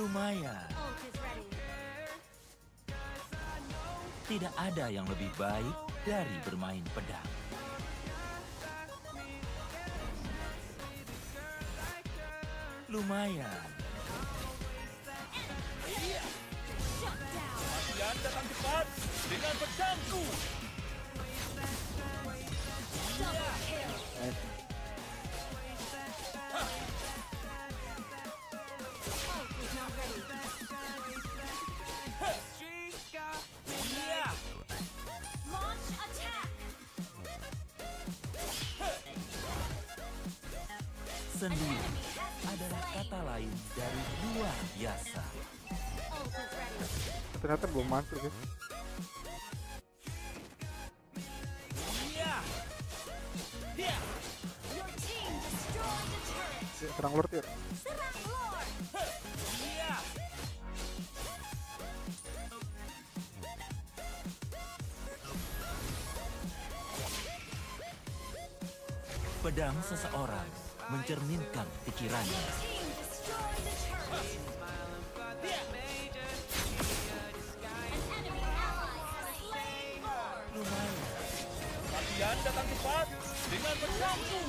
Lumayan. Tidak ada yang lebih baik dari bermain pedang. Lumayan. Kematian datang cepat dengan pedangku. Sendiri adalah kata lain dari luar biasa. Ternyata belum masuk guys. Serang Lord. Iya. Pedang seseorang mencerminkan pikirannya. Datang cepat dengan pedangku.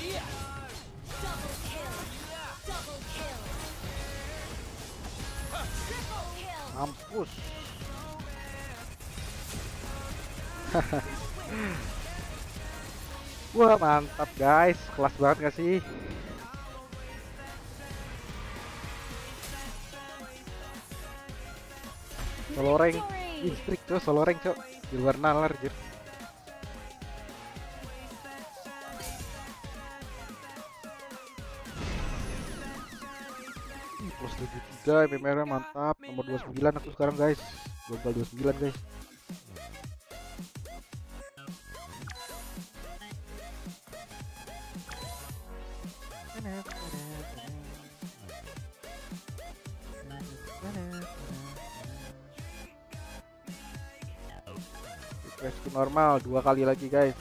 Iya. Double kill. Double kill. Triple kill. Mampus. Wah mantap guys, kelas banget gak sih? Solo rank, Ih, strik tuh solo rank cok, di luar nalar jir. Plus 73 MMR mantap, nomor 29 aku sekarang guys, global 29 guys. Normal dua kali lagi guys.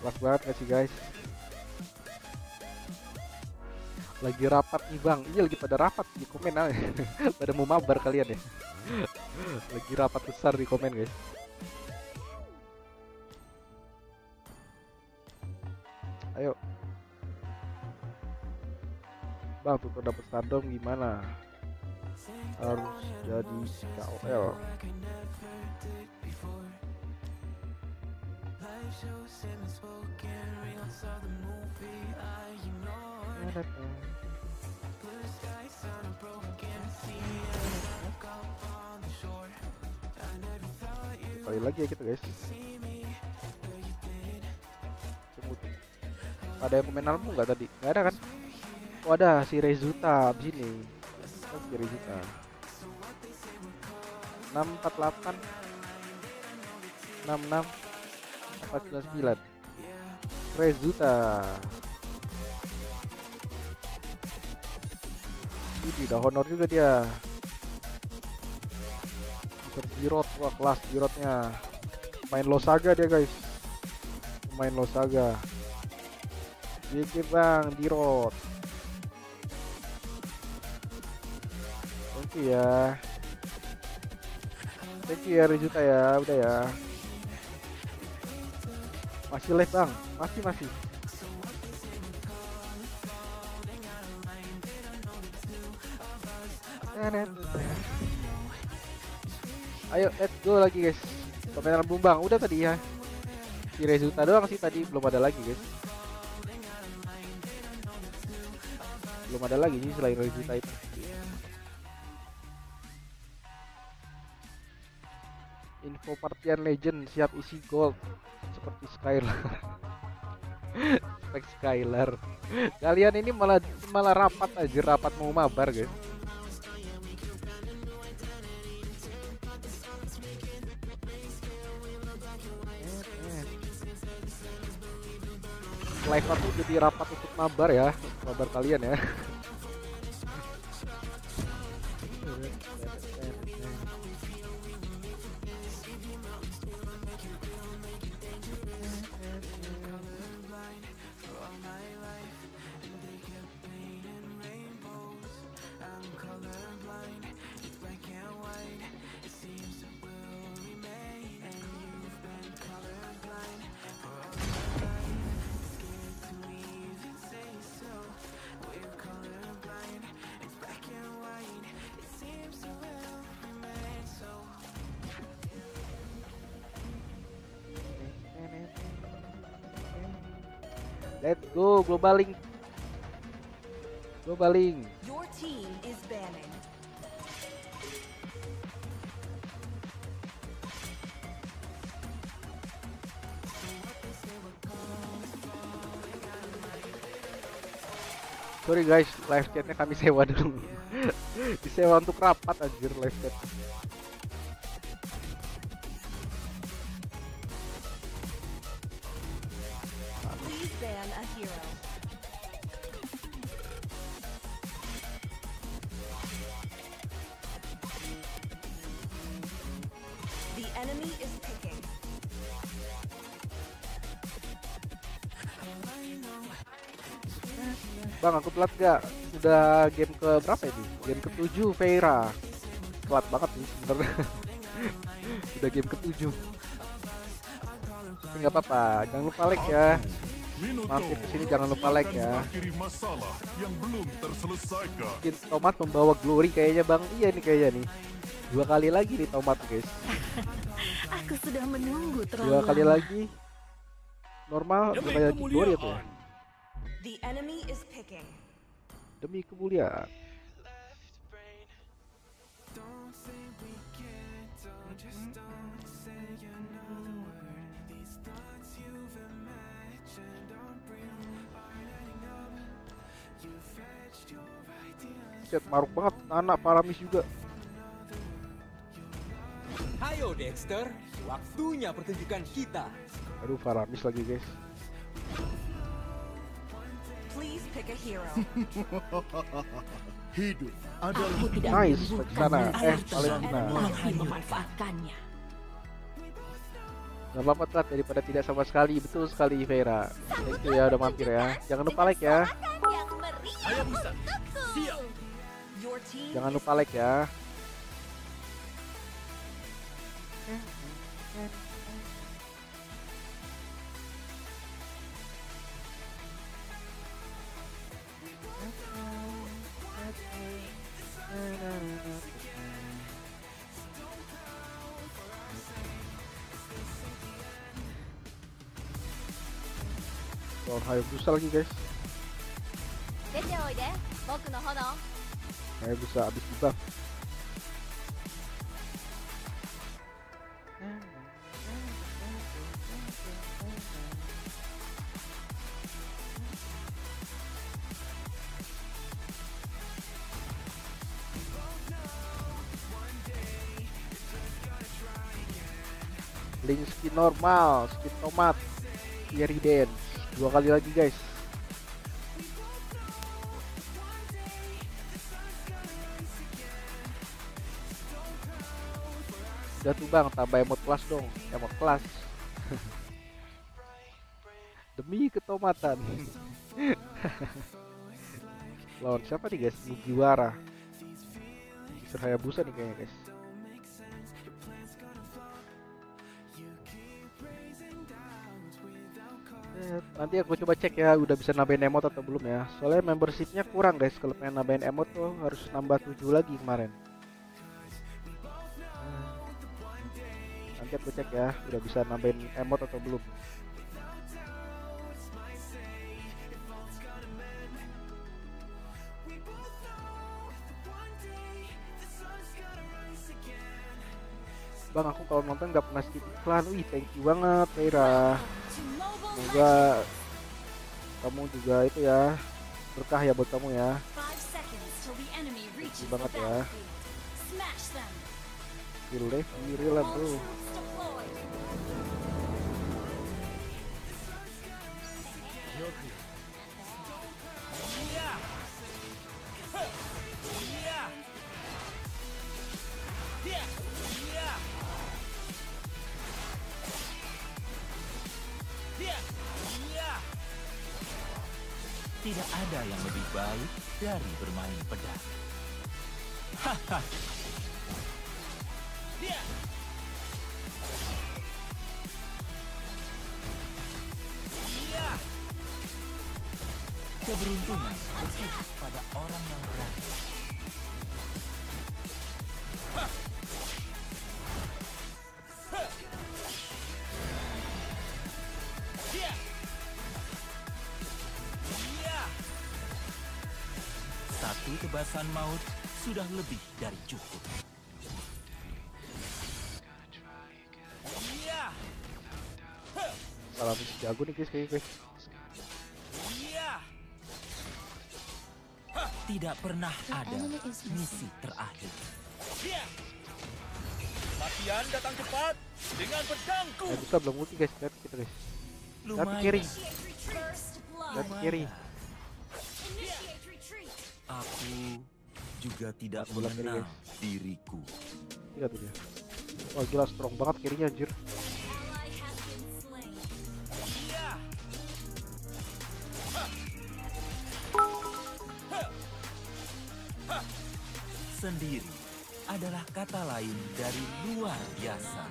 Kelas banget gak sih guys? Lagi rapat nih bang, iya lagi pada rapat di komen aja. pada mau mabar kalian ya. lagi rapat besar di komen guys. Ayo. Bang, tuh dapat stardom gimana? Harus jadi KOL. Kali lagi ya kita guys. Ada yang pemain album nggak tadi? Nggak ada kan? Oh ada si Rezuta abis ini. Oh, si Rezuta. 648 66 499 Rezuta. Ini udah honor juga dia. Jirot, wah kelas Jirotnya Main Losaga dia guys. Main Losaga GG bang, Dirot Thank you ya. Thank you ya Rezuta ya, udah ya Masih live bang, masih masih. Ayo let's go lagi guys. Permainan bumbang. Udah tadi ya. Si Rezuta doang sih tadi. Belum ada lagi guys. Belum ada lagi sih selain Rezuta itu. Info partian legend. Siap isi gold Seperti Skylar Spek Skylar Kalian ini malah malah rapat aja rapat mau mabar guys. Live aku jadi rapat untuk mabar ya mabar kalian ya globaling. Globaling. Your team is banning. Sorry guys, live chatnya kami sewa dulu. Disewa untuk rapat anjir live chat. Telat gak? Udah game ke berapa ini? Game ke-7 Vera. Telat banget nih sebenernya. Udah game ke-7. Tapi nggak apa-apa, jangan lupa like ya. Mampir ke sini jangan lupa like ya. Mengakhiri masalah yang belum terselesaikan. Mungkin Tomat membawa glory kayaknya bang. Iya nih kayaknya nih. Dua kali lagi nih Tomat guys. Aku sudah menunggu terlalu Dua kali lagi. Normal dua kali lagi glory ya tuh ya. The enemy is picking. Demi kemuliaan. Set maruk banget anak Paramis juga. Hayo Dexter, waktunya pertunjukan kita. Aduh Paramis lagi guys. Hidup adalah Aku tidak Nice, air Eh, Palestina. memanfaatkannya. Gak apa-apa telat daripada tidak sama sekali. Betul sekali Vera. Thank you ya udah mampir ya. Jangan lupa like ya. Jangan lupa like ya bisa lagi guys saya bisa habis buff Link skin normal, skin tomat, Iriden. Dua kali lagi guys. Udah tuh bang, tambah emot kelas dong, emot kelas. Demi ketomatan. Lawan siapa nih guys? Mugiwara. Mr. Hayabusa nih kayaknya guys. Nanti aku coba cek ya udah bisa nambahin emot atau belum ya. Soalnya membershipnya kurang guys. Kalau pengen nambahin emot tuh harus nambah 7 lagi kemarin. Nanti aku cek ya udah bisa nambahin emot atau belum. Bang aku kalau nonton nggak pernah skip iklan. Wih thank you banget Meira. Semoga kamu juga itu ya berkah ya buat kamu ya. The banget ya. Kill deh, kiri lah bro. Deployed. Tidak ada yang lebih baik dari bermain pedang. Haha. Keberuntungan berpihak pada orang yang berani. Satu tebasan maut sudah lebih dari cukup. Salah misi jago nih guys kayaknya guys. Tidak pernah ada misi terakhir. Latihan datang cepat dengan pedangku. Eh, kita belum ulti guys, lihat kita guys. Lihat kiri, lihat kiri. Aku juga tidak kiri, mengenal diriku. Lihat tuh dia. Wah gila strong banget kirinya anjir. Sendiri adalah kata lain dari luar biasa.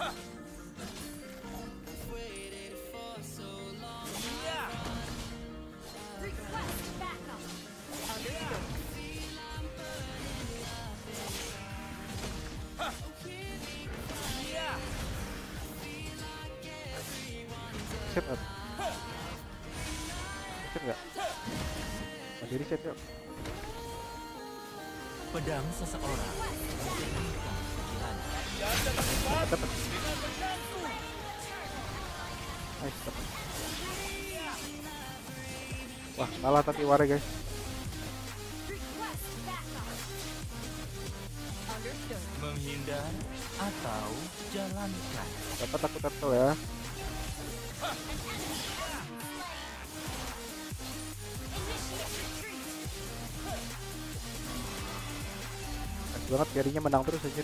Request Set up. Set nggak? Mandiri set yuk. Pedang seseorang. Dapat. Nice dapat. Wah kalah tapi ware guys. Menghindar atau jalankan. Dapat aku turtle ya. Banget kirinya menang terus ready.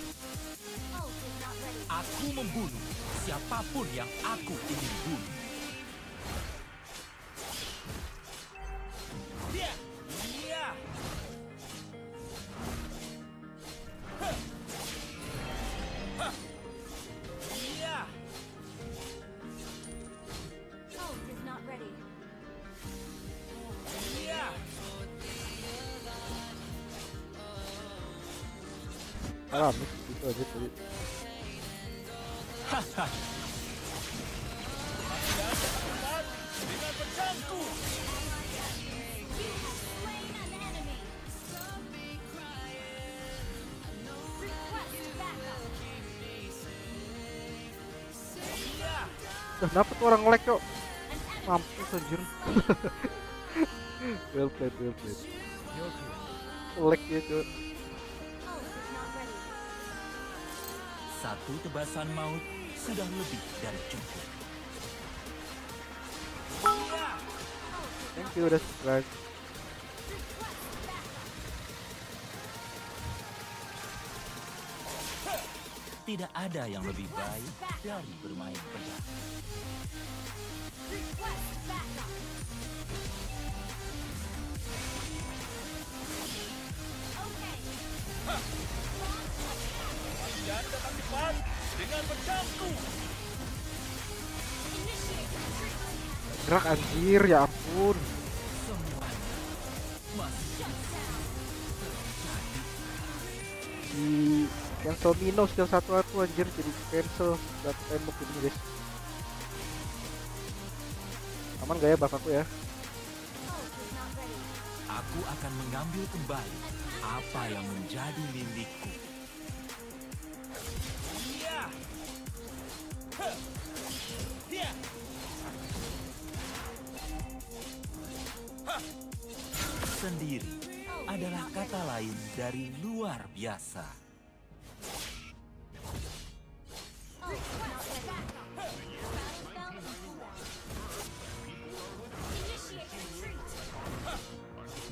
Aku membunuh siapa pun yang aku ingin bunuh. An enemy. Request backup. Dah dapet orang nge-lag cok. Mampus anjir. well played, well played. Lag dia cok. Satu tebasan maut sudah lebih dari cukup. Thank you udah subscribe. Tidak ada yang lebih baik dari bermain pedang. Gerak anjir ya ampun. Di cancel Mino skill satu aku anjir jadi cancel dan tembok ini guys. Aman gak ya bak aku ya? Aku akan mengambil kembali apa yang menjadi milikku. Sendiri adalah kata lain dari luar biasa.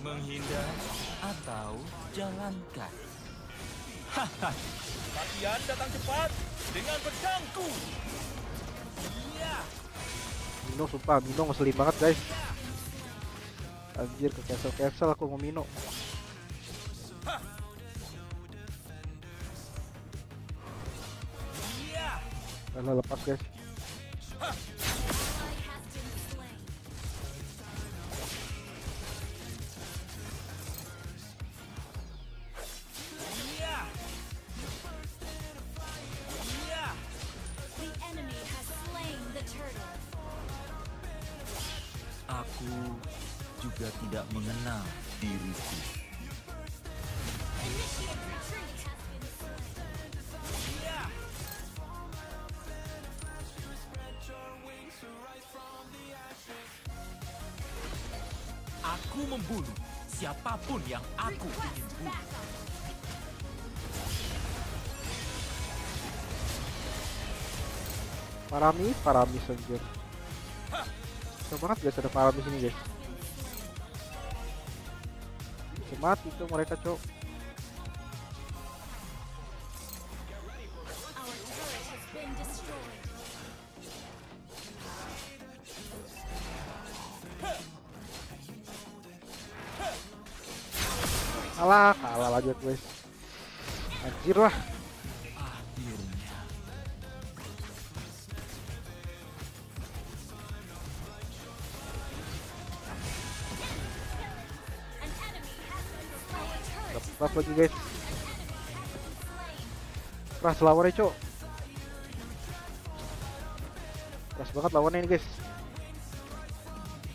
Menghindar atau jalankan. Kalian datang cepat dengan pedangku. Iya. Mino sumpah Mino ngeselin banget guys. Anjir ke cancel cancel aku mau Mino. Iya. Alah lepas Paramis, Paramis anjir. Susah banget guys ada Paramis ini guys. Bisa mati tuh mereka cok. Kalah, kalah lagi guys. Anjir lah. Dapat lagi guys. Keras lawannya cok. Keras banget lawannya ini guys.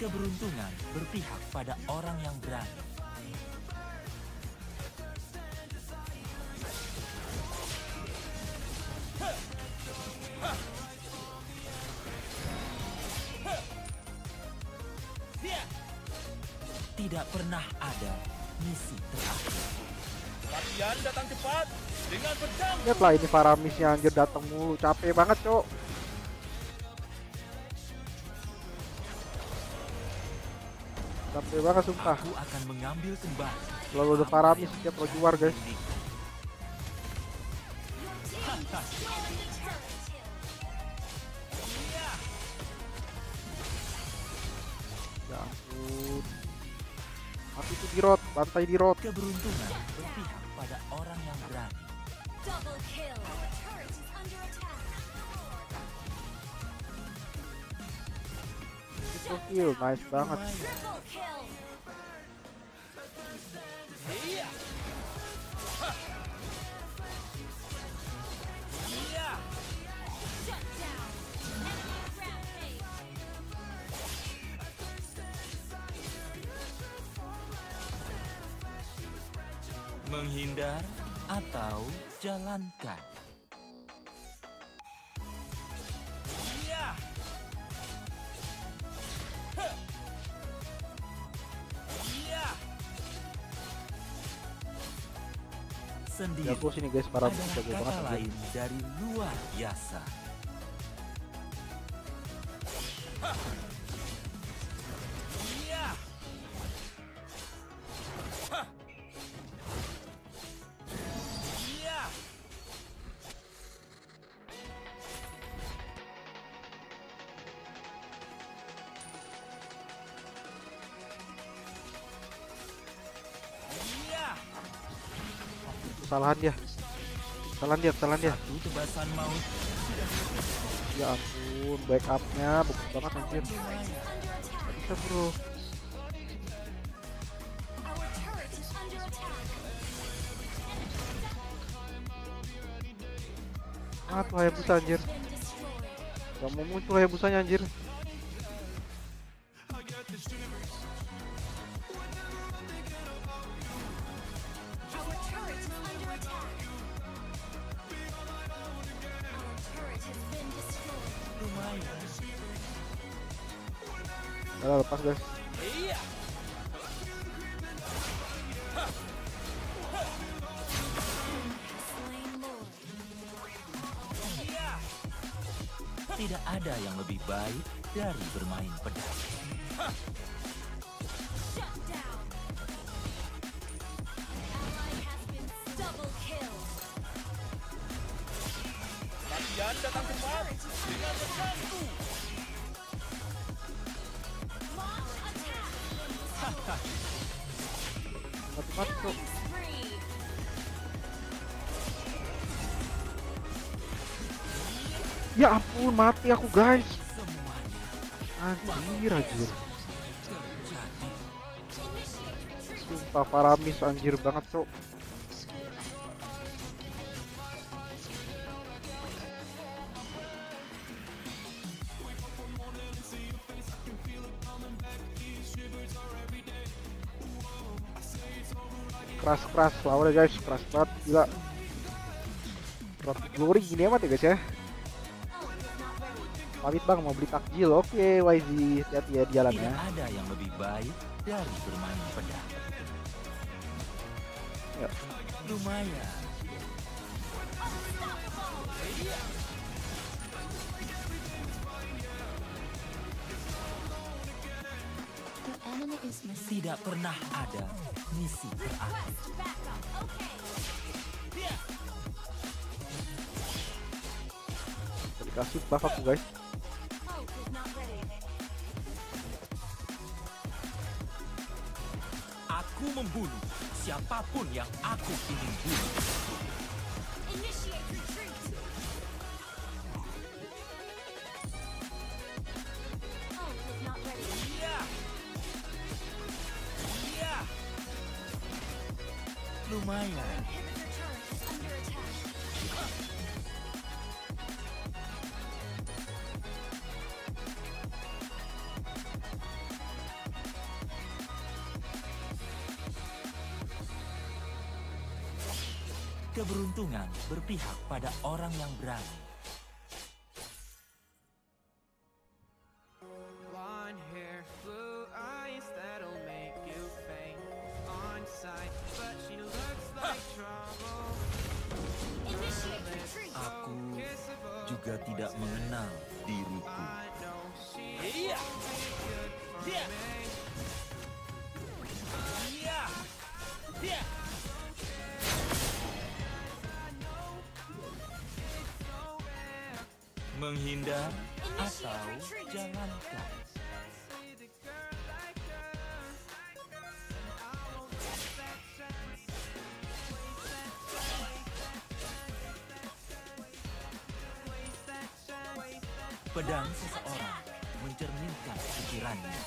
Keberuntungan berpihak pada orang yang berani. Pedang. Lihatlah ini Paramisnya anjir datang mulu. Capek banget cok. Capek banget sumpah. Aku akan mengambil kembali Selalu ada Paramis setiap Rojuar guys. milikku. Ya ampun. Mati itu di rot, bantai di rot. Keberuntungan berpihak pada orang yang berani. Double kill. Our turret is under attack. Itu kill, nice banget. Triple kill. Hah. Shut down. Enemy rampage. Menghindar atau jalankan. Iya. Hah. Iya. Sendiri Jago sini guys, para kata banget lain dari luar biasa. Iya. Kesalahan dia. Kesalahan dia, kesalahan dia. Ya ampun, backupnya bagus banget anjir. Bisa bro. Ah tuh Hayabusa anjir. Gak mau muncul Hayabusanya anjir. Mati aku guys. Anjir anjir. Sumpah Faramis anjir banget bro. Keras keras lawannya guys, keras banget gila. Roti glory gini amat ya guys ya. Pamit bang mau beli takjil, oke YZ hati-hati ya di jalan ya. ada yang lebih baik dari bermain pedang. Ya. Lumayan. Tidak pernah ada misi terakhir. Dikasih buff aku guys. Membunuh siapa pun yang aku ingin bunuh. Menghindar atau jalankan. Pedang seseorang mencerminkan pikirannya.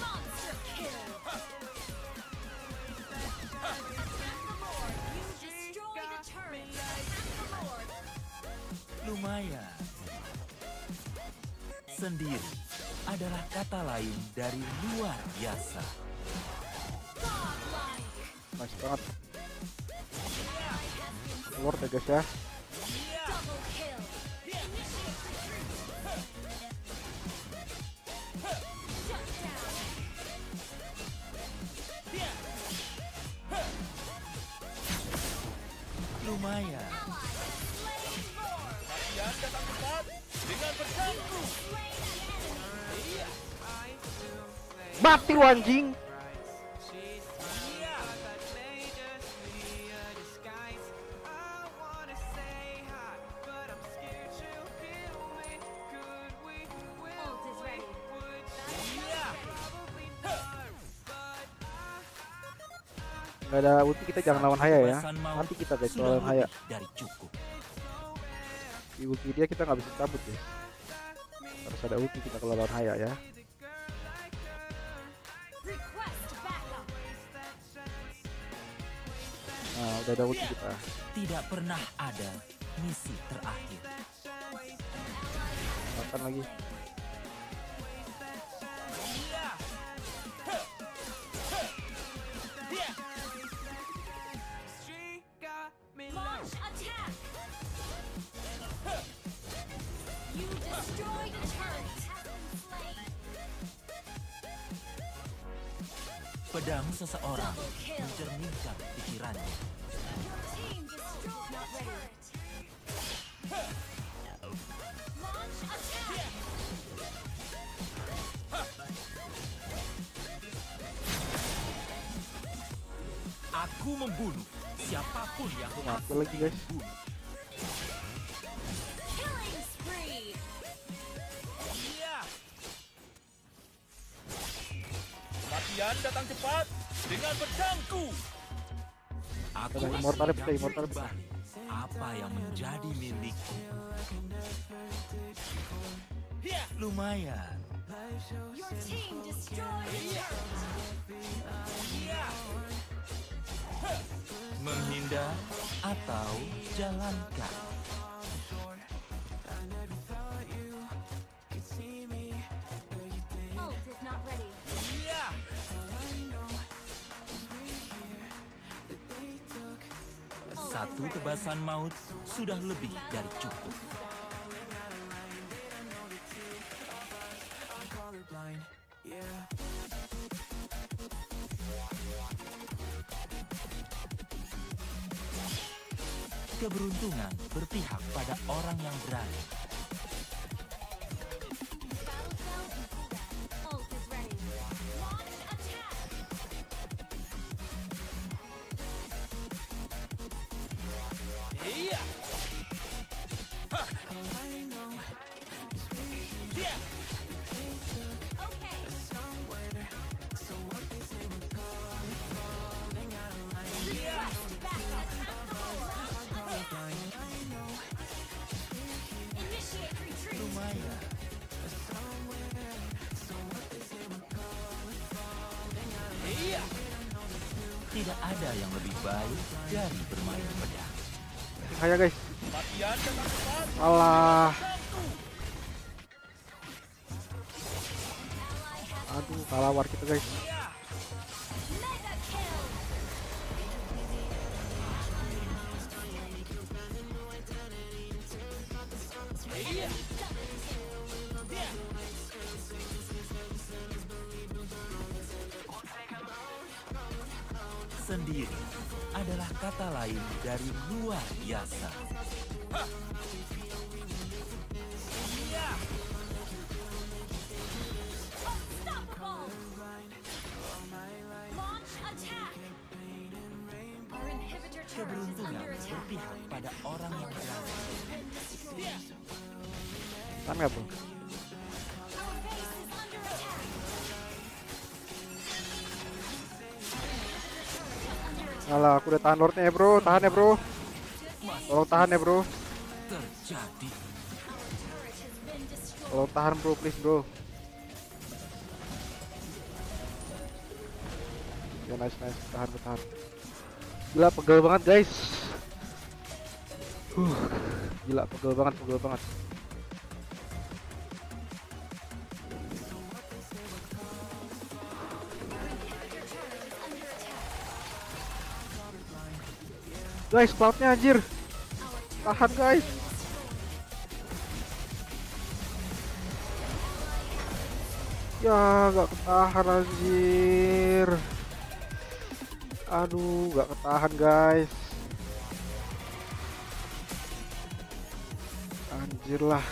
Monster kill. Lumayan. Sendiri adalah kata lain dari luar biasa. Nice banget. Keluar ya guys ya. Mati lu anjing. Nggak ada ulti kita jangan lawan Haya ya. Nanti kita guys lawan Haya. dari cukup. Di ulti dia kita nggak bisa cabut ya. Harus ada ulti kita kalau lawan Haya ya. Udah ada ulti kita. Tidak pernah ada misi terakhir. Makan lagi. Pedang seseorang mencerminkan pikirannya. Aku membunuh siapa pun yang Mati lagi guys. spree. Kematian datang cepat dengan pedangku. Aku immortal, bisa mengambil immortal. Apa yang menjadi milikku. Lumayan. Your team destroyed a turret. Menghindar atau jalankan. Satu tebasan maut sudah lebih dari cukup. Keberuntungan berpihak pada orang yang berani. Tidak ada yang lebih baik dari bermain pedang. Haya guys. Pedangku. Aduh, kalah war kita guys. Adalah kata lain dari luar biasa. Keberuntungan berpihak pada orang yang berani. Kan nggak bro? Alah, aku udah tahan lordnya ya bro, tahan ya bro. Tolong tahan ya bro, tolong tahan bro, please bro. Ya nice nice, tahan tahan. Gila pegel banget guys. Huh, gila pegel banget, pegel banget. Guys, cloudnya anjir. Tahan guys. Ya, gak ketahan anjir. Aduh, gak ketahan guys. Anjir lah.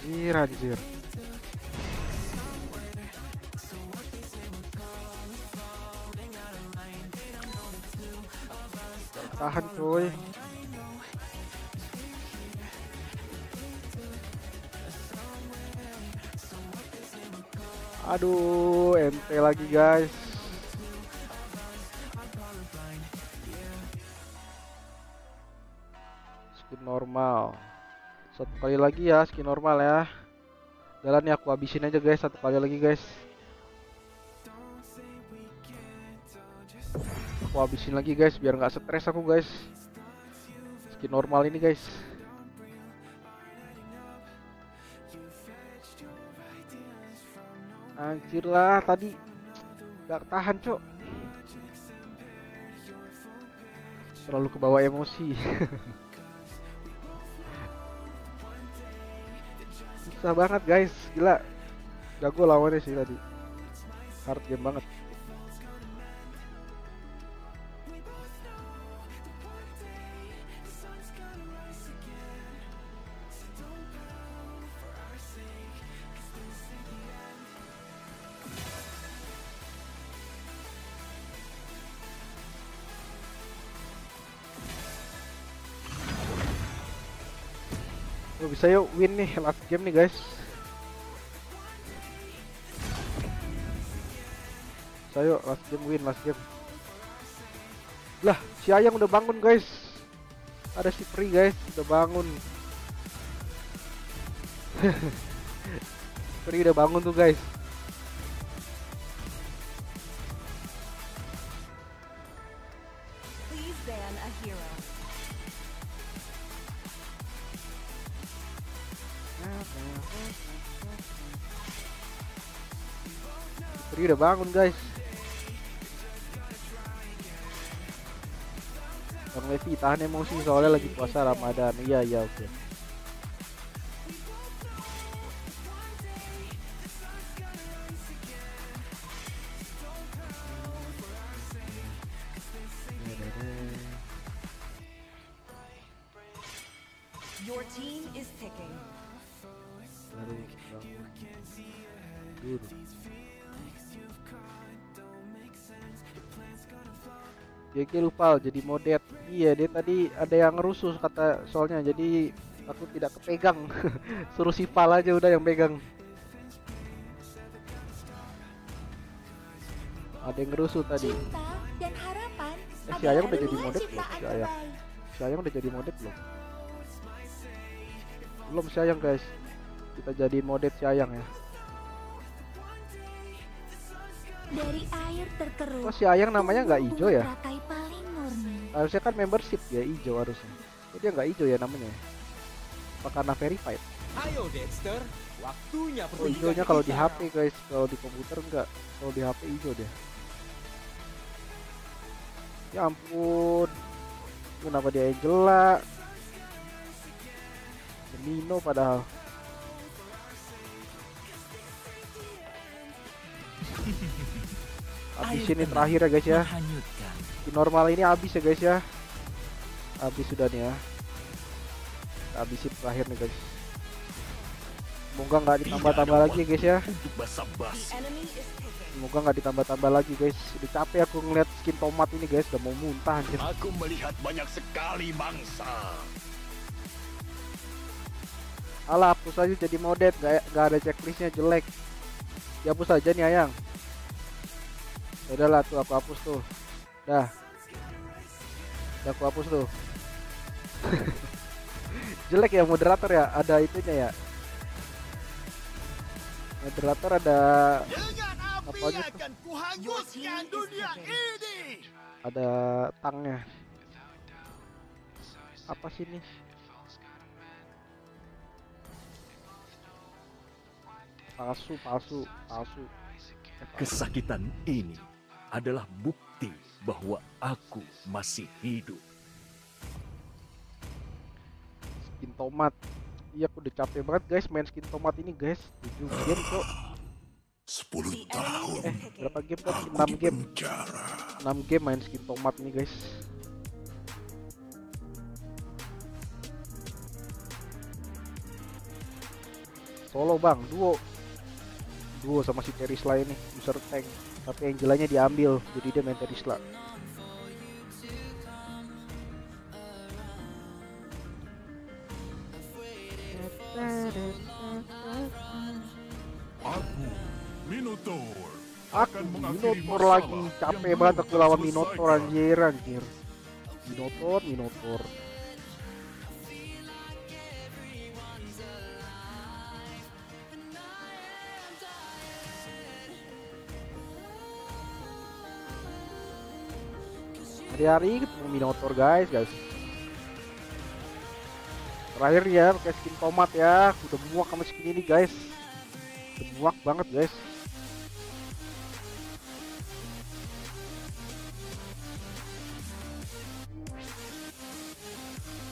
Anjir, anjir. Tahan coy. Aduh, MT lagi guys. Skin normal. Satu kali lagi ya skin normal ya. Jalan nih aku habisin aja guys satu kali lagi guys. Aku habisin lagi guys biar nggak stres aku guys. Skin normal ini guys. Anjir lah tadi Gak tahan cok. Terlalu kebawa emosi. Susah banget guys. Gila. Jago lawannya sih tadi. Hard game banget bisa yuk win nih last game nih guys. Saya last game win last game. Lah, si Ayang udah bangun guys. Ada si Pri guys, udah bangun. Pri udah bangun tuh guys. Udah bangun guys. Bang Levi tahan emosi soalnya lagi puasa Ramadan. Iya iya oke. Your GG lupa jadi modet. Iya dia tadi ada yang rusuh kata soalnya jadi aku tidak kepegang. Suruh si Val aja udah yang pegang. Ada yang rusuh tadi. Dan harapan Eh, si Ayang udah jadi modet belum? Si Ayang. Si Ayang udah jadi modet belum? Belum si Ayang guys. Kita jadi modet si Ayang ya. Dari air terkeruk. Kok si Ayang namanya nggak hijau ya? Harusnya kan membership ya hijau harusnya. Kok dia nggak hijau ya namanya? Apa karena verified? Ayo Dexter, waktunya Oh hijaunya kalau di. HP guys, kalau di komputer enggak. Kalau di HP hijau dia. Ya ampun. Kenapa dia Angela? Nino padahal. Habis ini terakhir ya guys ya. Di normal ini habis ya guys ya. Habis sudah nih ya. Habisin terakhir nih guys. Semoga nggak ditambah-tambah lagi ya guys ya. Semoga nggak ditambah-tambah lagi guys. Udah capek aku ngeliat skin tomat ini guys. Udah mau muntah anjir. Aku melihat banyak sekali mangsa. Alah hapus aja jadi modet. Nggak nggak ada checklistnya jelek. Dihapus aja nih ayang. Ya Udahlah tuh aku hapus tuh. Dah. Udah aku hapus tuh. jelek ya moderator ya. Ada itunya ya. Moderator ada Apa aja tuh? akan kuhanguskan dunia ini. ada tangnya. Apa sih ini? Palsu, palsu, palsu. Kesakitan ini adalah bukti bahwa aku masih hidup. Skin tomat. Iya, aku udah capek banget guys main skin tomat ini guys. 7 game kok. 10 tahun. Eh, berapa game kan? 6 game. 6 game main skin tomat ini guys. solo bang duo duo sama si Terisla ini user tank tapi Angelanya diambil jadi dia main Terisla Aku, Minotaur. Aku Minotaur lagi. Capek banget aku lawan Minotaur anjir anjir. Minotaur Minotaur hari-hari ketemu Minotaur guys guys. Terakhir ya pakai skin tomat ya. Udah muak sama skin ini guys. Udah muak banget guys.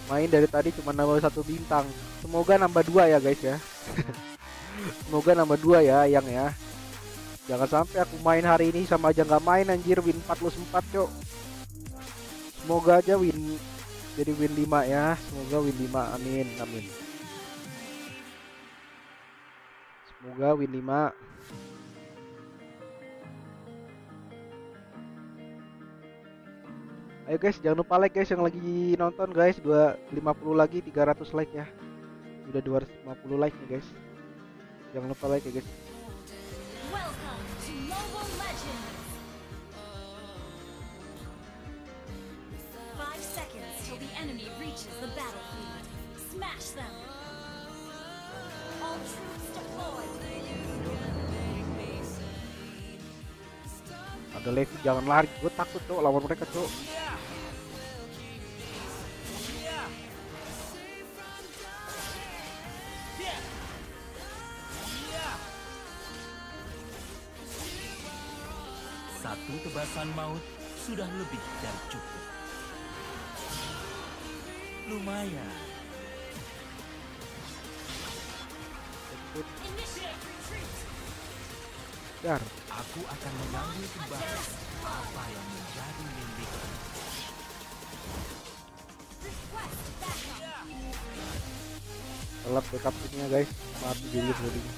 Main dari tadi cuma nambah satu bintang. Semoga nambah dua ya guys ya. Semoga nambah dua ya yang ya. Jangan sampai aku main hari ini sama aja nggak main anjir. Win 44 cok semoga aja win jadi win 5 ya semoga win 5 amin amin semoga win 5 Ayo guys, jangan lupa like guys yang lagi nonton guys, 250 lagi 300 like ya. Sudah 250 like nih guys. Jangan lupa like ya guys. Welcome Smash them! All troops deployed! Ada Levi jangan lari, gue takut tuh lawan mereka tuh. Satu tebasan maut sudah lebih dari cukup. Lumayan. Retreat! Dar, Aku akan mengambil kembali apa yang menjadi milikku. Telat backup guys. Mati jadi saya!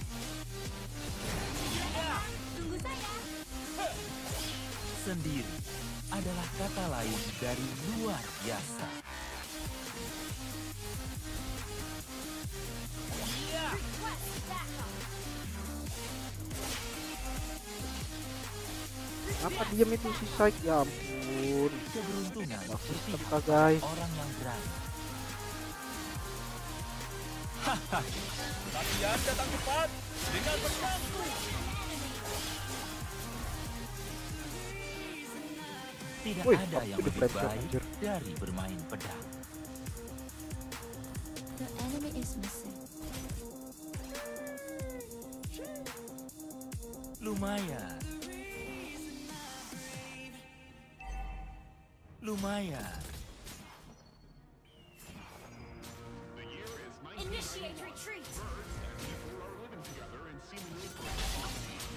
Sendiri adalah kata lain dari luar biasa. Apa diem itu si Saik? Ya ampun. Keberuntungan teka guys. orang yang berani. Latihan datang cepat dengan pedangku. Tidak Wih, ada yang lebih baik anjir. dari bermain pedang. The enemy is missing. Lumayan. Lumayan. Initiate retreat!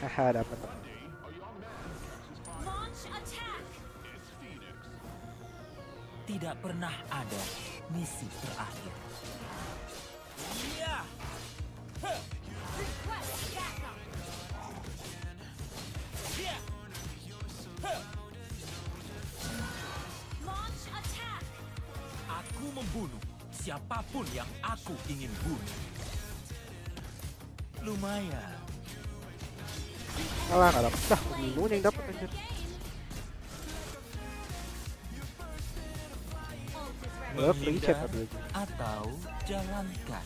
Haha, dapat. Tidak pernah ada misi terakhir. Request backup! Launch Aku membunuh siapa pun yang aku ingin bunuh. Lumayan. Kalah nggak dapat. Dah, pemilunya yang dapat anjir. Eh, free chat Menghindar tadi aja. atau jalankan.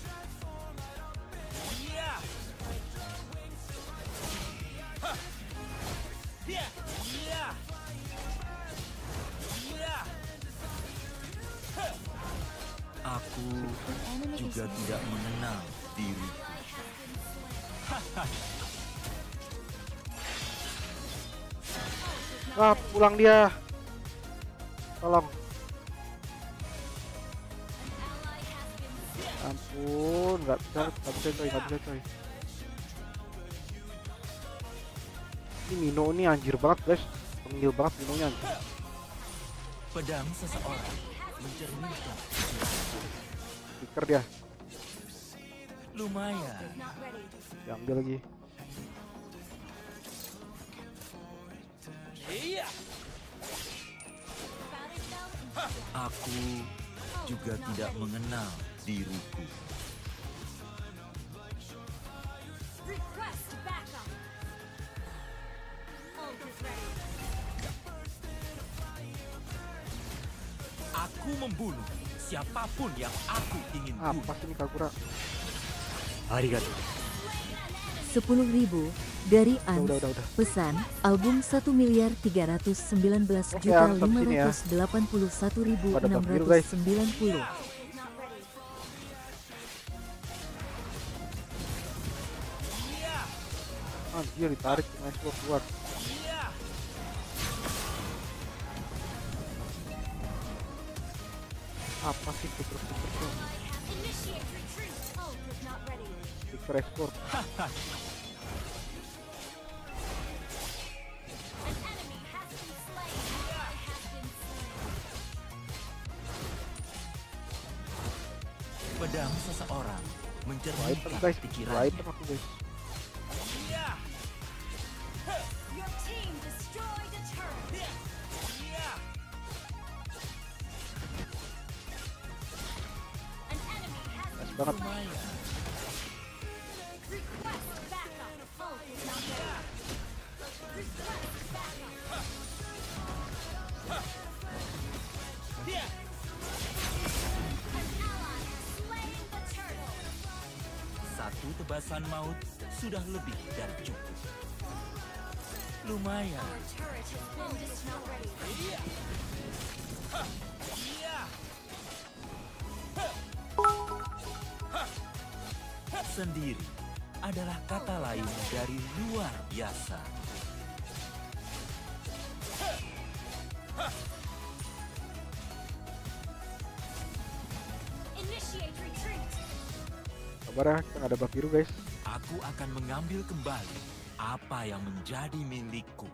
Aku juga tidak mengenal diriku. Ah, pulang dia. Tolong. Ampun, nggak bisa, nggak bisa coy, nggak bisa coy. Ini Mino ini anjir banget guys, penggil banget Minonya. Pedang seseorang mencerminkan Stiker dia. Lumayan. Diambil lagi. Iya. Aku juga tidak mengenal diriku. Request backup. Ult is ready. Aku membunuh siapa pun yang aku ingin bunuh. Apa sih ini Kagura? Arigato. 10.000 dari Ans. Udah, udah, udah. Pesan album 1 miliar 319 Oke, juta ya. 581 ribu guys. 690. Anjir ditarik nice keluar. Enemy has been slain. Ally has been slain. Pedang seseorang item guys, item aku guys. Your team destroyed a turret. Turtle. Satu tebasan maut sudah lebih dari cukup. Lumayan. Our Sendiri adalah kata lain dari luar biasa. Sabar ya, kita nggak ada buff biru guys. Aku akan mengambil kembali apa yang menjadi milikku.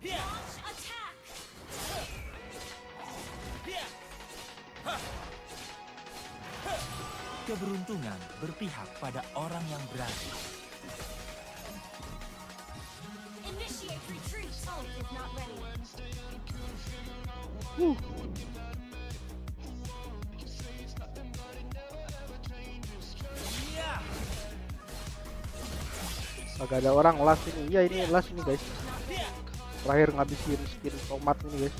Launch attack. Keberuntungan berpihak pada orang yang berani. Ready. Agak ada orang last ini. Iya ini last ini guys. Terakhir ngabisin skin tomat ini guys.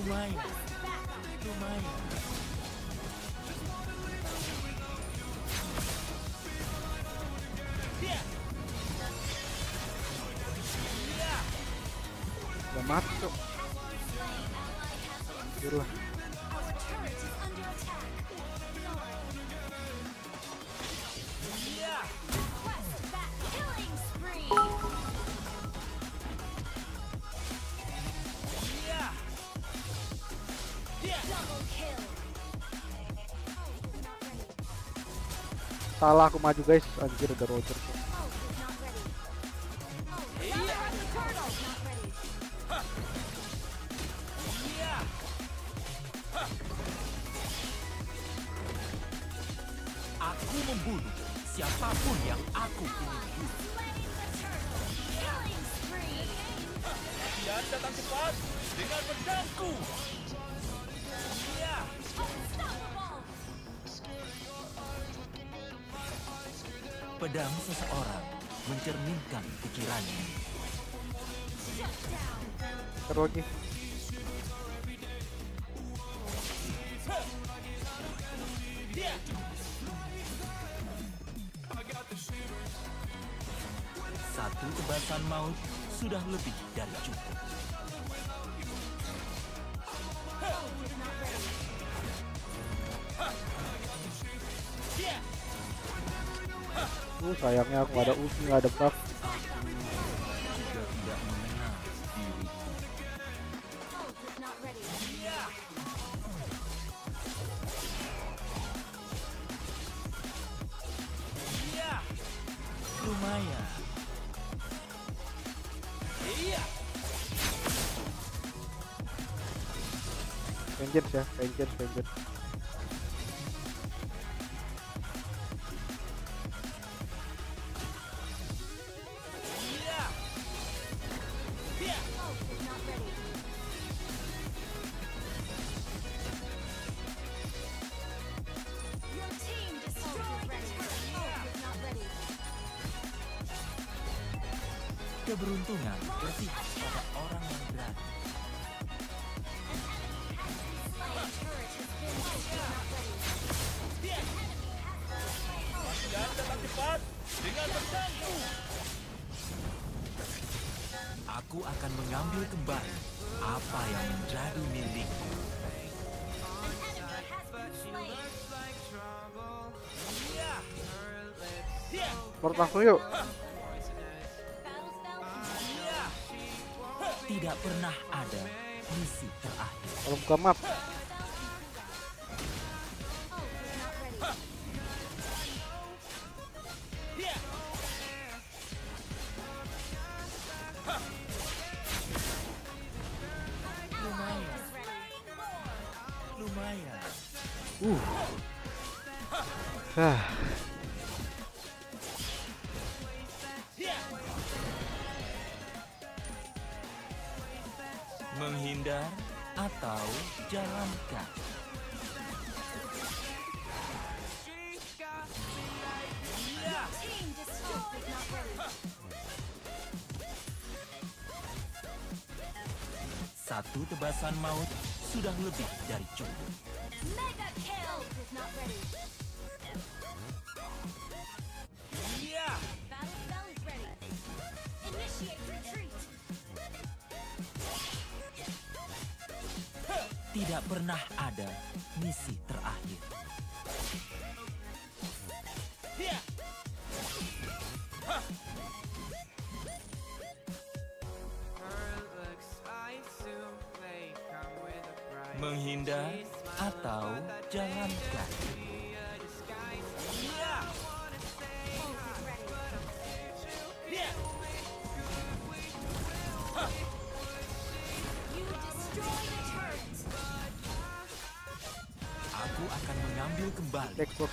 Lumayan, lumayan. Udah mati kok. Lah. Salah aku maju guys. Anjir ada Roger. Aku membunuh siapa pun yang aku ingin. Kalian datang cepat dengan pedangku. Unstoppable. Pedang seseorang mencerminkan pikirannya. Terus lagi. Satu tebasan maut sudah lebih dari cukup. Ult uh, sayangnya aku ada ulti nggak ada buff. Lumayan Rangers ya Rangers Rangers Lord pedangku.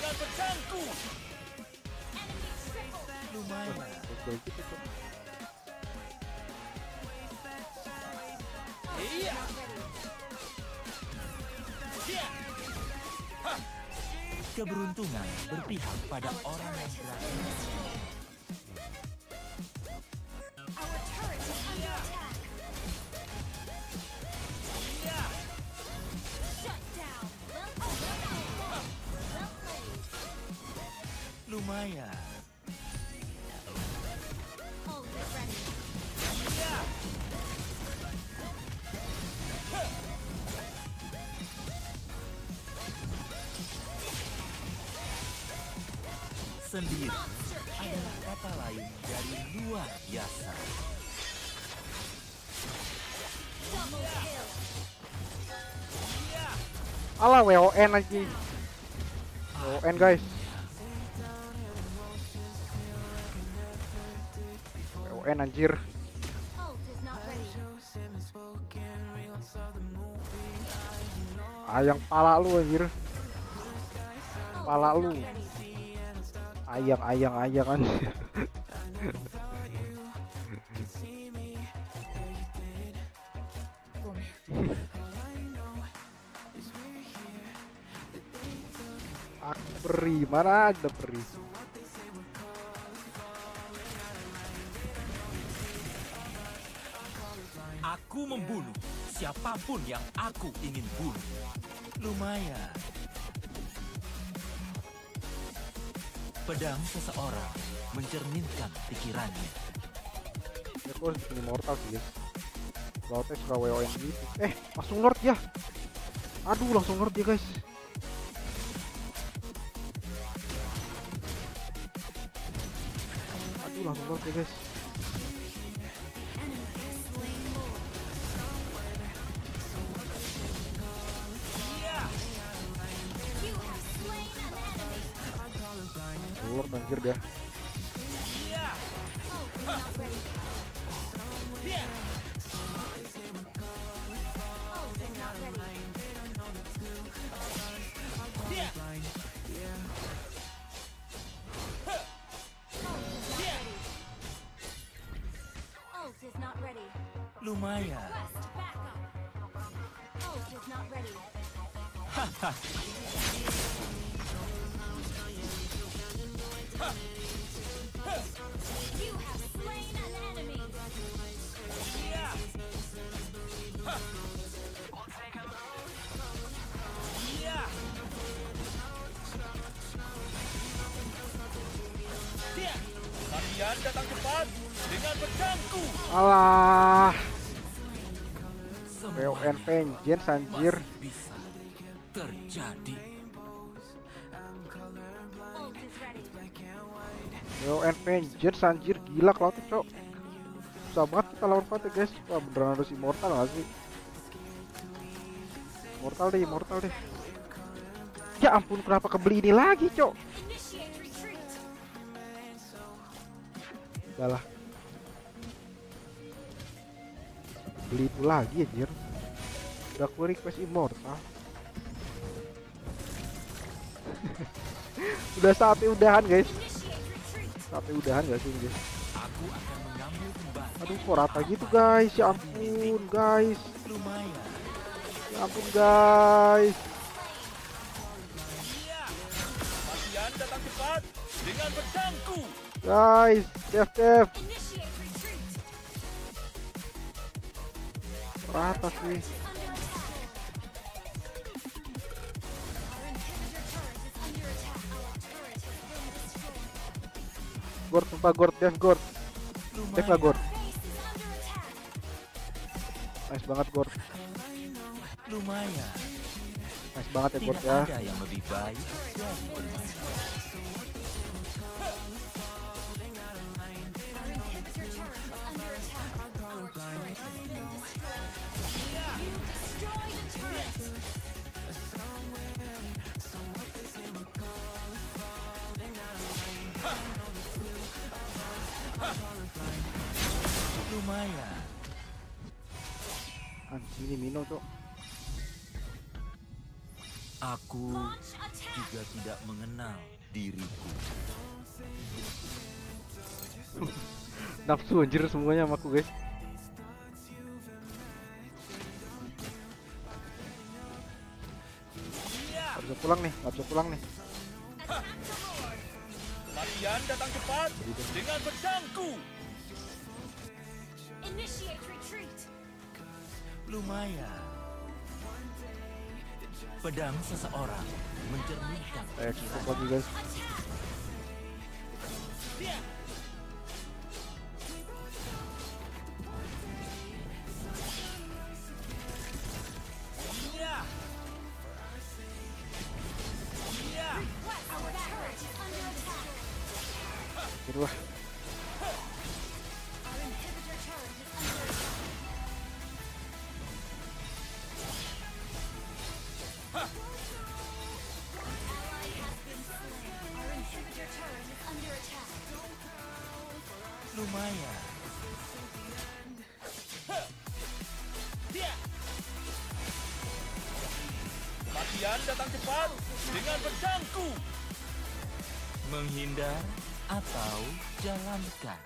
enemy triple. Lumayan. Keberuntungan berpihak pada orang yang berani. Our alah WON lagi. WON guys. WON anjir. Ayang pala lu anjir. Pala lu. Ayang ayang ayang anjir peri mana ada peri Aku membunuh siapa pun yang aku ingin bunuh. Lumayan. Pedang seseorang mencerminkan pikirannya. ya aku harus bikin immortal sih guys Lautnya suka WON gitu eh langsung lord ya aduh langsung lord ya guys langsung rock ya guys Lord anjir dah Vengeance anjir. Terjadi. PON Vengeance anjir gila tuh cok. Susah banget kita lawan Fatih guys. Wah beneran harus immortal gak sih? Immortal deh, immortal deh. Ya ampun kenapa kebeli ini lagi cok? Initiate retreat. Udah lah. Beli itu lagi anjir. Udah aku request immortal. Udah saatnya udahan guys. Saatnya udahan gak sih guys? Aku akan mengambil kembali. Aduh kok rata gitu guys. Ya ampun guys. Lumayan. Ya ampun guys. Kalian datang cepat dengan pedangku. Guys, Dev Dev. Rata sih. Gord, sumpah Gord, Dev Gord. Dev lah Gord. Nice banget Gord. Lumayan. Nice banget ya Gord ya. yang lebih baik Lumayan. Anjing ini Mino cok. Aku juga tidak mengenal diriku. Nafsu anjir semuanya sama aku guys. Gak bisa pulang nih, gak bisa pulang nih. Kalian datang cepat dengan pedangku. Initiate retreat. Lumayan. Pedang seseorang mencerminkan Kayak cukup lagi guys. Our jalankan.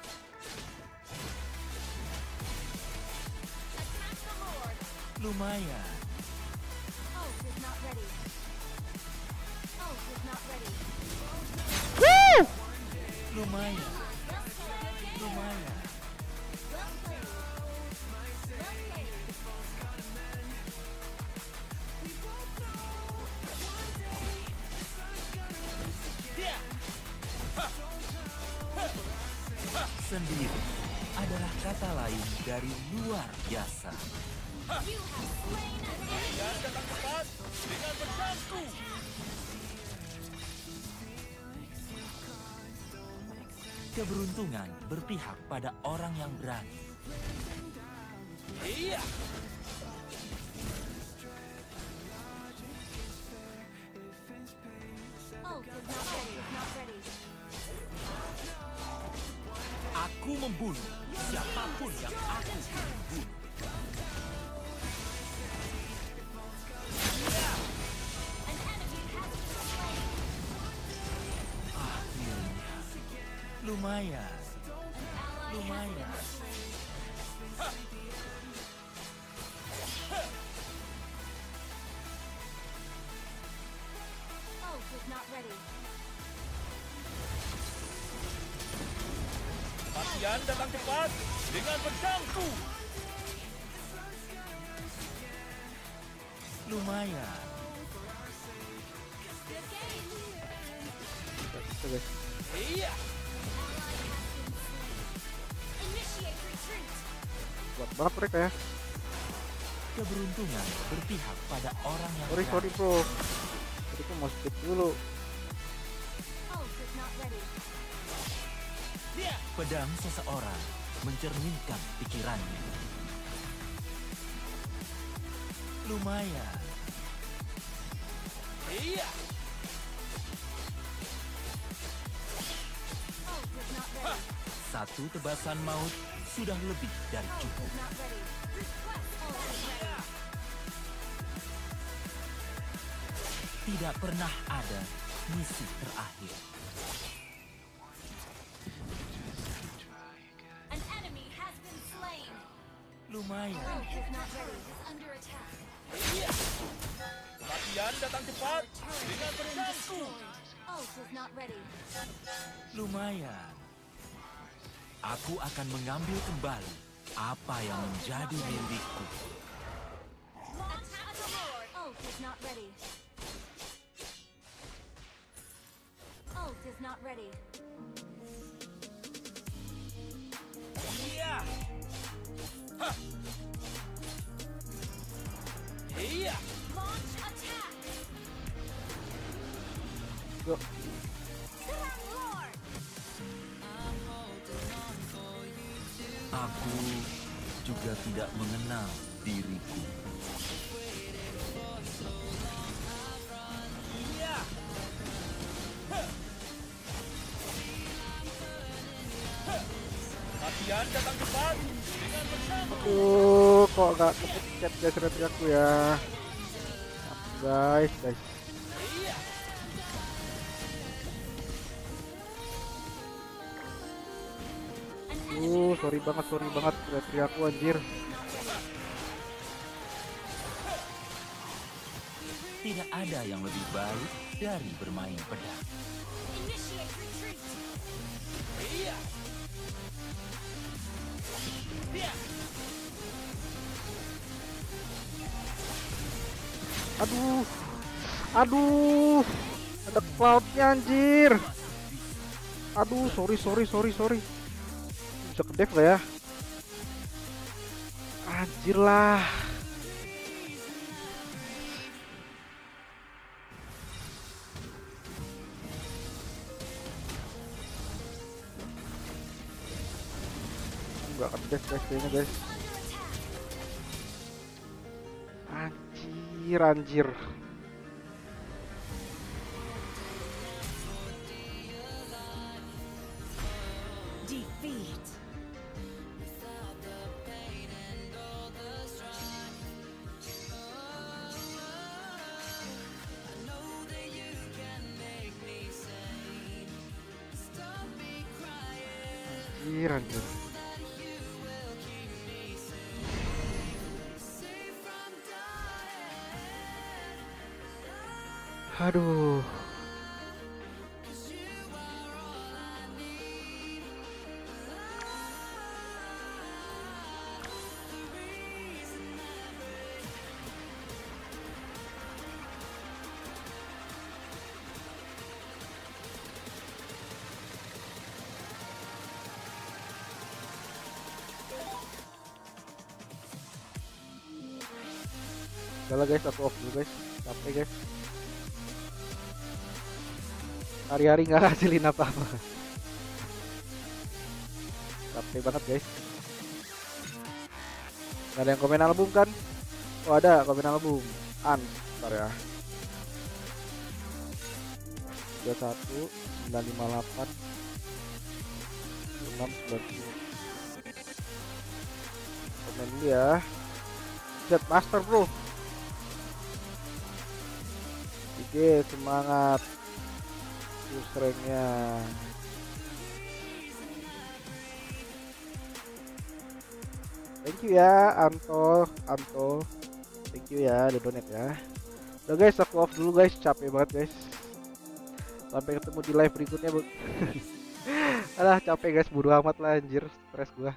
Lumayan. Lumayan. Lumayan. Sendiri adalah kata lain dari luar biasa. Keberuntungan berpihak pada orang yang berani. Iya. Kematian datang cepat dengan pedangku. Lumayan. Iya. Kuat banget mereka ya. Keberuntungan berpihak pada orang yang Sorry sorry bro. Tadi aku mau skip dulu. Pedang seseorang mencerminkan pikirannya. Lumayan. Iya. Satu tebasan maut sudah lebih dari cukup. Tidak pernah ada misi terakhir. Kematian datang cepat dengan ready. Lumayan. Aku akan mengambil kembali apa yang menjadi milikku. Ult is not ready. Ult Iya. Iya. Launch attack. Aku juga tidak mengenal diriku. Iya. Hah. Hah. Kematian datang cepat. Aduh, kok gak kepencet guys retri aku ya. Guys, guys. Uh, sorry banget, sorry banget retri aku anjir. Tidak ada yang lebih baik dari bermain pedang. Aduh. Aduh. Ada cloudnya anjir. Aduh, sorry, sorry, sorry, sorry. Bisa ke dev gak ya? Anjir lah. Enggak ke dev guys kayaknya guys. Anjir, anjir. Defeat. Anjir, anjir. Aduh. Udah guys, aku off dulu guys. Capek guys. Hari-hari nggak hasilin apa-apa. Capek banget guys. Gak ada yang komen album kan? Oh ada komen album. An, ntar ya. 21 958 komen dulu ya Jet Master bro Oke semangat Usrengnya Thank you ya Anto. Anto. Thank you ya udah donate ya. Udah guys aku off dulu guys. Capek banget guys. Sampai ketemu di live berikutnya bu. Alah capek guys. Buru amat lah anjir. Stres gua